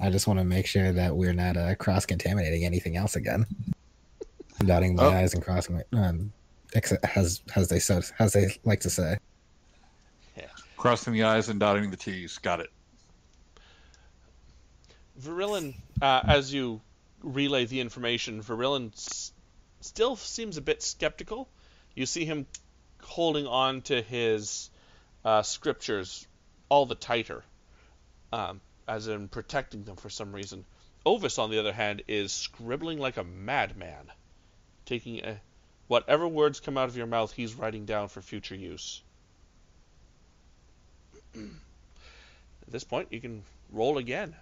I just want to make sure that we're not uh, cross contaminating anything else again. Dotting my Oh. I's and crossing my um, ex- as as they so as they like to say. Crossing the I's and dotting the T's. Got it. Virilin, uh, as you relay the information, Virilin s- still seems a bit skeptical. You see him holding on to his uh, scriptures all the tighter, um, as in protecting them for some reason. Ovis, on the other hand, is scribbling like a madman. taking a, whatever words come out of your mouth, he's writing down for future use. At this point, you can roll again.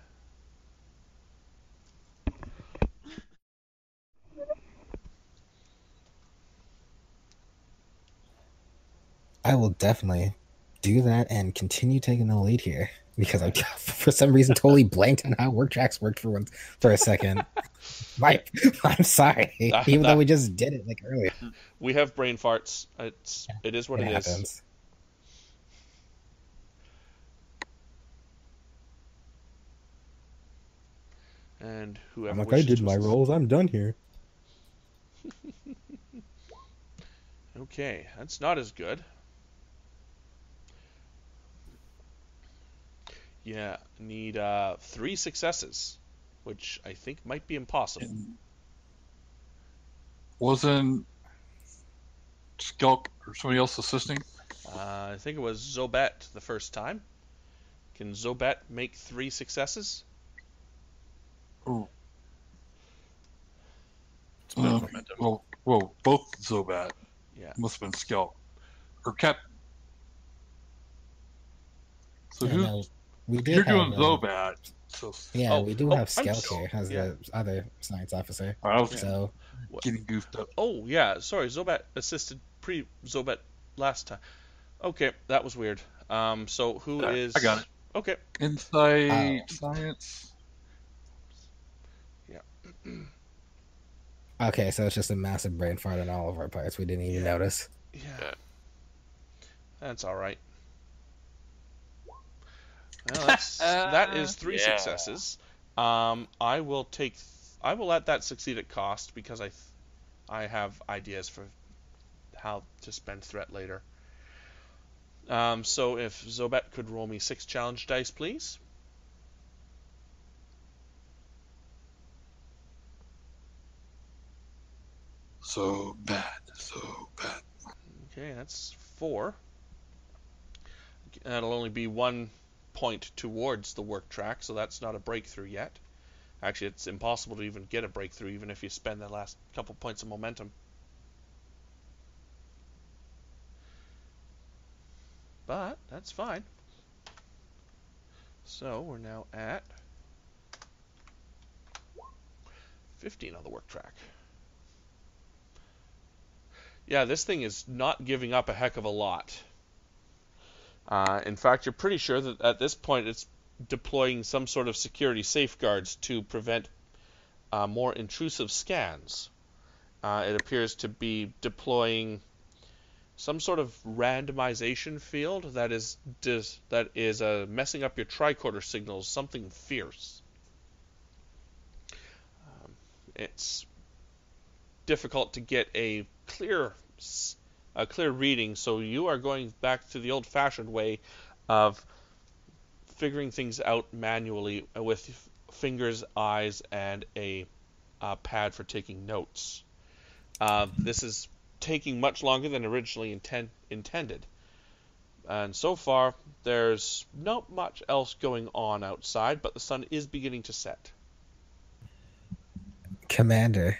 I will definitely do that and continue taking the lead here because I, (laughs) for some reason, totally blanked on how work tracks worked for one for a second. (laughs) My, I'm sorry, (laughs) even though we just did it like earlier. We have brain farts. It's it is what it it is. And whoever I'm like, I did my assist- rolls. I'm done here. (laughs) Okay, that's not as good. Yeah, need uh, three successes, which I think might be impossible. And wasn't Skelk or somebody else assisting? Uh, I think it was Zobet the first time. Can Zobet make three successes? Ooh, It's a bit uh, momentum. well, well, both Zobat. Yeah. Must have been Skelk. Or Cap. So Yeah, who? no, we did you're have, doing uh, Zobat. So Yeah, Oh, we do oh, have I'm Scout here as yeah. the other science officer. I was So getting goofed up. Oh yeah, sorry, Zobat assisted pre Zobat last time. Okay, that was weird. Um, so who I- is? I got it. Okay, Insight Oh. science. Okay, so it's just a massive brain fart on all of our parts. We didn't even Yeah. notice. yeah, Yeah. that's all right. Well, (laughs) that's, that is three Yeah. successes. Um, I will take. I will let that succeed at cost because I, th- I have ideas for how to spend threat later. Um, so if Zobet could roll me six challenge dice, please. So bad. So bad. Okay, that's four. That'll only be one point towards the work track, so that's not a breakthrough yet. Actually, it's impossible to even get a breakthrough, even if you spend the last couple points of momentum. But that's fine. So we're now at 15 on the work track. Yeah, this thing is not giving up a heck of a lot. Uh, in fact, you're pretty sure that at this point it's deploying some sort of security safeguards to prevent uh, more intrusive scans. Uh, it appears to be deploying some sort of randomization field that is dis- that is uh, messing up your tricorder signals. Something fierce. Um, it's difficult to get a clear a clear reading, so you are going back to the old-fashioned way of figuring things out manually with fingers, eyes, and a pad for taking notes. Uh, this is taking much longer than originally inten- intended. And so far, there's not much else going on outside, but the sun is beginning to set. Commander,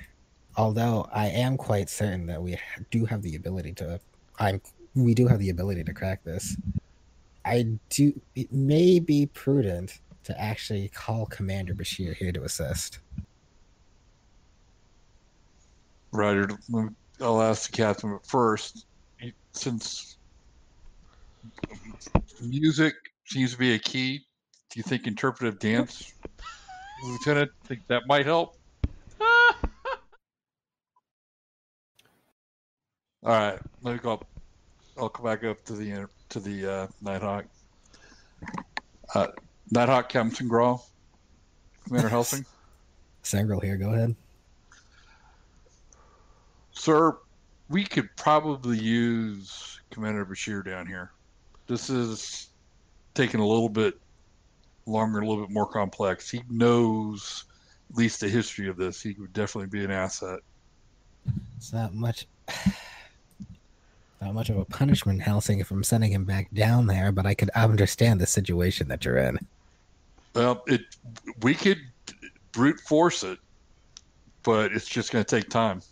although I am quite certain that we do have the ability to, I'm we do have the ability to crack this. I do. It may be prudent to actually call Commander Bashir here to assist. Ryder, I'll ask the captain, first, since music seems to be a key, do you think interpretive dance, Lieutenant, think that might help? All right, let me go up. I'll come back up to the to the uh, Nighthawk. Uh, Nighthawk, Captain Graw, Commander (laughs) Helsing. Sangrel here. Go ahead. Sir, we could probably use Commander Bashir down here. This is taking a little bit longer, a little bit more complex. He knows at least the history of this. He would definitely be an asset. It's not much. Not much of a punishment, Helsing, if I'm sending him back down there, but I could understand the situation that you're in. Well, it we could brute force it, but it's just going to take time.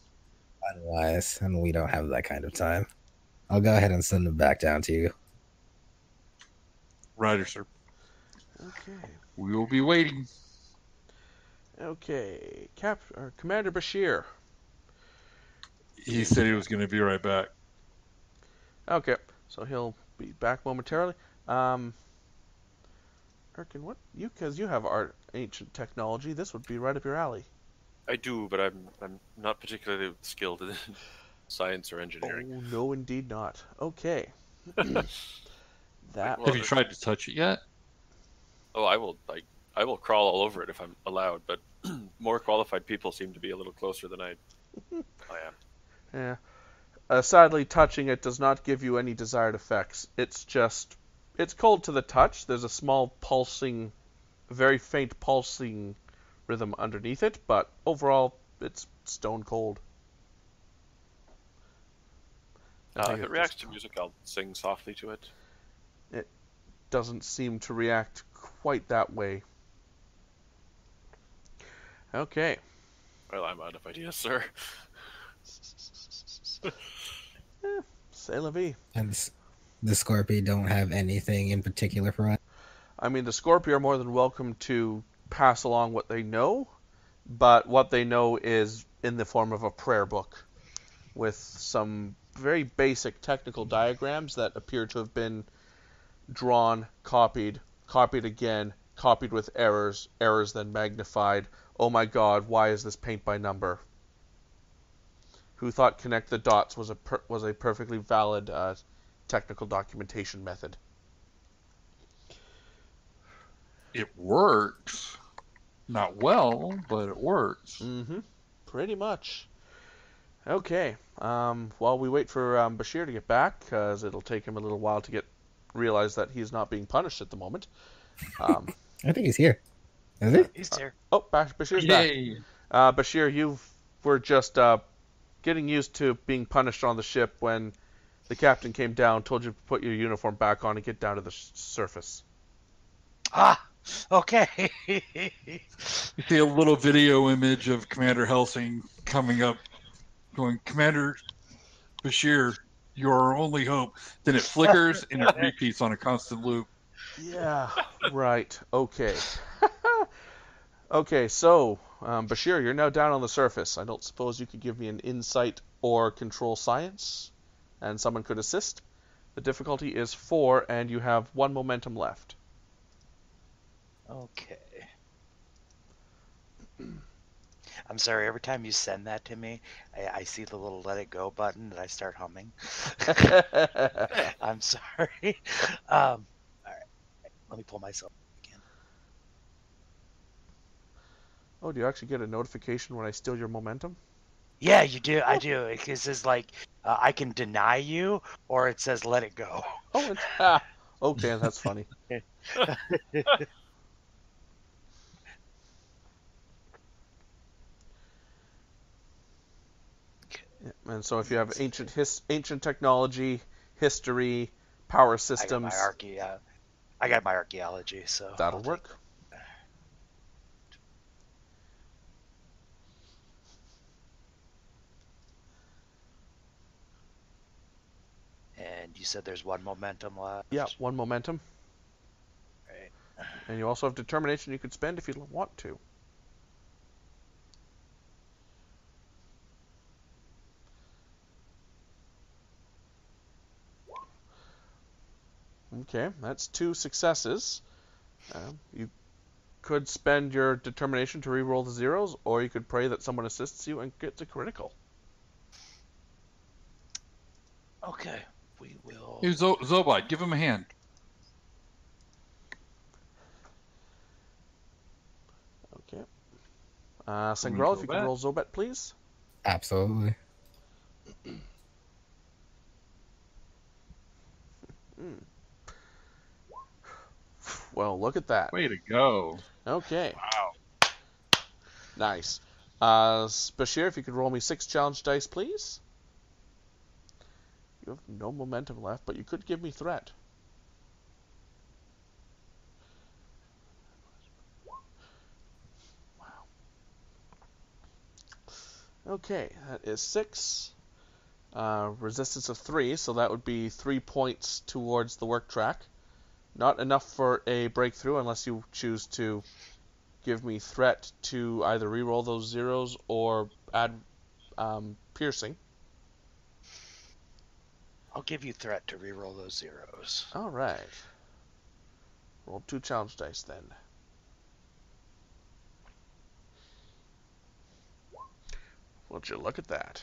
unwise, and we don't have that kind of time. I'll go ahead and send him back down to you. Rider, sir. Okay. We will be waiting. Okay. Cap or Commander Bashir. He said he was going to be right back. Okay. So he'll be back momentarily. Um. Erkin, what you because you have art ancient technology. This would be right up your alley. I do, but I'm I'm not particularly skilled in (laughs) science or engineering. Oh no, indeed not. Okay. (coughs) that Well, Have you tried to touch it yet? Oh, I will like I will crawl all over it if I'm allowed, but (clears throat) more qualified people seem to be a little closer than I (laughs) I am. Yeah. Uh, sadly, touching it does not give you any desired effects. It's just, it's cold to the touch. There's a small pulsing, very faint pulsing rhythm underneath it, but overall, it's stone cold. Uh, if it it reacts to music, I'll sing softly to it. it. doesn't seem to react quite that way. Okay. Well, I'm out of ideas, sir. (laughs) Eh, c'est la vie. And the Skorpi don't have anything in particular for us. I mean, the Skorpi are more than welcome to pass along what they know, but what they know is in the form of a prayer book with some very basic technical diagrams that appear to have been drawn, copied, copied again, copied with errors, errors then magnified. Oh my god, why is this paint by number? Who thought connect the dots was a per- was a perfectly valid uh, technical documentation method? It works. Not well, but it works. Mm-hmm. Pretty much. Okay. Um, while we wait for um, Bashir to get back, because it'll take him a little while to get realize that he's not being punished at the moment. Um, (laughs) I think he's here. Is he? He's here. oh, Bash- Bashir's back. Yay! Uh, Bashir, you were just uh, getting used to being punished on the ship when the captain came down, told you to put your uniform back on and get down to the s- surface. Ah, okay. (laughs) You see a little video image of Commander Helsing coming up, going, Commander Bashir, you're our only hope. Then it flickers and it (laughs) repeats on a constant loop. Yeah, right. Okay. (laughs) okay, so, um, Bashir, you're now down on the surface. I don't suppose you could give me an insight or control science, and someone could assist. The difficulty is four, and you have one momentum left. okay. (clears throat) I'm sorry. Every time you send that to me, I, I see the little "Let It Go" button, and I start humming. (laughs) (laughs) I'm sorry. (laughs) Um, all right. Let me pull myself again. Oh, do you actually get a notification when I steal your momentum? Yeah, you do. I do. It says like uh, I can deny you, or it says "Let it go." Oh, it's, (laughs) ah, okay, that's funny. (laughs) And so, if you have ancient his, ancient technology, history, power I got systems, my archae. Uh, I got my archaeology, so that'll I'll work. And you said there's one momentum left. Yeah, one momentum, Right. and you also have determination you could spend if you want to. Okay, that's two successes. Um, you could spend your determination to re-roll the zeros, or you could pray that someone assists you and gets a critical. Okay, we will. Hey, Zo- Zobite, give him a hand. Okay. Uh, Can we Sangrel, if you Zobet? could roll Zobet, please. Absolutely. Well, look at that. Way to go. Okay, Wow. nice. Uh, Bashir, if you could roll me six challenge dice, please. You have no momentum left, but you could give me threat. Wow. Okay, that is six. Uh, resistance of three, so that would be three points towards the work track. Not enough for a breakthrough unless you choose to give me threat to either reroll those zeros or add um, piercing. I'll give you threat to reroll those zeros. All right. Roll two challenge dice then. Would you look at that?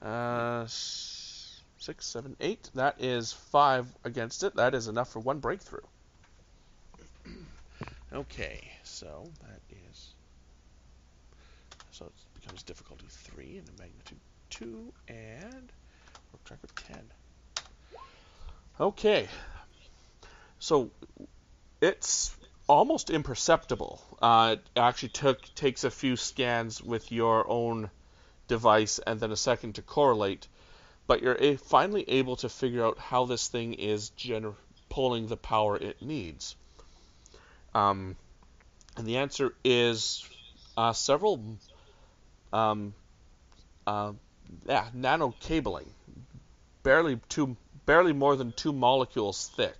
Uh, six, seven, eight. That is five against it. That is enough for one breakthrough. (clears throat) okay, so that is. So it becomes difficulty three and a magnitude two, and work track of ten. Okay. So it's almost imperceptible. Uh, it actually took takes a few scans with your own device and then a second to correlate, but you're a, finally able to figure out how this thing is gener- pulling the power it needs. Um, and the answer is uh, several um, uh, yeah, nano cabling, barely two, barely more than two molecules thick,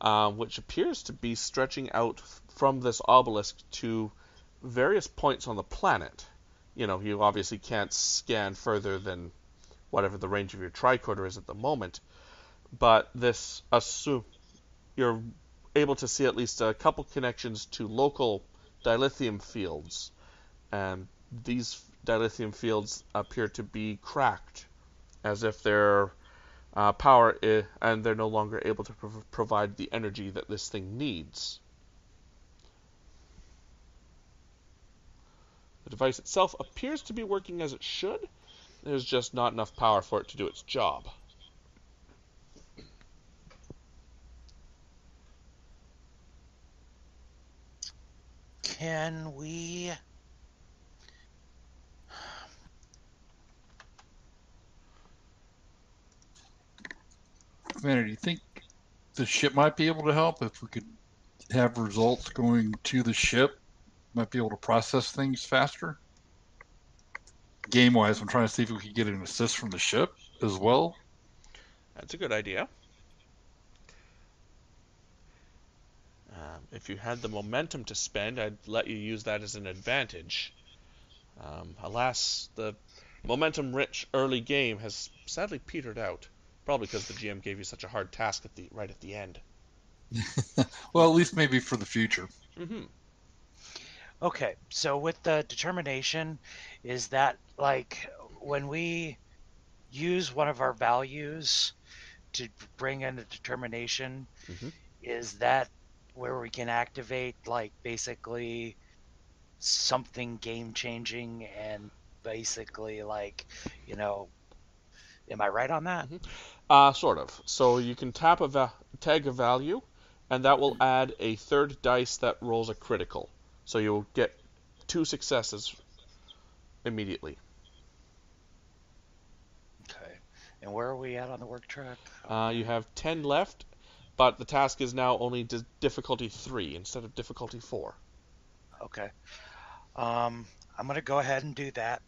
uh, which appears to be stretching out from this obelisk to various points on the planet. You know, you obviously can't scan further than whatever the range of your tricorder is at the moment, but this assume you're able to see at least a couple connections to local dilithium fields, and these dilithium fields appear to be cracked, as if their uh, power i- and they're no longer able to prov- provide the energy that this thing needs. The device itself appears to be working as it should. There's just not enough power for it to do its job. Can we? Commander, do you think the ship might be able to help if we could have results going to the ship? Might be able to process things faster. Game wise, I'm trying to see if we could get an assist from the ship as well. That's a good idea. Um, if you had the momentum to spend, I'd let you use that as an advantage. Um, alas, the momentum-rich early game has sadly petered out, probably because the GM gave you such a hard task at the right at the end. (laughs) Well, at least maybe for the future. hmm Okay, so with the determination, is that like when we use one of our values to bring in a determination, Mhm. is that where we can activate like basically something game changing and basically like, you know, am I right on that? Uh, sort of. So you can tap a va- tag a value, and that will add a third dice that rolls a critical. So you'll get two successes immediately. Okay. And where are we at on the work track? Uh, you have 10 left, but the task is now only di- difficulty 3 instead of difficulty 4. Okay. Um, I'm going to go ahead and do that.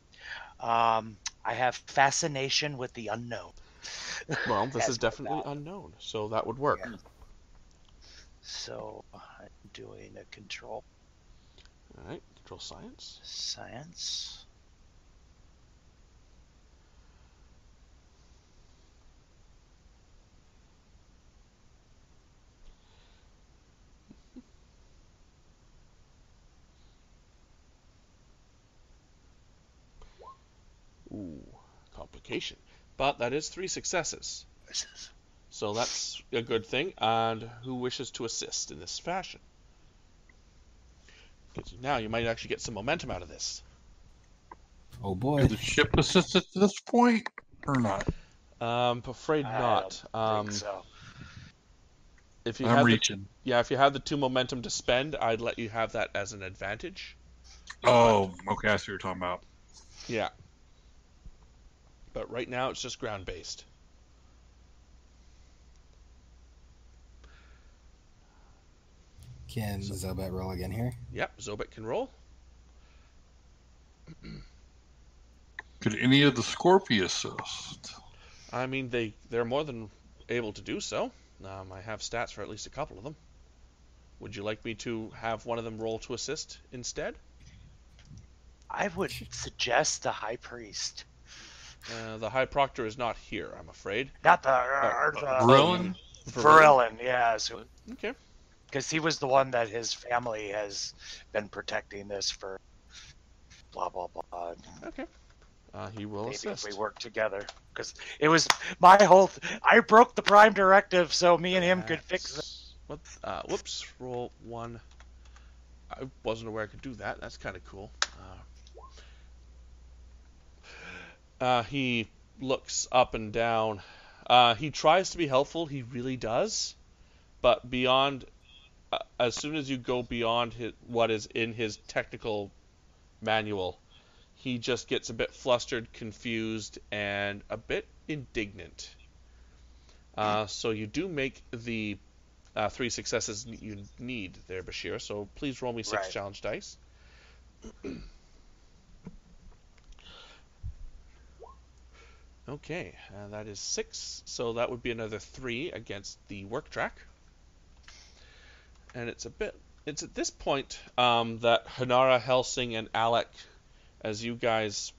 Um, I have fascination with the unknown. Well, (laughs) this is definitely unknown, so that would work. Yeah. So I'm doing a control Alright, control science. science. Ooh, complication. But that is three successes. So that's a good thing. And who wishes to assist in this fashion? 'Cause now you might actually get some momentum out of this. Oh Did boy. the ship assist at this point or not? Um, afraid I not. don't Um, think so. if you I'm had the, yeah, if you have the two momentum to spend, I'd let you have that as an advantage. Oh, okay. I see what you're talking about. Yeah. But right now it's just ground based. Can Zobet roll again here? Yep, Zobet can roll. Could any of the Scorpi assist? I mean, they they're more than able to do so. Um, I have stats for at least a couple of them. Would you like me to have one of them roll to assist instead? I would suggest the high priest, Uh, the High Proctor is not here, I'm afraid. not the, or the Brillin? Varellin, yeah, so Okay. because he was the one that his family has been protecting this for. Blah blah blah. Okay. Uh, he will Maybe assist. if we work together, because it was my whole. Th- I broke the prime directive, so me and him could fix it. What? Uh, whoops. Roll one. I wasn't aware I could do that. That's kind of cool. Uh, uh, he looks up and down. Uh, he tries to be helpful. He really does. But beyond, uh, as soon as you go beyond his, what is in his technical manual, he just gets a bit flustered, confused, and a bit indignant. Uh, so you do make the uh, three successes you need there, Bashir. So please roll me six Right. challenge dice. (clears throat) okay, uh, that is six. So that would be another three against the work track. And it's a bit. It's at this point um, that Hanara, Helsing, and Alec, as you guys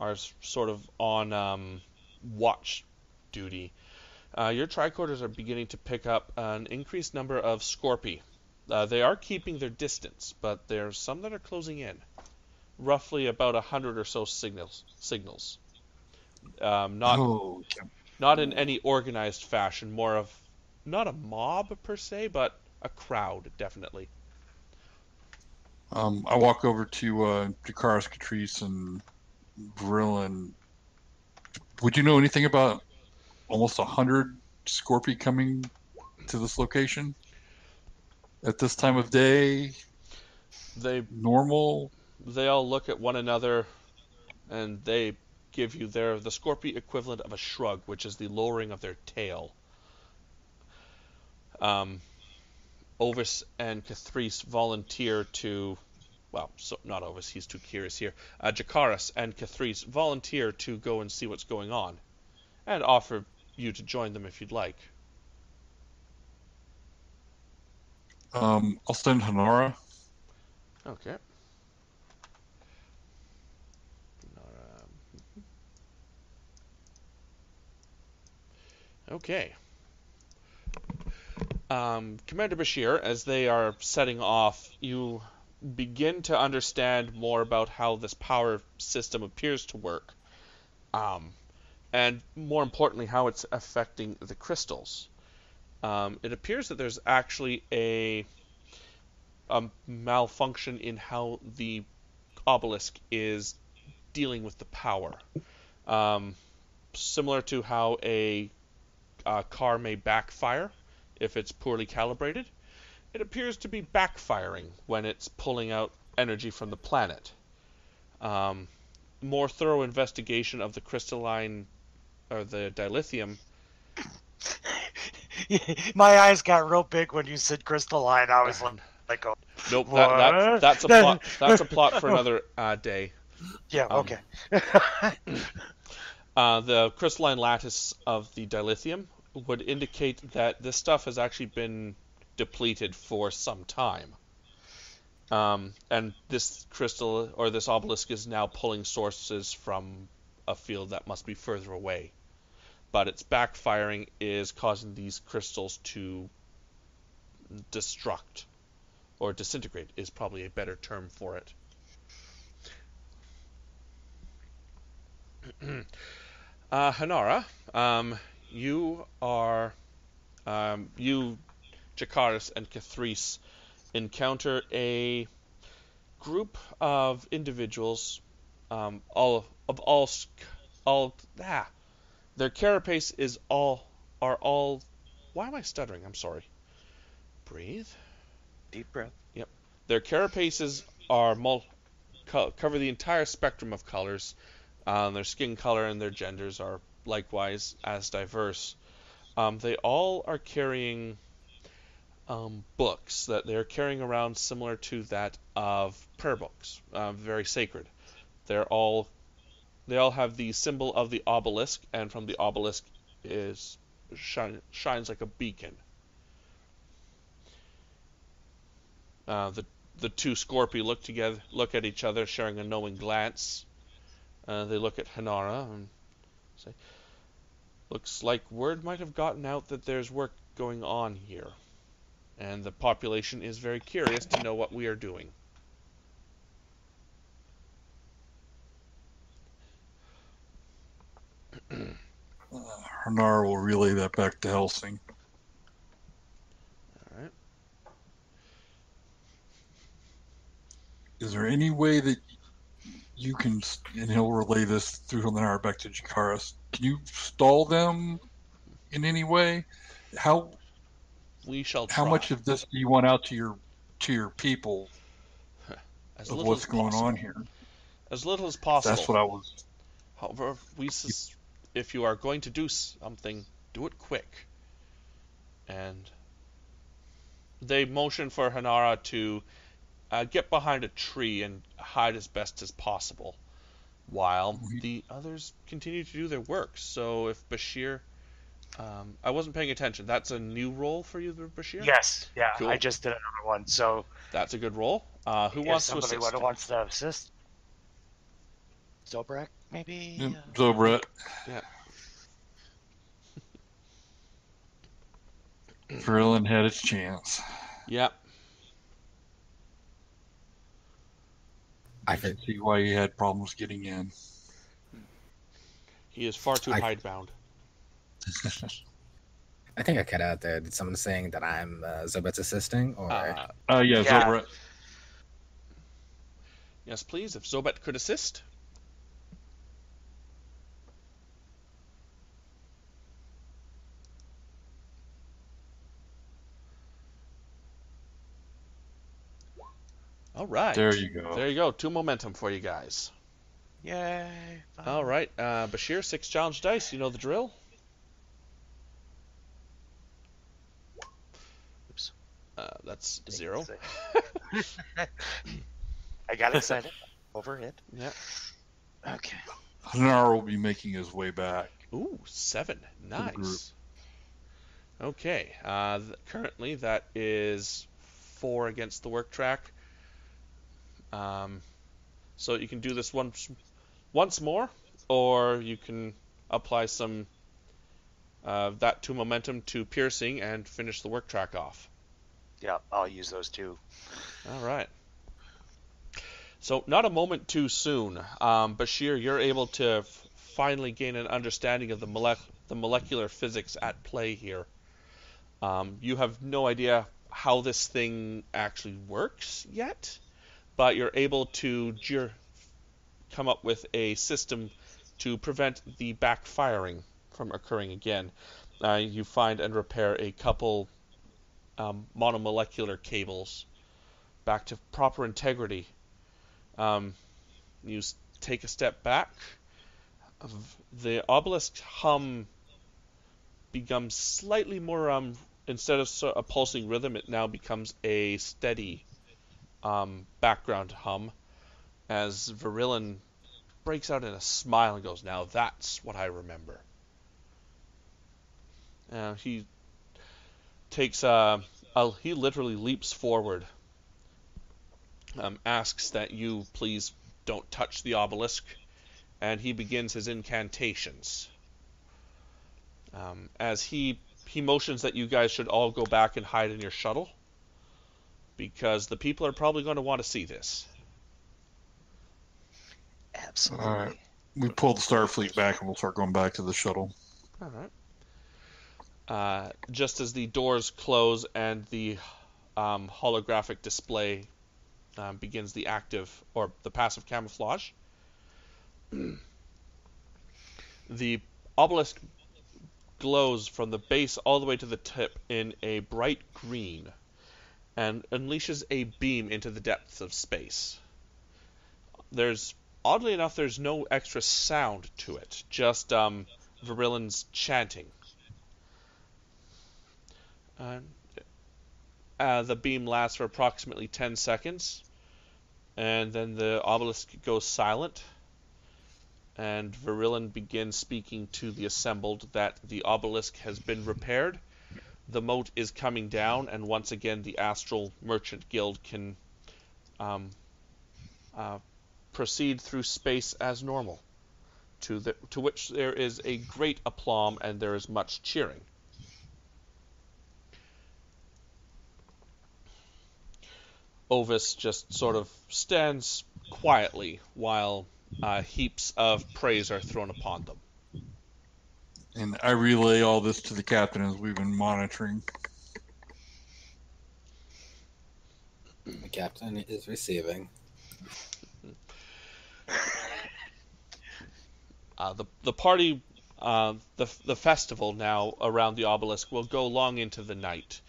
are sort of on um, watch duty, uh, your tricorders are beginning to pick up an increased number of Skorpi. Uh, they are keeping their distance, but there's some that are closing in. Roughly about a hundred or so signals. Signals. Um, not oh, not in any organized fashion. More of not a mob per se, but a crowd definitely. Um, I walk over to uh, Jakaris, Catrice, and Brillin. Would you know anything about almost a hundred Skorpi coming to this location at this time of day? They Normal? they all look at one another, and they give you their the Skorpi equivalent of a shrug, which is the lowering of their tail. Um, Ovis and Cathrice volunteer to, well, so not Ovis, he's too curious here. Uh, Jakaris and Cathrice volunteer to go and see what's going on, and offer you to join them if you'd like. Um, I'll send Honora. Okay. Okay. Um, Commander Bashir, as they are setting off, you begin to understand more about how this power system appears to work, um, and more importantly, how it's affecting the crystals. Um, it appears that there's actually a a malfunction in how the obelisk is dealing with the power. Um, similar to how a, uh car may backfire if it's poorly calibrated, it appears to be backfiring when it's pulling out energy from the planet. Um, more thorough investigation of the crystalline or the dilithium (laughs) My eyes got real big when you said crystalline. I was like, (laughs) like oh, Nope, that, that, that's a (laughs) plot. That's a plot for another uh, day. yeah, Um, okay. Uh, the crystalline lattice of the dilithium would indicate that this stuff has actually been depleted for some time. Um, and this crystal or this obelisk is now pulling sources from a field that must be further away. But its backfiring is causing these crystals to destruct or disintegrate is probably a better term for it. (clears throat) uh, Hanara, um, you are um, you, Jakaris and Cathrice encounter a group of individuals, um, all of all all ah, their carapace is all are all. Why am I stuttering? I'm sorry. Breathe. Deep breath. Yep. Their carapaces are mul- co- cover the entire spectrum of colors. Um, their skin color and their genders are likewise as diverse. Um, they all are carrying um, books that they're carrying around similar to that of prayer books, uh, very sacred. They're all they all have the symbol of the obelisk, and from the obelisk is shine, shines like a beacon. Uh, the the two Skorpi look together, look at each other, sharing a knowing glance. Uh, they look at Hanara and say, "Looks like word might have gotten out that there's work going on here, and the population is very curious to know what we are doing." (clears throat) Uh, Hanar will relay that back to Helsing. All right. Is there any way that you can, and he'll relay this through Hanar back to Jakaris, can you stall them in any way? How We shall how try. much of this do you want out to your to your people as of what's as going possible. on here? As little as possible. That's what I was. However, we sus- if you are going to do something, do it quick. And they motion for Hanara to uh, get behind a tree and hide as best as possible, while the others continue to do their work. So if Bashir, um, I wasn't paying attention. That's a new role for you, Bashir. Yes, yeah, Cool. I just did another one. So That's a good role. Uh, who wants to assist? wa- wants to assist, Zobrak, maybe. Yep. So Brett. Yeah. Verlin had its chance. Yeah. I I can see why he had problems getting in. He is far too I- hidebound. (laughs) I think I cut out there. Did someone saying that I'm uh, Zobet's assisting, or Uh, Uh, yeah, Yeah. Zobret. yes, please. If Zobet could assist. All right. There you go. There you go. Two momentum for you guys. Yay! fine. All right. Uh, Bashir, six challenge dice. You know the drill. Oops. Uh, that's zero. (laughs) I got excited. Over it. Yeah. Okay. Hanar will be making his way back. Ooh, seven. Nice. Okay. Uh, th- currently, that is four against the work track. Um, so you can do this once, once more, or you can apply some uh, that to momentum to piercing and finish the work track off. Yeah, I'll use those two. All right. So, not a moment too soon. Um, Bashir, you're able to f- finally gain an understanding of the, mole- the molecular physics at play here. Um, you have no idea how this thing actually works yet, but you're able to come up with a system to prevent the backfiring from occurring again. Uh, you find and repair a couple um, monomolecular cables back to proper integrity. Um, you s- take a step back. The obelisk hum becomes slightly more um, instead of a pulsing rhythm, it now becomes a steady um, background hum as Virilin breaks out in a smile and goes, "Now that's what I remember." Uh, he takes uh, a, he literally leaps forward, um, asks that you please don't touch the obelisk, and he begins his incantations. Um, as he he motions that you guys should all go back and hide in your shuttle, because the people are probably going to want to see this. Absolutely. All right. We pull the Starfleet back and we'll start going back to the shuttle. All right. Uh, just as the doors close and the um, holographic display um, begins the active or the passive camouflage, (clears throat) the obelisk glows from the base all the way to the tip in a bright green and unleashes a beam into the depths of space. There's oddly enough, there's no extra sound to it, just um, chanting. Uh, uh, the beam lasts for approximately 10 seconds, and then the obelisk goes silent, and Virilin begins speaking to the assembled that the obelisk has been repaired, the moat is coming down, and once again the Astral Merchant Guild can um, uh, proceed through space as normal, to, the, to which there is a great aplomb and there is much cheering. Ovis just sort of stands quietly while uh, heaps of praise are thrown upon them. And I relay all this to the captain as we've been monitoring. The captain is receiving. (laughs) Uh, the the party, uh, the the festival now around the obelisk will go long into the night.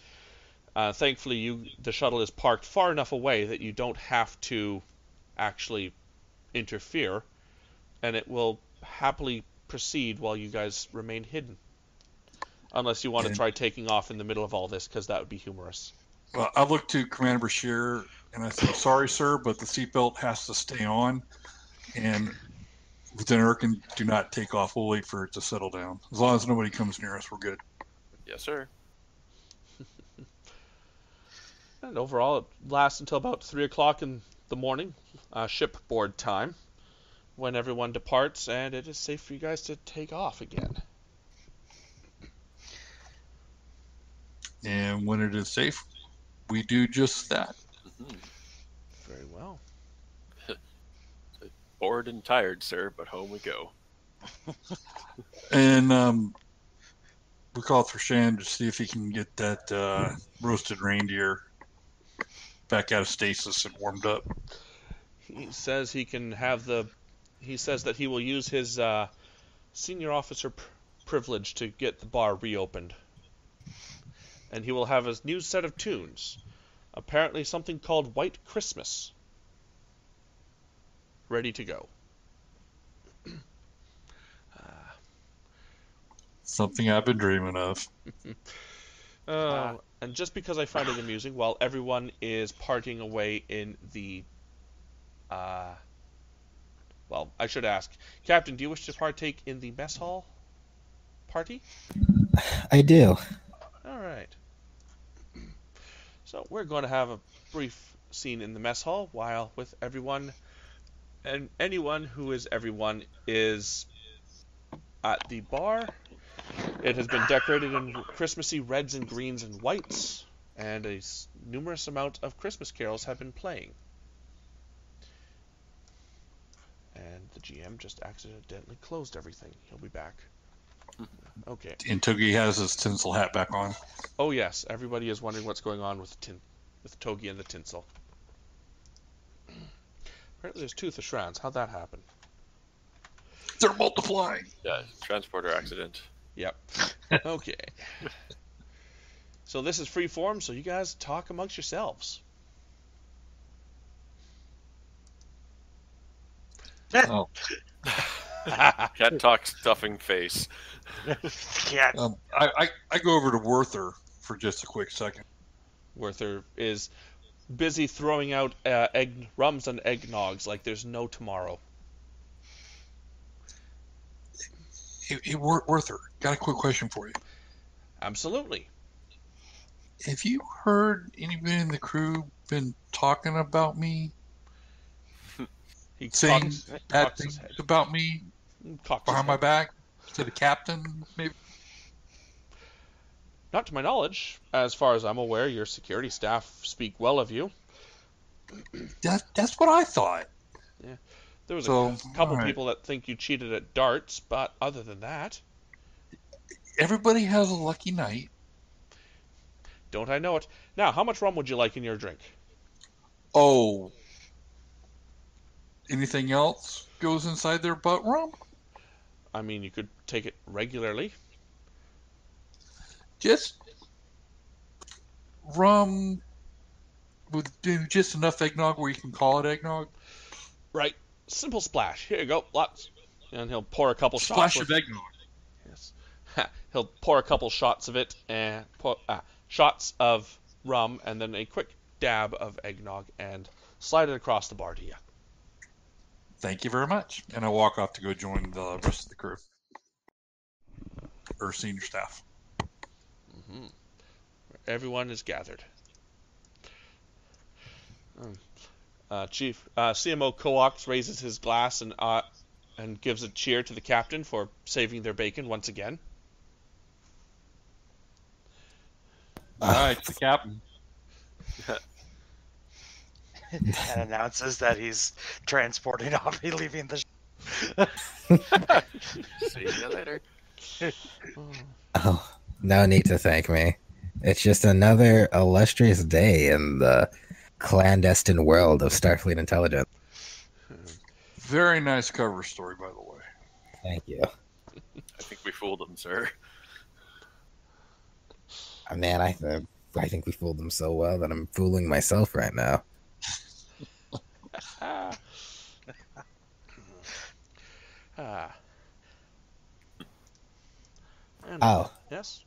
Uh, thankfully, you the shuttle is parked far enough away that you don't have to actually interfere, and it will happily proceed while you guys remain hidden. Unless you want to try taking off in the middle of all this, because that would be humorous. Well, I looked to Commander Bashir and I said, "Sorry, sir, but the seatbelt has to stay on." And Lieutenant Erkin, do not take off. We'll wait for it to settle down. As long as nobody comes near us, we're good. Yes, sir. (laughs) And overall, it lasts until about three o'clock in the morning, uh, shipboard time, when everyone departs, and it is safe for you guys to take off again. And when it is safe, we do just that. Mhm. Very well. (laughs) Bored and tired, sir, but home we go. (laughs) And um, we call for Shan to see if he can get that uh, roasted reindeer back out of stasis and warmed up. He says he can have the. He says that he will use his uh, senior officer pr- privilege to get the bar reopened. And he will have his new set of tunes. Apparently, something called White Christmas. Ready to go. (clears throat) Something I've been dreaming of. Uh, (laughs) and just because I find it amusing, while everyone is partying away in the, uh, well, I should ask, Captain, do you wish to partake in the mess hall party? I do. All right. So we're going to have a brief scene in the mess hall while with everyone, and anyone who is everyone is at the bar. It has been decorated in Christmassy reds and greens and whites, and a numerous amount of Christmas carols have been playing. And the GM just accidentally closed everything. He'll be back. (laughs) Okay. And Togi has his tinsel hat back on. Oh yes, everybody is wondering what's going on with tin, with Togi and the tinsel. Apparently, there's two Thrans. How'd that happen? They're multiplying. Yeah, transporter accident. Yep. (laughs) Okay. so this is free form, so you guys talk amongst yourselves. Oh, (laughs) Cat talk stuffing face. (laughs) yeah, um, I, I, I go over to Werther for just a quick second. Werther is busy throwing out uh, egg rums and eggnogs like there's no tomorrow. Hey, hey Werther, got a quick question for you. Absolutely. Have you heard anybody in the crew been talking about me, He saying cocks, bad cocks things about me mm, Cocks behind my back to the captain? Maybe. Not to my knowledge. As far as I'm aware, your security staff speak well of you. That, that's what I thought. Yeah, There was So, a couple alright. people that think you cheated at darts, but other than that, Everybody has a lucky night. don't I know it? Now, how much rum would you like in your drink? Oh. Anything else goes inside their butt rum? I mean, you could take it regularly. Just rum with do just enough eggnog where you can call it eggnog. Right. Simple splash. Here you go. Lots. And he'll pour a couple Splash shots. of with- eggnog. Yes. he'll pour a couple shots of it and pour, ah, shots of rum and then a quick dab of eggnog and slide it across the bar to you. Thank you very much. And I walk off to go join the rest of the crew or senior staff. hmm Everyone is gathered. Um, Uh, Chief uh, CMO Coax raises his glass and uh, and gives a cheer to the captain for saving their bacon once again. All right, the captain. (laughs) and announces that he's transporting (laughs) off, he leaving the. (laughs) See you later. (laughs) Oh, no need to thank me. It's just another illustrious day in the clandestine world of Starfleet intelligence. Very nice cover story, by the way. Thank you. I think we fooled him, sir. Uh, Man, I uh, I think we fooled them so well that I'm fooling myself right now. (laughs) Ah. And- Oh, yes.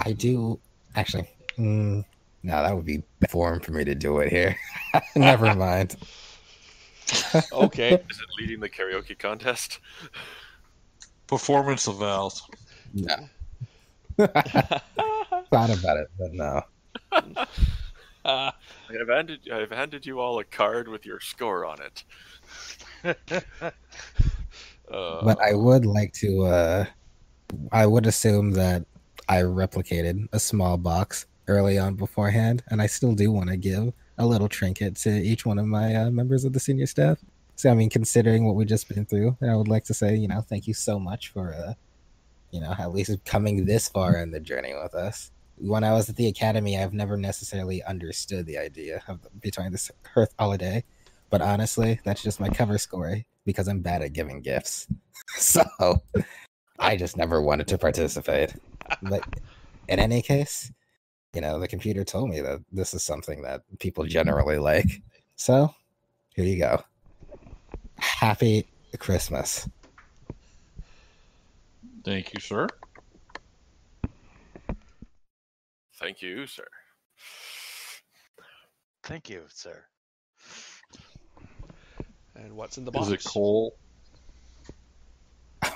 I do actually. Mm, no, that would be bad form for me to do it here. (laughs) Never mind. (laughs) Okay. Is it leading the karaoke contest? Performance of evals. No. Thought about it, but no. (laughs) I have handed I have handed you all a card with your score on it. (laughs) Uh, But I would like to. uh I would assume that I replicated a small box early on beforehand, and I still do want to give a little trinket to each one of my uh, members of the senior staff. So, I mean, considering what we've just been through, I would like to say, you know, thank you so much for, uh, you know, at least coming this far in the journey with us. When I was at the academy, I've never necessarily understood the idea of between this Earth holiday, but honestly, that's just my cover story because I'm bad at giving gifts. (laughs) so, I just never wanted to participate. But in any case, you know, the computer told me that this is something that people generally like. So, here you go. Happy Christmas. Thank you, sir. Thank you, sir. Thank you, sir. and what's in the box? Is it coal? (laughs)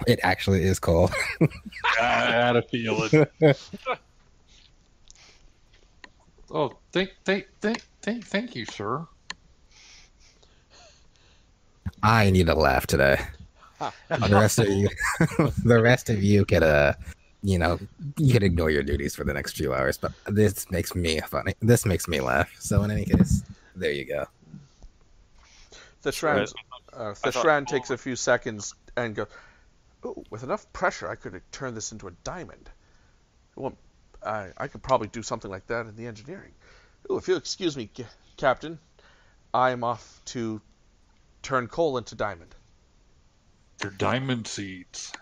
It actually is cool. (laughs) I had a feeling. (laughs) Oh, thank, thank, thank, thank, thank you, sir. I need a laugh today. Ha. The rest of you, the rest of you could, uh, you know, you could ignore your duties for the next few hours. But this makes me funny. This makes me laugh. So in any case, there you go. The Shran, uh, the thought- Shran takes a few seconds and goes, "Ooh, with enough pressure, I could turn this into a diamond. Well, I, I could probably do something like that in the engineering. Ooh, if you'll excuse me, Ca- Captain, I'm off to turn coal into diamond. They're diamond seeds.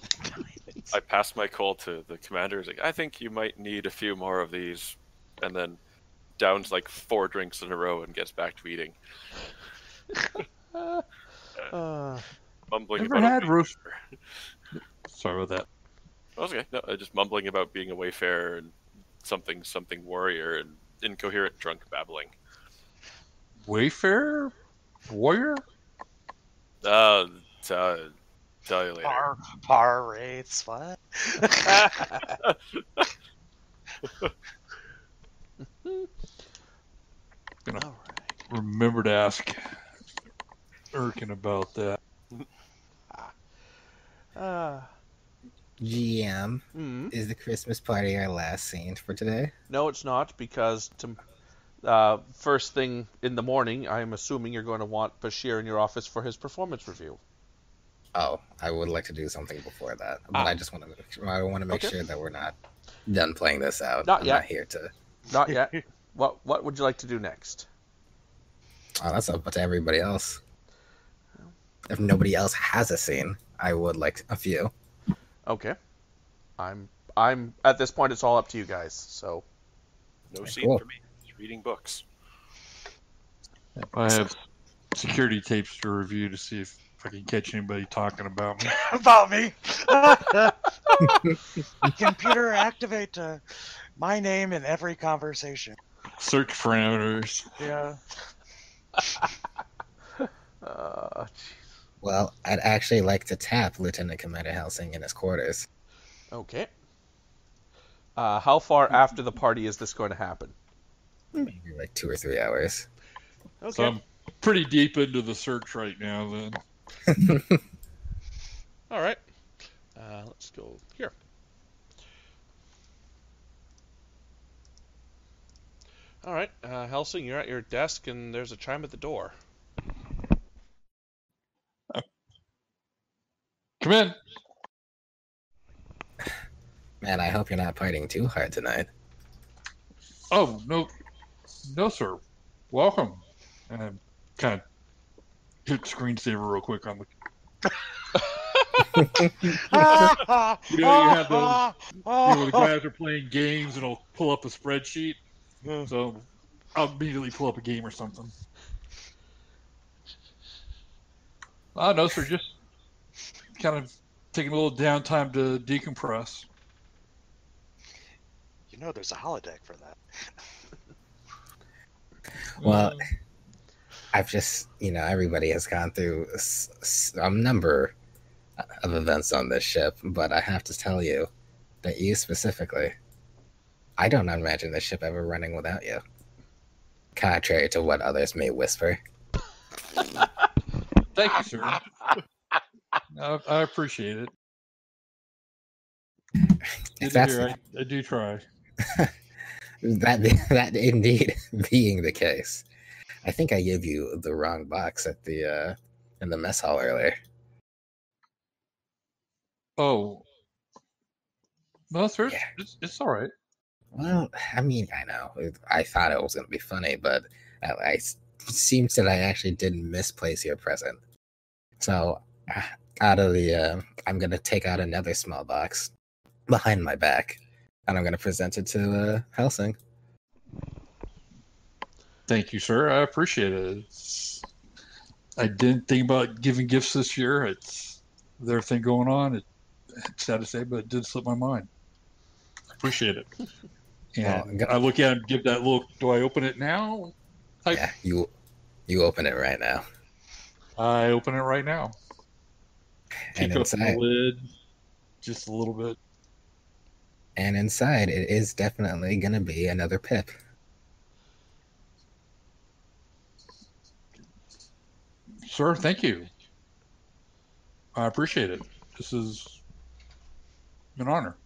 (laughs) I passed my call to the commander. He's like, I think you might need a few more of these, and then downs like four drinks in a row and gets back to eating, (laughs) Uh, mumbling Never about had a roast- wayfarer. Sorry about that. Oh, okay, no, uh, just mumbling about being a wayfarer and something something warrior and incoherent drunk babbling. Wayfarer? Warrior? Uh, uh tell you later. Par, par rates, what? Gonna all right. remember to ask Erkin about that. Uh, GM, hmm. is the Christmas party our last scene for today? No, it's not because to, uh, first thing in the morning, I'm assuming you're going to want Bashir in your office for his performance review. Oh, I would like to do something before that, but Ah. I just want to make sure, I want to make Okay. sure that we're not done playing this out. Not I'm yet. not here to. Not yet. (laughs) what What would you like to do next? Oh, that's up to everybody else. If nobody else has a scene, I would like a few. Okay. I'm I'm at this point. It's all up to you guys. So No Okay, scene cool. for me. Just reading books. I have security tapes to review to see if I can catch anybody talking about me. (laughs) About me. (laughs) Computer activate uh, my name in every conversation. Search parameters. Yeah. (laughs) Uh, Well, I'd actually like to tap Lieutenant Commander Helsing in his quarters. okay. Uh, how far after the party is this going to happen? Maybe like two or three hours. Okay. So I'm pretty deep into the search right now. Then (laughs) All right. Uh, let's go here. All right, uh, Helsing, you're at your desk, and there's a chime at the door. come in. Man, I hope you're not partying too hard tonight. Oh no, no sir. Welcome. And kind of hit (laughs) screensaver real quick on the. (laughs) You know, you have those- You know, the guys are playing games and I'll pull up a spreadsheet. So I'll immediately pull up a game or something. Ah, no, sir. Just kind of taking a little downtime to decompress. You know, there's a holodeck for that. Well, I've just, you know, everybody has gone through a number of events on this ship, but I have to tell you that you specifically, I don't imagine this ship ever running without you. Contrary to what others may whisper. Thank you, sir. I, I appreciate it. (laughs) If that's hear. I, I do try. (laughs) that, that indeed (laughs) being the case, I think I gave you the wrong box at the uh, in the mess hall earlier. Oh. No, sir. It's, Yeah. it's, it's all right. Well, I mean, I know. I thought it was going to be funny, but I seems that I actually didn't misplace your present. So, uh, out of the, uh, I'm going to take out another small box behind my back, and I'm going to present it to uh, Helsing. Thank you, sir. I appreciate it. It's, I didn't think about giving gifts this year. It's their everything going on. It, it's sad to say, but it did slip my mind. Appreciate it. Well, (laughs) oh, And go- I look at it and give that look. Do I open it now? I- Yeah, you, you open it right now, I open it right now. and up the inside, lid just a little bit. and inside, it is definitely going to be another pip. Sir, thank you. I appreciate it. This is an honor.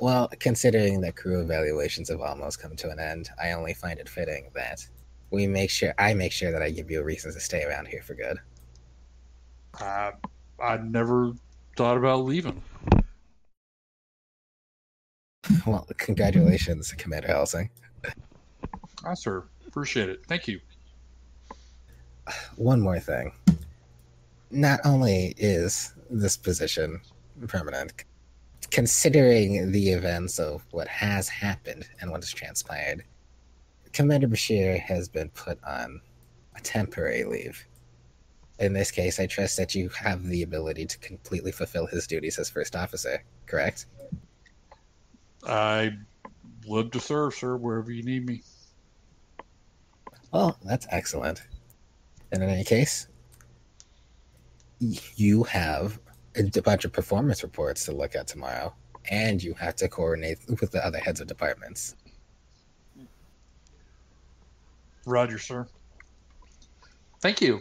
Well, considering that crew evaluations have almost come to an end, I only find it fitting that we make sure I make sure that I give you a reason to stay around here for good. I I never thought about leaving. Well, congratulations, Commander Helsing. Ah, sir. Appreciate it. Thank you. One more thing. Not only is this position permanent, considering the events of what has happened and what has transpired, Commander Bashir has been put on a temporary leave. In this case, I trust that you have the ability to completely fulfill his duties as first officer, correct? I live to serve, sir, wherever you need me. Well, that's excellent. And in any case, you have a bunch of performance reports to look at tomorrow, and you have to coordinate with the other heads of departments. Roger, sir. Thank you.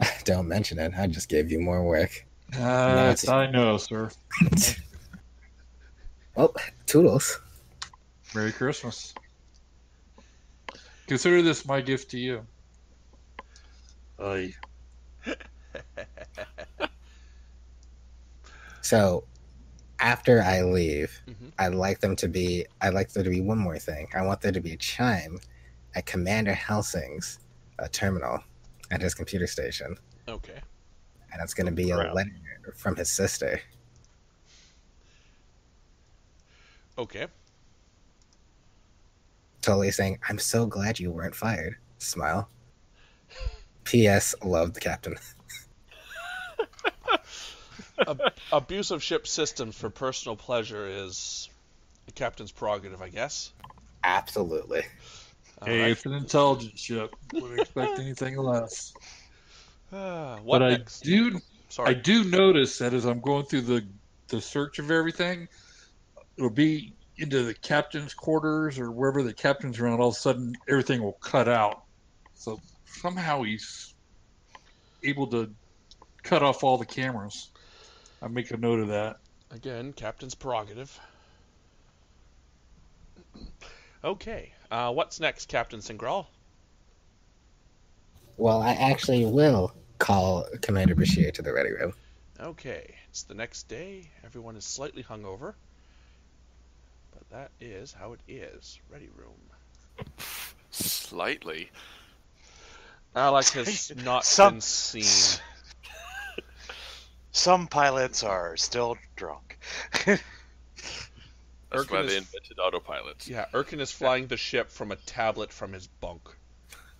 (laughs) Don't mention it. I just gave you more work. Uh, it's- I know, sir. (laughs) Well, toodles. Merry Christmas. Consider this my gift to you. Aye. (laughs) So, after I leave, Mhm. I'd like them to be. I'd like there to be one more thing. I want there to be a chime at Commander Helsing's uh, terminal at his computer station, Okay. and it's going to be a letter from his sister. Okay. Totally saying, I'm so glad you weren't fired. Smile. P.S. Love the captain. (laughs) Abuse of ship systems for personal pleasure is the captain's prerogative, I guess. Absolutely. All Hey, right. it's an intelligence ship. Wouldn't expect anything less. Ah, what but next? I do, I do notice that as I'm going through the the search of everything, it'll be into the captain's quarters or wherever the captain's around. All of a sudden, everything will cut out. So somehow he's able to cut off all the cameras. I make a note of that. Again, captain's prerogative. Okay. Uh, what's next, Captain Singral? Well, I actually will call Commander Bashir to the ready room. Okay. It's the next day. Everyone is slightly hungover. But that is how it is. Ready room. Slightly. Alec has (laughs) not Some- (laughs) been seen. Some pilots are still drunk. That's Erkin why is- they invented autopilots. Yeah, Erkin is flying the ship from a tablet from his bunk.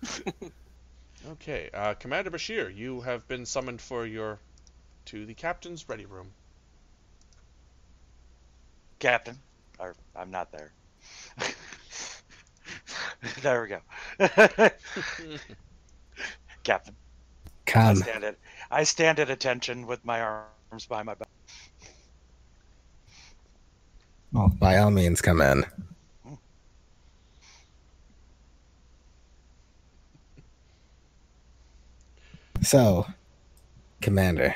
(laughs) okay, uh, Commander Bashir, you have been summoned for your to the captain's ready room. Captain, or I'm not there. (laughs) there we go. (laughs) Captain, I Come. stand at I stand at attention with my arms by my back. Oh, by all means, come in. So, Commander,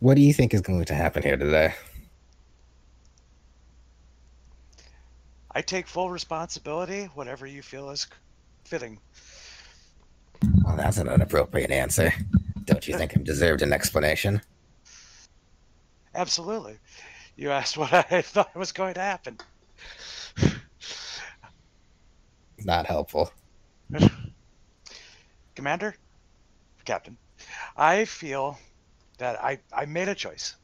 what do you think is going to happen here today? I take full responsibility, whatever you feel is fitting. Well, that's an inappropriate answer. Don't you think I deserved an explanation? Absolutely. You asked what I (laughs) thought was going to happen. Not helpful. (laughs) Commander, Captain, I feel that I, I made a choice,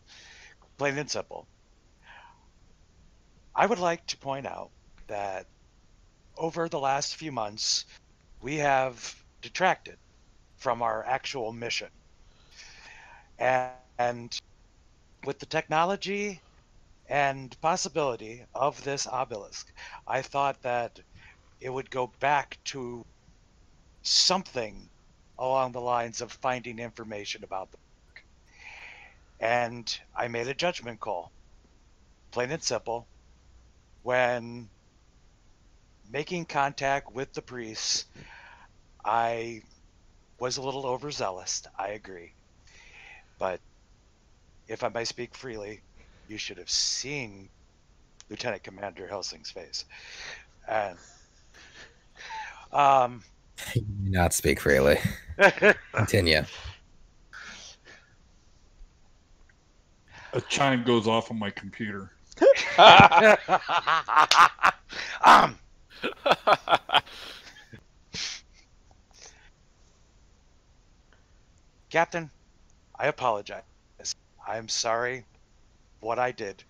plain and simple. I would like to point out that over the last few months, we have detracted from our actual mission. And, with the technology and possibility of this obelisk, I thought that it would go back to something along the lines of finding information about the book. And I made a judgment call, plain and simple. When making contact with the priests, I was a little overzealous. I agree. But if I may speak freely, you should have seen Lieutenant Commander Helsing's face. And um, You not speak freely. (laughs) Continue. A chime goes off on my computer. (laughs) um, (laughs) Captain, I apologize. I'm sorry what I did,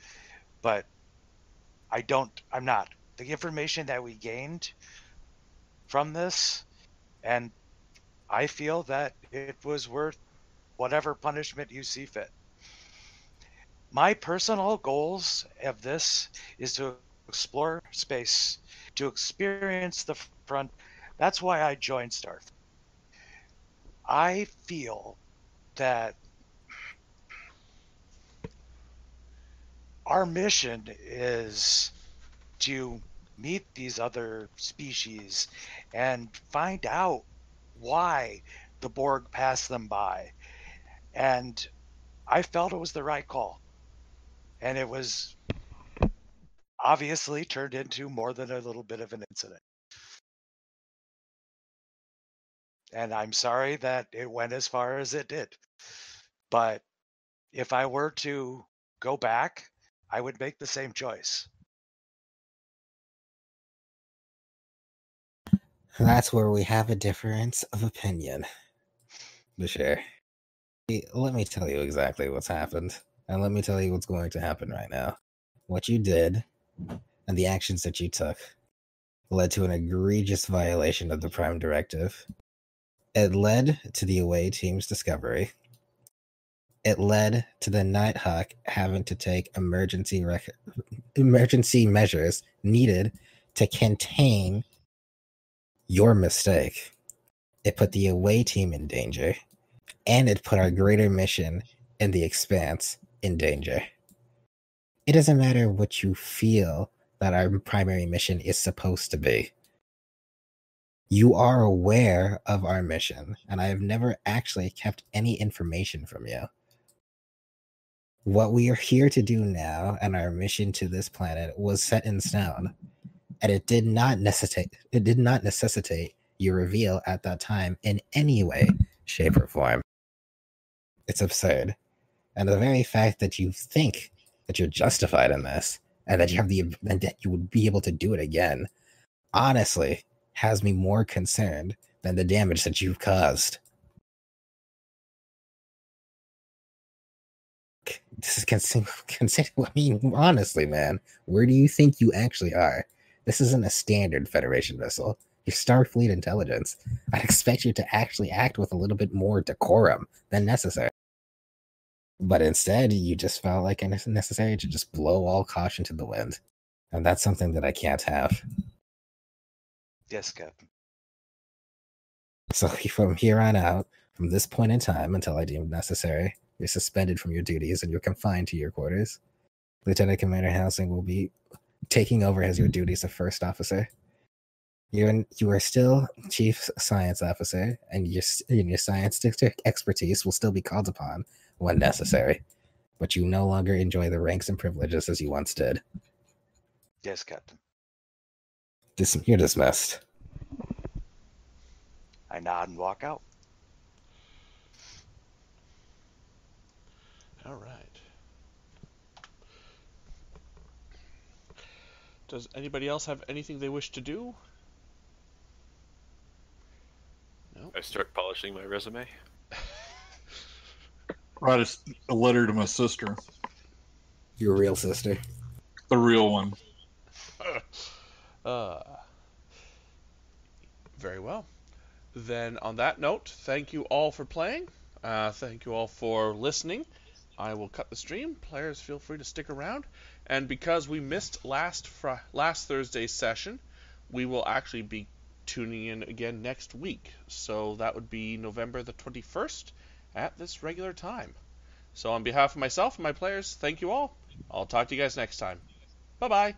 but I don't, I'm not. The information that we gained from this, and I feel that it was worth whatever punishment you see fit. My personal goals of this is to explore space, to experience the front. That's why I joined Starfleet. I feel that our mission is to meet these other species and find out why the Borg passed them by. And I felt it was the right call. And it was obviously turned into more than a little bit of an incident. And I'm sorry that it went as far as it did. But if I were to go back, I would make the same choice. That's where we have a difference of opinion. Bashir. Let me tell you exactly what's happened, and let me tell you what's going to happen right now. What you did and the actions that you took led to an egregious violation of the Prime Directive. It led to the away team's discovery. It led to the Nighthawk having to take emergency rec- emergency measures needed to contain Your mistake. It put the away team in danger, and it put our greater mission in the expanse in danger. It doesn't matter what you feel that our primary mission is supposed to be. You are aware of our mission, and I have never actually kept any information from you. What we are here to do now and our mission to this planet was set in stone, and it did not necessitate it did not necessitate your reveal at that time in any way, shape, or form. It's absurd. And the very fact that you think that you're justified in this and that you have the and that you would be able to do it again honestly has me more concerned than the damage that you've caused. This is consider, (laughs) I mean, honestly, man, where do you think you actually are? This isn't a standard Federation vessel. You're Starfleet intelligence. I'd expect you to actually act with a little bit more decorum than necessary. But instead, you just felt like it's necessary to just blow all caution to the wind. And that's something that I can't have. Yes, Captain. So (laughs) from here on out, from this point in time until I deem necessary, you're suspended from your duties and you're confined to your quarters. Lieutenant Commander Helsing will be taking over as your duties of first officer. You're in, you are still chief science officer, and your and your science expertise will still be called upon when necessary. But you no longer enjoy the ranks and privileges as you once did. Yes, Captain. Dis- you're dismissed. I nod and walk out. All right. Does anybody else have anything they wish to do? No. I start polishing my resume. (laughs) Write a letter to my sister, Your real sister. the real one. (laughs) Uh, very well. Then, on that note, thank you all for playing. Uh, thank you all for listening. I will cut the stream. Players, feel free to stick around. And because we missed last fr- last Thursday's session, we will actually be tuning in again next week. So that would be November the 21st at this regular time. So, on behalf of myself and my players, thank you all. I'll talk to you guys next time. Bye bye.